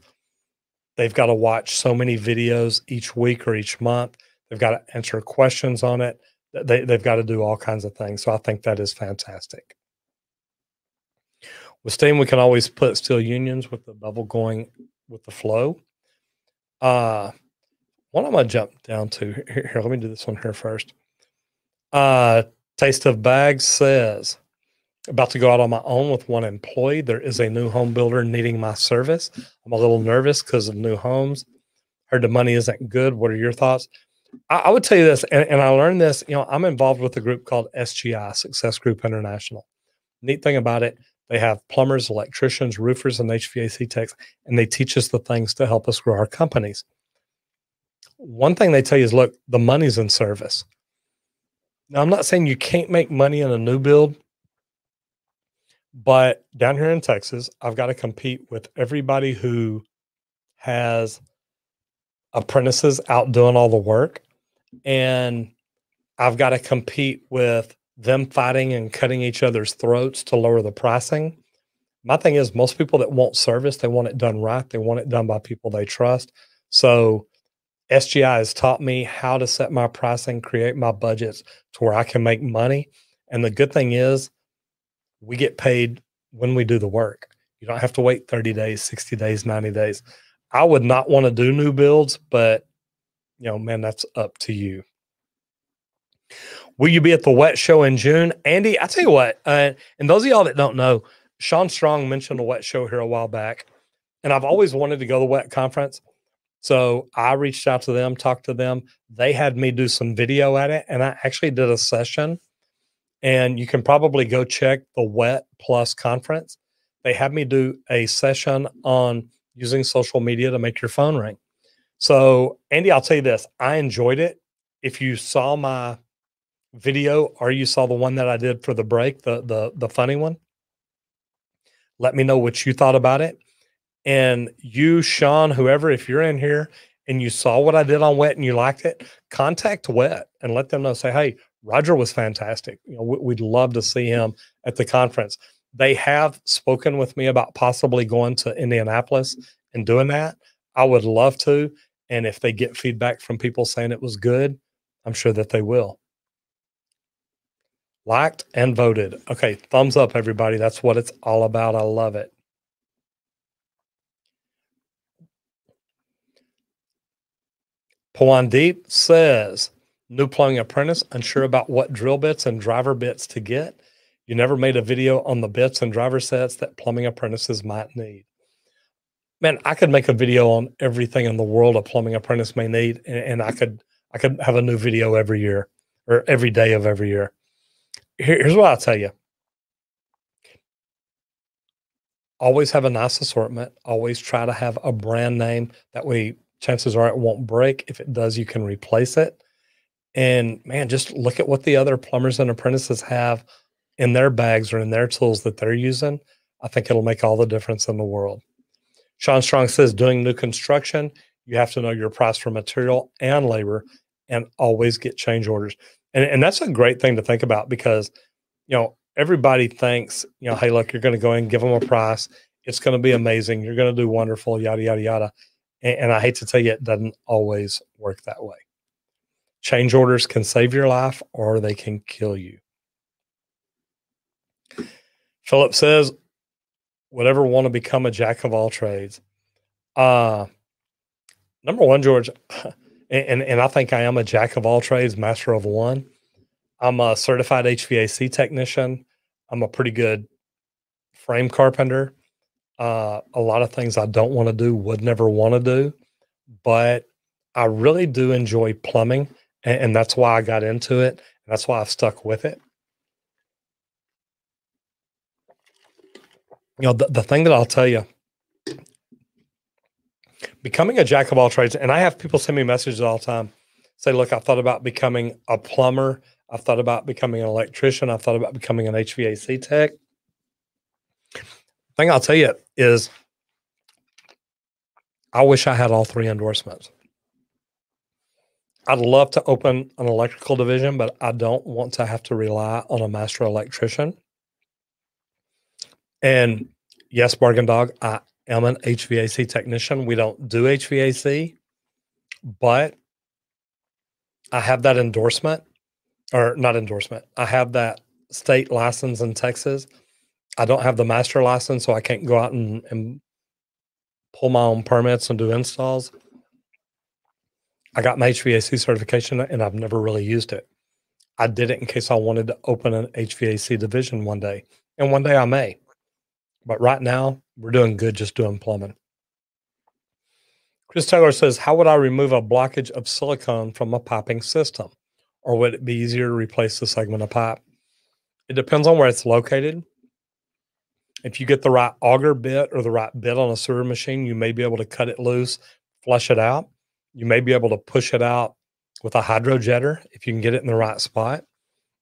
They've got to watch so many videos each week or each month. They've got to answer questions on it. They, they've got to do all kinds of things. So I think that is fantastic. With steam, we can always put steel unions with the bubble going with the flow. Uh, what am I jump down to here, here? Let me do this one here first. Uh, Taste of Bags says, about to go out on my own with one employee. There is a new home builder needing my service. I'm a little nervous because of new homes. Heard the money isn't good. What are your thoughts? I, I would tell you this, and, and I learned this. You know, I'm involved with a group called SGI, Success Group International. Neat thing about it, they have plumbers, electricians, roofers, and HVAC techs, and they teach us the things to help us grow our companies. One thing they tell you is look, the money's in service. Now, I'm not saying you can't make money in a new build, but down here in Texas, I've got to compete with everybody who has apprentices out doing all the work. And I've got to compete with them fighting and cutting each other's throats to lower the pricing. My thing is, most people that want service, they want it done right. They want it done by people they trust. So, SGI has taught me how to set my pricing, create my budgets to where I can make money. And the good thing is, we get paid when we do the work. You don't have to wait 30 days, 60 days, 90 days. I would not want to do new builds, but you know, man, that's up to you. Will you be at the WWETT show in June? Andy, I tell you what, uh, and those of y'all that don't know, Sean Strong mentioned the WWETT show here a while back, and I've always wanted to go to the WWETT conference. So I reached out to them, talked to them. They had me do some video at it, and I actually did a session and you can probably go check the WWETT Plus conference. They had me do a session on using social media to make your phone ring. So, Andy, I'll tell you this I enjoyed it. If you saw my video or you saw the one that I did for the break, the the the funny one, let me know what you thought about it. And you, Sean, whoever, if you're in here and you saw what I did on WWETT and you liked it, contact WWETT and let them know. Say, hey, Roger was fantastic. You know, we'd love to see him at the conference. They have spoken with me about possibly going to Indianapolis and doing that. I would love to. And if they get feedback from people saying it was good, I'm sure that they will. Liked and voted. Okay, thumbs up, everybody. That's what it's all about. I love it. Pawan Deep says, New plumbing apprentice, unsure about what drill bits and driver bits to get. You never made a video on the bits and driver sets that plumbing apprentices might need. Man, I could make a video on everything in the world a plumbing apprentice may need, and, and I could I could have a new video every year or every day of every year. Here, here's what I'll tell you. Always have a nice assortment. Always try to have a brand name. That way, chances are it won't break. If it does, you can replace it. And man, just look at what the other plumbers and apprentices have in their bags or in their tools that they're using. I think it'll make all the difference in the world. Sean Strong says doing new construction, you have to know your price for material and labor and always get change orders. And, and that's a great thing to think about because, you know, everybody thinks, you know, hey, look, you're going to go and give them a price. It's going to be amazing. You're going to do wonderful, yada, yada, yada. And, and I hate to tell you, it doesn't always work that way. Change orders can save your life or they can kill you. Philip says, whatever want to become a jack of all trades. Uh number one, George, [laughs] and, and I think I am a jack of all trades, master of one. I'm a certified HVAC technician. I'm a pretty good frame carpenter. Uh, a lot of things I don't want to do, would never want to do, but I really do enjoy plumbing and, and that's why I got into it. And that's why I've stuck with it. You know, the, the thing that I'll tell you, becoming a jack of all trades, and I have people send me messages all the time, say, look, I thought about becoming a plumber. I thought about becoming an electrician. I thought about becoming an HVAC tech. Thing I'll tell you is I wish I had all three endorsements. I'd love to open an electrical division, but I don't want to have to rely on a master electrician. And yes, Bargain Dog, I am an HVAC technician. We don't do HVAC, but I have that endorsement or not endorsement. I have that state license in Texas. I don't have the master license, so I can't go out and, and pull my own permits and do installs. I got my HVAC certification and I've never really used it. I did it in case I wanted to open an HVAC division one day. And one day I may. But right now, we're doing good just doing plumbing. Chris Taylor says, How would I remove a blockage of silicone from a piping system? Or would it be easier to replace the segment of pipe? It depends on where it's located. If you get the right auger bit or the right bit on a sewer machine, you may be able to cut it loose, flush it out. You may be able to push it out with a hydrojetter if you can get it in the right spot.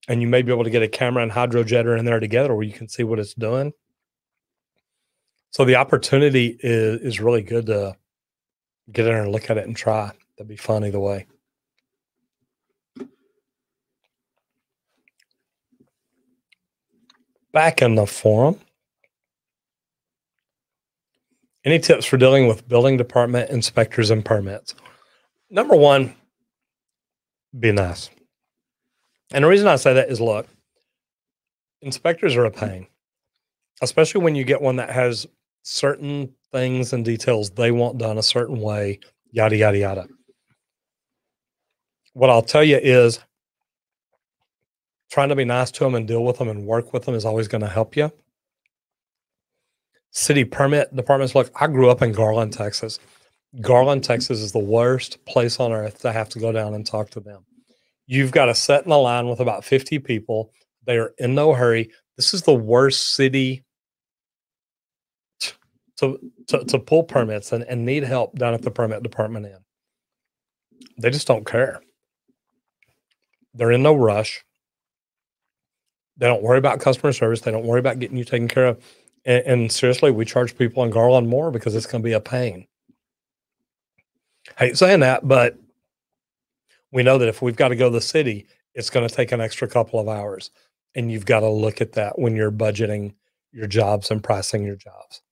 And you may be able to get a camera and hydrojetter in there together where you can see what it's doing. So the opportunity is is really good to get in there and look at it and try. That'd be fun either way. Back in the forum. Any tips for dealing with building department inspectors and permits? Number one, be nice. And the reason I say that is look, inspectors are a pain, especially when you get one that has certain things and details they want done a certain way, yada, yada, yada. What I'll tell you is trying to be nice to them and deal with them and work with them is always going to help you. City permit departments. Look, I grew up in Garland, Texas. Garland, Texas is the worst place on earth to have to go down and talk to them. You've got to set in a line with about 50 people. They are in no hurry. This is the worst city to, to, to pull permits and, and need help down at the permit department in. They just don't care. They're in no rush. They don't worry about customer service. They don't worry about getting you taken care of. And, and seriously, we charge people in Garland more because it's going to be a pain. I hate saying that, but we know that if we've got to go to the city, it's going to take an extra couple of hours. And you've got to look at that when you're budgeting your jobs and pricing your jobs.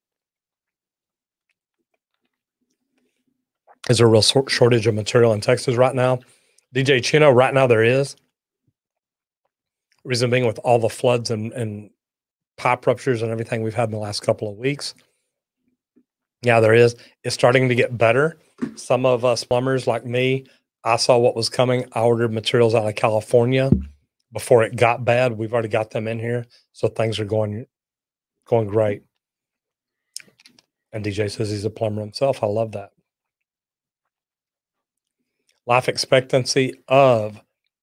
Is there a real shortage of material in Texas right now? DJ Chino, right now there is. Reason being, with all the floods and, and pipe ruptures and everything we've had in the last couple of weeks. Yeah, there is. It's starting to get better. Some of us plumbers like me, I saw what was coming. I ordered materials out of California before it got bad. We've already got them in here, so things are going going great. And DJ says he's a plumber himself. I love that. Life expectancy of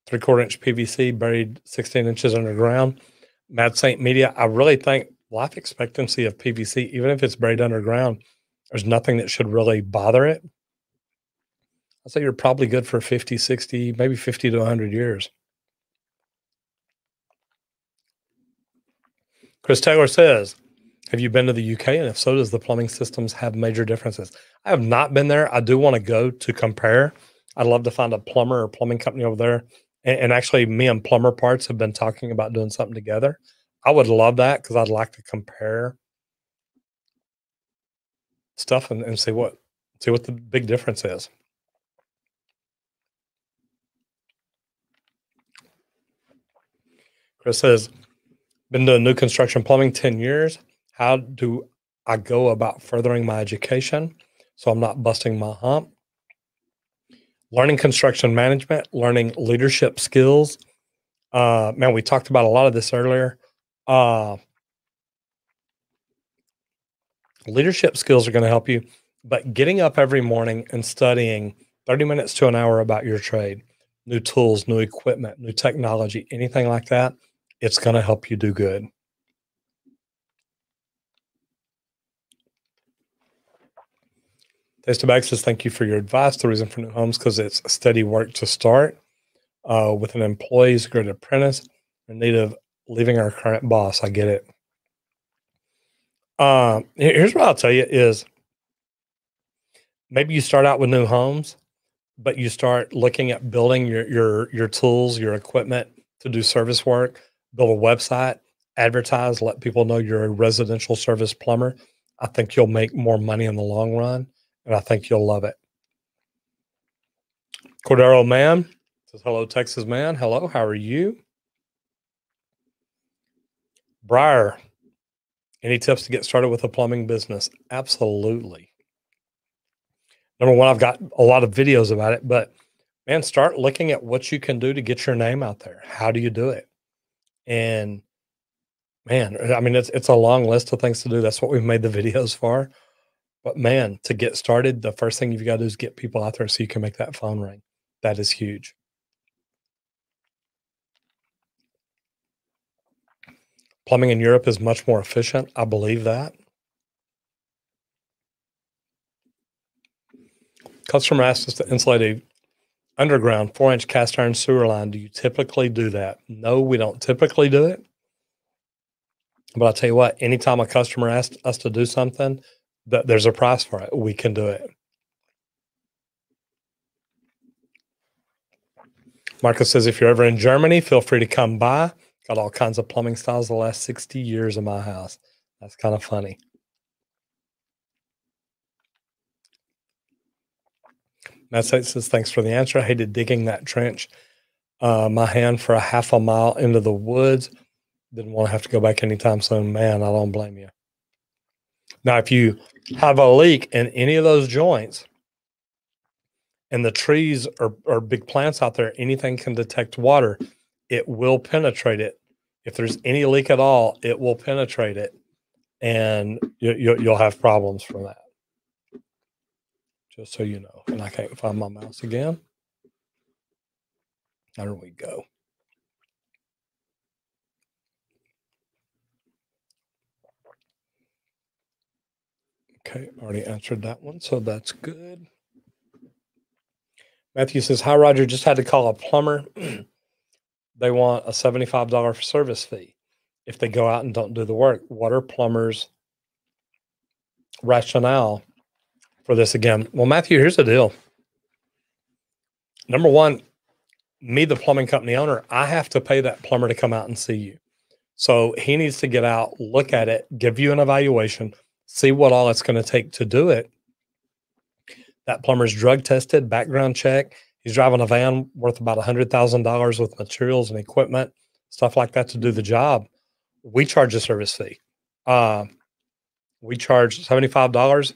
three quarter inch PVC buried 16 inches underground. Mad Saint Media, I really think life expectancy of PVC, even if it's buried underground, there's nothing that should really bother it. I'd say you're probably good for 50, 60, maybe 50 to 100 years. Chris Taylor says, Have you been to the UK? And if so, does the plumbing systems have major differences? I have not been there. I do want to go to compare. I'd love to find a plumber or plumbing company over there. And, and actually, me and Plumber Parts have been talking about doing something together. I would love that because I'd like to compare stuff and, and see what see what the big difference is. Chris says, been doing new construction plumbing 10 years. How do I go about furthering my education so I'm not busting my hump? Learning construction management, learning leadership skills. Uh, man, we talked about a lot of this earlier. Uh, leadership skills are going to help you, but getting up every morning and studying 30 minutes to an hour about your trade, new tools, new equipment, new technology, anything like that, it's going to help you do good. Taste of says, thank you for your advice. The reason for new homes because it's steady work to start uh, with an employee's great apprentice in need of leaving our current boss. I get it. Um, here's what I'll tell you is maybe you start out with new homes, but you start looking at building your your your tools, your equipment to do service work build a website, advertise, let people know you're a residential service plumber. I think you'll make more money in the long run, and I think you'll love it. Cordero Man says, Hello, Texas man. Hello, how are you? Briar, any tips to get started with a plumbing business? Absolutely. Number one, I've got a lot of videos about it, but man, start looking at what you can do to get your name out there. How do you do it? And man, I mean, it's it's a long list of things to do. That's what we've made the [laughs] videos for. But man, to get started, the first thing you've got to do is get people out there so you can make that phone ring. That is huge. Plumbing in Europe is much more efficient. I believe that. Customer asked us to insulate a underground four inch cast iron sewer line. Do you typically do that? No, we don't typically do it. But I'll tell you what, anytime a customer asks us to do something, that there's a price for it. We can do it. Marcus says, if you're ever in Germany, feel free to come by. Got all kinds of plumbing styles the last 60 years in my house. That's kind of funny. Matt says, thanks for the answer. I hated digging that trench. Uh, my hand for a half a mile into the woods. Didn't want to have to go back anytime soon. Man, I don't blame you. Now, if you have a leak in any of those joints and the trees are, are big plants out there, anything can detect water. It will penetrate it. If there's any leak at all, it will penetrate it and you, you'll have problems from that just so you know. And I can't find my mouse again. There we go. Okay, already answered that one, so that's good. Matthew says, Hi, Roger. Just had to call a plumber. [clears throat] they want a $75 service fee if they go out and don't do the work. What are plumbers' rationale for this again. Well, Matthew, here's the deal. Number one, me, the plumbing company owner, I have to pay that plumber to come out and see you. So he needs to get out, look at it, give you an evaluation, see what all it's going to take to do it. That plumber's drug tested, background check. He's driving a van worth about $100,000 with materials and equipment, stuff like that to do the job. We charge a service fee. Uh, we charge $75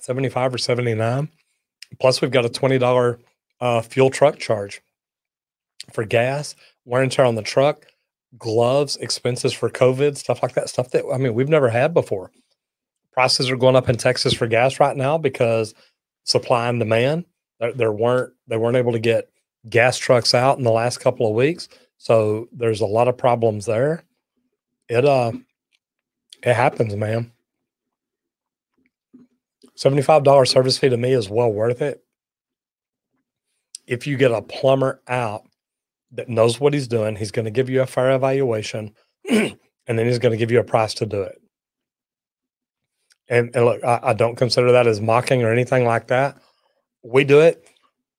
75 or 79. Plus, we've got a $20 uh, fuel truck charge for gas, wear and tear on the truck, gloves, expenses for COVID, stuff like that. Stuff that, I mean, we've never had before. Prices are going up in Texas for gas right now because supply and demand. There, there weren't, they weren't able to get gas trucks out in the last couple of weeks. So there's a lot of problems there. It, uh, it happens, man. $75 service fee to me is well worth it. If you get a plumber out that knows what he's doing, he's going to give you a fair evaluation [clears throat] and then he's going to give you a price to do it. And, and look, I, I don't consider that as mocking or anything like that. We do it.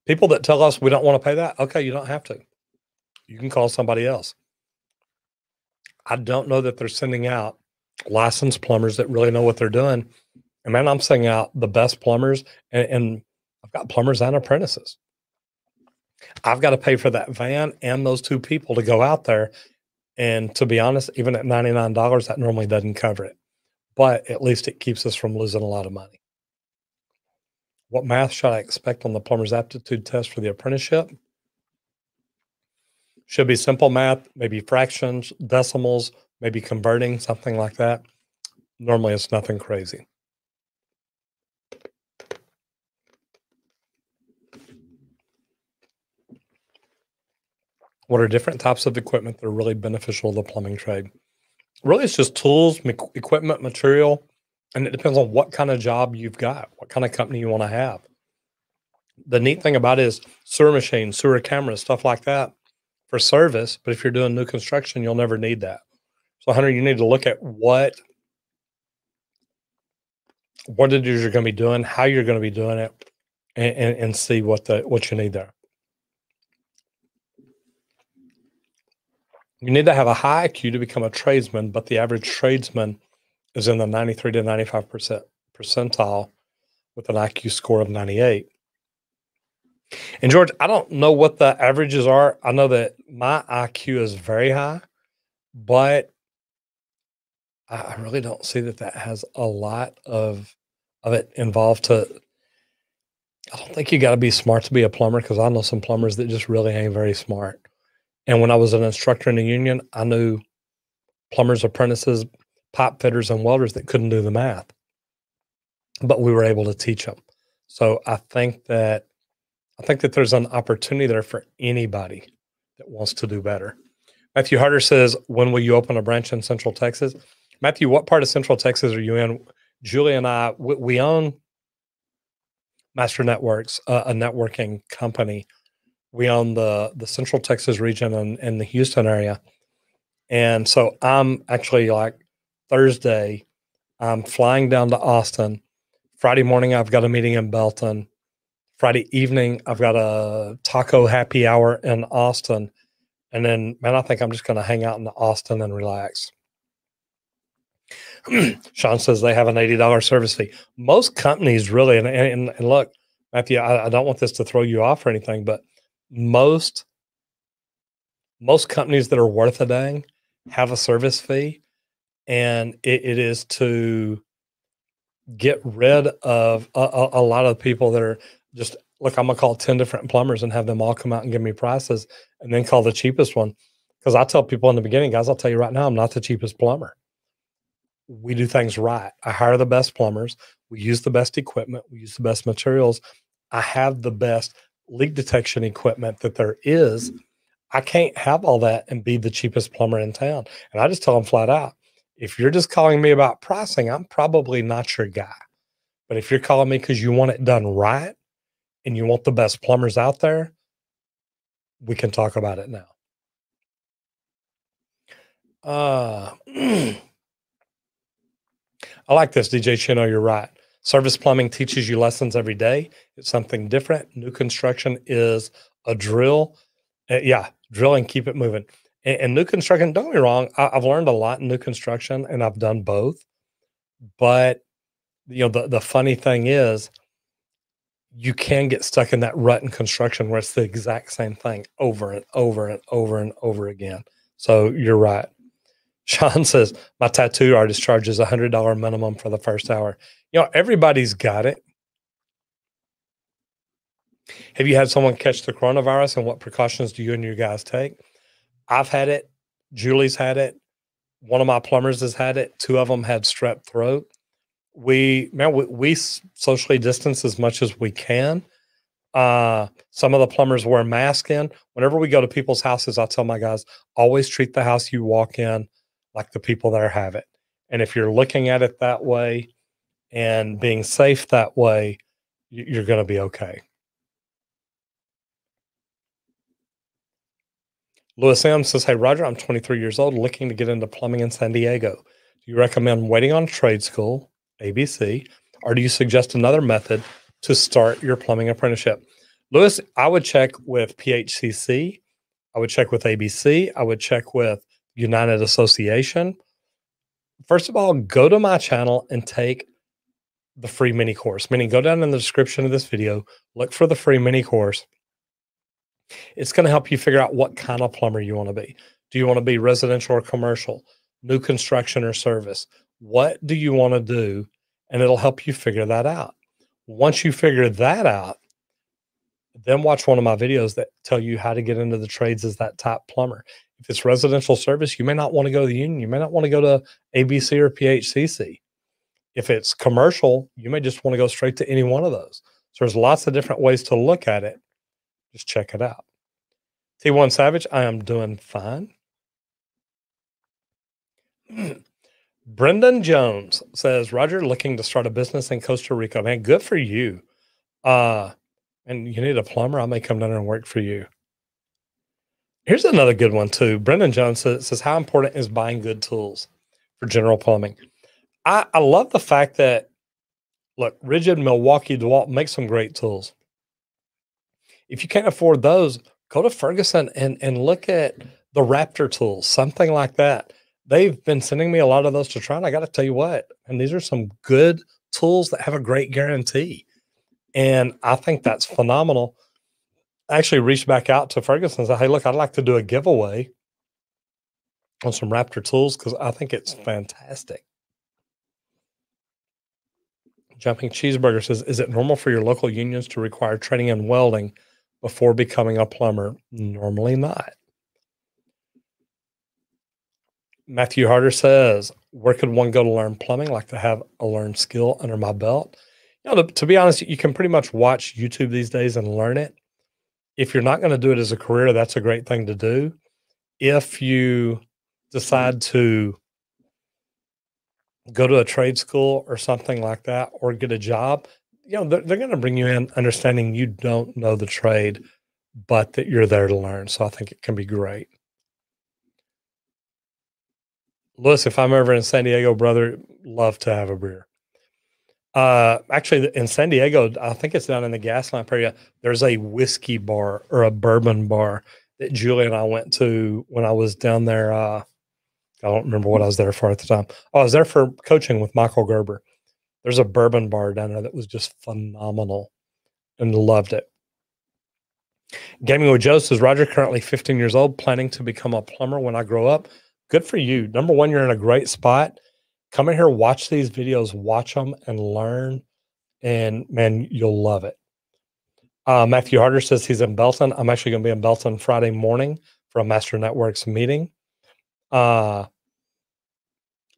People that tell us we don't want to pay that, okay, you don't have to. You can call somebody else. I don't know that they're sending out licensed plumbers that really know what they're doing and man, I'm sending out the best plumbers, and, and I've got plumbers and apprentices. I've got to pay for that van and those two people to go out there. And to be honest, even at $99, that normally doesn't cover it. But at least it keeps us from losing a lot of money. What math should I expect on the plumber's aptitude test for the apprenticeship? Should be simple math, maybe fractions, decimals, maybe converting, something like that. Normally, it's nothing crazy. What are different types of equipment that are really beneficial to the plumbing trade? Really, it's just tools, equipment, material, and it depends on what kind of job you've got, what kind of company you want to have. The neat thing about it is sewer machines, sewer cameras, stuff like that for service. But if you're doing new construction, you'll never need that. So, Hunter, you need to look at what what it is you're going to be doing, how you're going to be doing it, and, and, and see what the what you need there. You need to have a high IQ to become a tradesman, but the average tradesman is in the 93 to 95% percentile with an IQ score of 98. And George, I don't know what the averages are. I know that my IQ is very high, but I really don't see that that has a lot of of it involved to I don't think you got to be smart to be a plumber because I know some plumbers that just really ain't very smart. And when I was an instructor in the union, I knew plumbers, apprentices, pipe fitters, and welders that couldn't do the math, but we were able to teach them. So I think that I think that there's an opportunity there for anybody that wants to do better. Matthew Harder says, "When will you open a branch in Central Texas?" Matthew, what part of Central Texas are you in? Julie and I, we, we own Master Networks, uh, a networking company. We own the the Central Texas region and, and the Houston area, and so I'm actually like Thursday, I'm flying down to Austin. Friday morning, I've got a meeting in Belton. Friday evening, I've got a taco happy hour in Austin. And then, man, I think I'm just going to hang out in Austin and relax. [clears throat] Sean says they have an $80 service fee. Most companies really, and, and, and look, Matthew, I, I, don't want this to throw you off or anything, but most most companies that are worth a dang have a service fee, and it, it is to get rid of a, a, a lot of people that are just look. I'm gonna call ten different plumbers and have them all come out and give me prices, and then call the cheapest one. Because I tell people in the beginning, guys, I'll tell you right now, I'm not the cheapest plumber we do things right. I hire the best plumbers. We use the best equipment. We use the best materials. I have the best leak detection equipment that there is. I can't have all that and be the cheapest plumber in town. And I just tell them flat out if you're just calling me about pricing, I'm probably not your guy. But if you're calling me because you want it done right and you want the best plumbers out there, we can talk about it now. Uh, [clears throat] I like this, DJ Chino. You're right. Service plumbing teaches you lessons every day. It's something different. New construction is a drill. Uh, yeah, drill and keep it moving. And, and new construction, don't me wrong, I, have learned a lot in new construction and I've done both. But you know, the, the funny thing is you can get stuck in that rut in construction where it's the exact same thing over and over and over and over again. So you're right. Sean says, My tattoo artist charges a $100 minimum for the first hour. You know, everybody's got it. Have you had someone catch the coronavirus and what precautions do you and your guys take? I've had it. Julie's had it. One of my plumbers has had it. Two of them had strep throat. We, man, we, we socially distance as much as we can. Uh, some of the plumbers wear masks in. Whenever we go to people's houses, I tell my guys always treat the house you walk in like the people there have it. And if you're looking at it that way and being safe that way, you're going to be okay. Lewis M says, Hey, Roger, I'm 23 years old, looking to get into plumbing in San Diego. Do you recommend waiting on trade school, ABC, or do you suggest another method to start your plumbing apprenticeship? Lewis, I would check with PHCC. I would check with ABC. I would check with United Association, first of all, go to my channel and take the free mini course. Meaning, go down in the description of this video, look for the free mini course. It's going to help you figure out what kind of plumber you want to be. Do you want to be residential or commercial, new construction or service? What do you want to do? And it'll help you figure that out. Once you figure that out, then watch one of my videos that tell you how to get into the trades as that top plumber. If it's residential service, you may not want to go to the union. You may not want to go to ABC or PHCC. If it's commercial, you may just want to go straight to any one of those. So there's lots of different ways to look at it. Just check it out. T1 Savage, I am doing fine. [clears throat] Brendan Jones says, Roger, looking to start a business in Costa Rica. Man, good for you. Uh, and you need a plumber. I may come down and work for you. Here's another good one too. Brendan Jones says, how important is buying good tools for general plumbing. I, I love the fact that look, Ridgid, Milwaukee DeWalt makes some great tools. If you can't afford those, go to Ferguson and and look at the Raptor tools, something like that. They've been sending me a lot of those to try, and I got to tell you what, and these are some good tools that have a great guarantee, and I think that's phenomenal. I actually reached back out to Ferguson and said, "Hey, look, I'd like to do a giveaway on some Raptor tools because I think it's mm. fantastic." Jumping Cheeseburger says, Is it normal for your local unions to require training in welding before becoming a plumber? Normally not. Matthew Harder says, Where could one go to learn plumbing? Like to have a learned skill under my belt. You know, to, to be honest, you can pretty much watch YouTube these days and learn it. If you're not going to do it as a career, that's a great thing to do. If you decide to go to a trade school or something like that or get a job, you know, they're, they're going to bring you in understanding you don't know the trade, but that you're there to learn. So I think it can be great. Lewis, if I'm ever in San Diego, brother, love to have a beer. Uh, actually, in San Diego, I think it's down in the Gaslamp area. There's a whiskey bar or a bourbon bar that Julie and I went to when I was down there. Uh, I don't remember what I was there for at the time. Oh, I was there for coaching with Michael Gerber. There's a bourbon bar down there that was just phenomenal and loved it. Gaming with Joe says Roger, currently 15 years old, planning to become a plumber when I grow up. Good for you. Number one, you're in a great spot. Come in here, watch these videos, watch them and learn. And man, you'll love it. Uh, Matthew Harder says he's in Belton. I'm actually going to be in Belton Friday morning for a Master Networks meeting. Uh,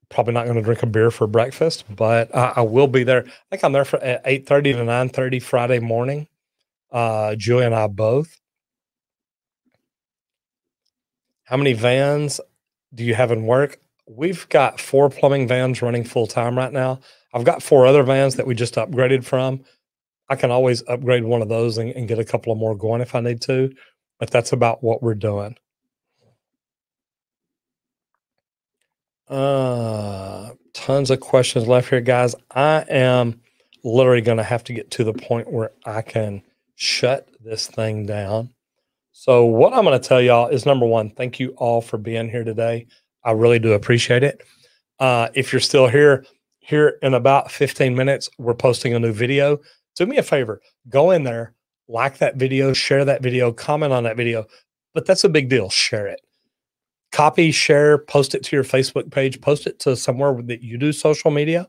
probably not going to drink a beer for breakfast, but I, I will be there. I think I'm there for at eight thirty to nine thirty Friday morning. Uh, Julie and I both. How many vans do you have in work? We've got four plumbing vans running full time right now. I've got four other vans that we just upgraded from. I can always upgrade one of those and, and get a couple of more going if I need to, but that's about what we're doing. Uh, tons of questions left here, guys. I am literally going to have to get to the point where I can shut this thing down. So, what I'm going to tell y'all is number one, thank you all for being here today. I really do appreciate it. Uh, if you're still here, here in about 15 minutes, we're posting a new video. Do me a favor, go in there, like that video, share that video, comment on that video. But that's a big deal. Share it copy, share, post it to your Facebook page, post it to somewhere that you do social media.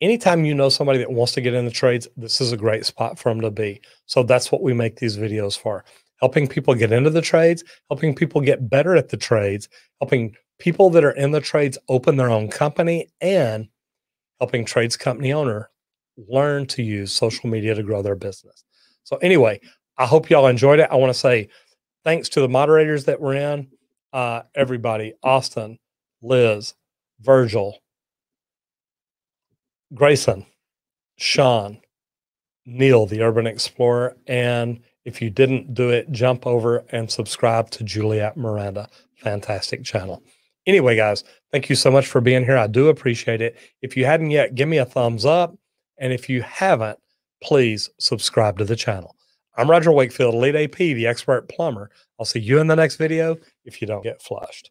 Anytime you know somebody that wants to get in the trades, this is a great spot for them to be. So that's what we make these videos for helping people get into the trades, helping people get better at the trades, helping people that are in the trades open their own company, and helping trades company owner learn to use social media to grow their business. So, anyway, I hope y'all enjoyed it. I want to say thanks to the moderators that were in, uh, everybody, Austin, Liz, Virgil, Grayson, Sean, Neil, the Urban Explorer, and if you didn't do it, jump over and subscribe to Juliet Miranda. Fantastic channel. Anyway, guys, thank you so much for being here. I do appreciate it. If you hadn't yet, give me a thumbs up. And if you haven't, please subscribe to the channel. I'm Roger Wakefield, LEED AP, the expert plumber. I'll see you in the next video if you don't get flushed.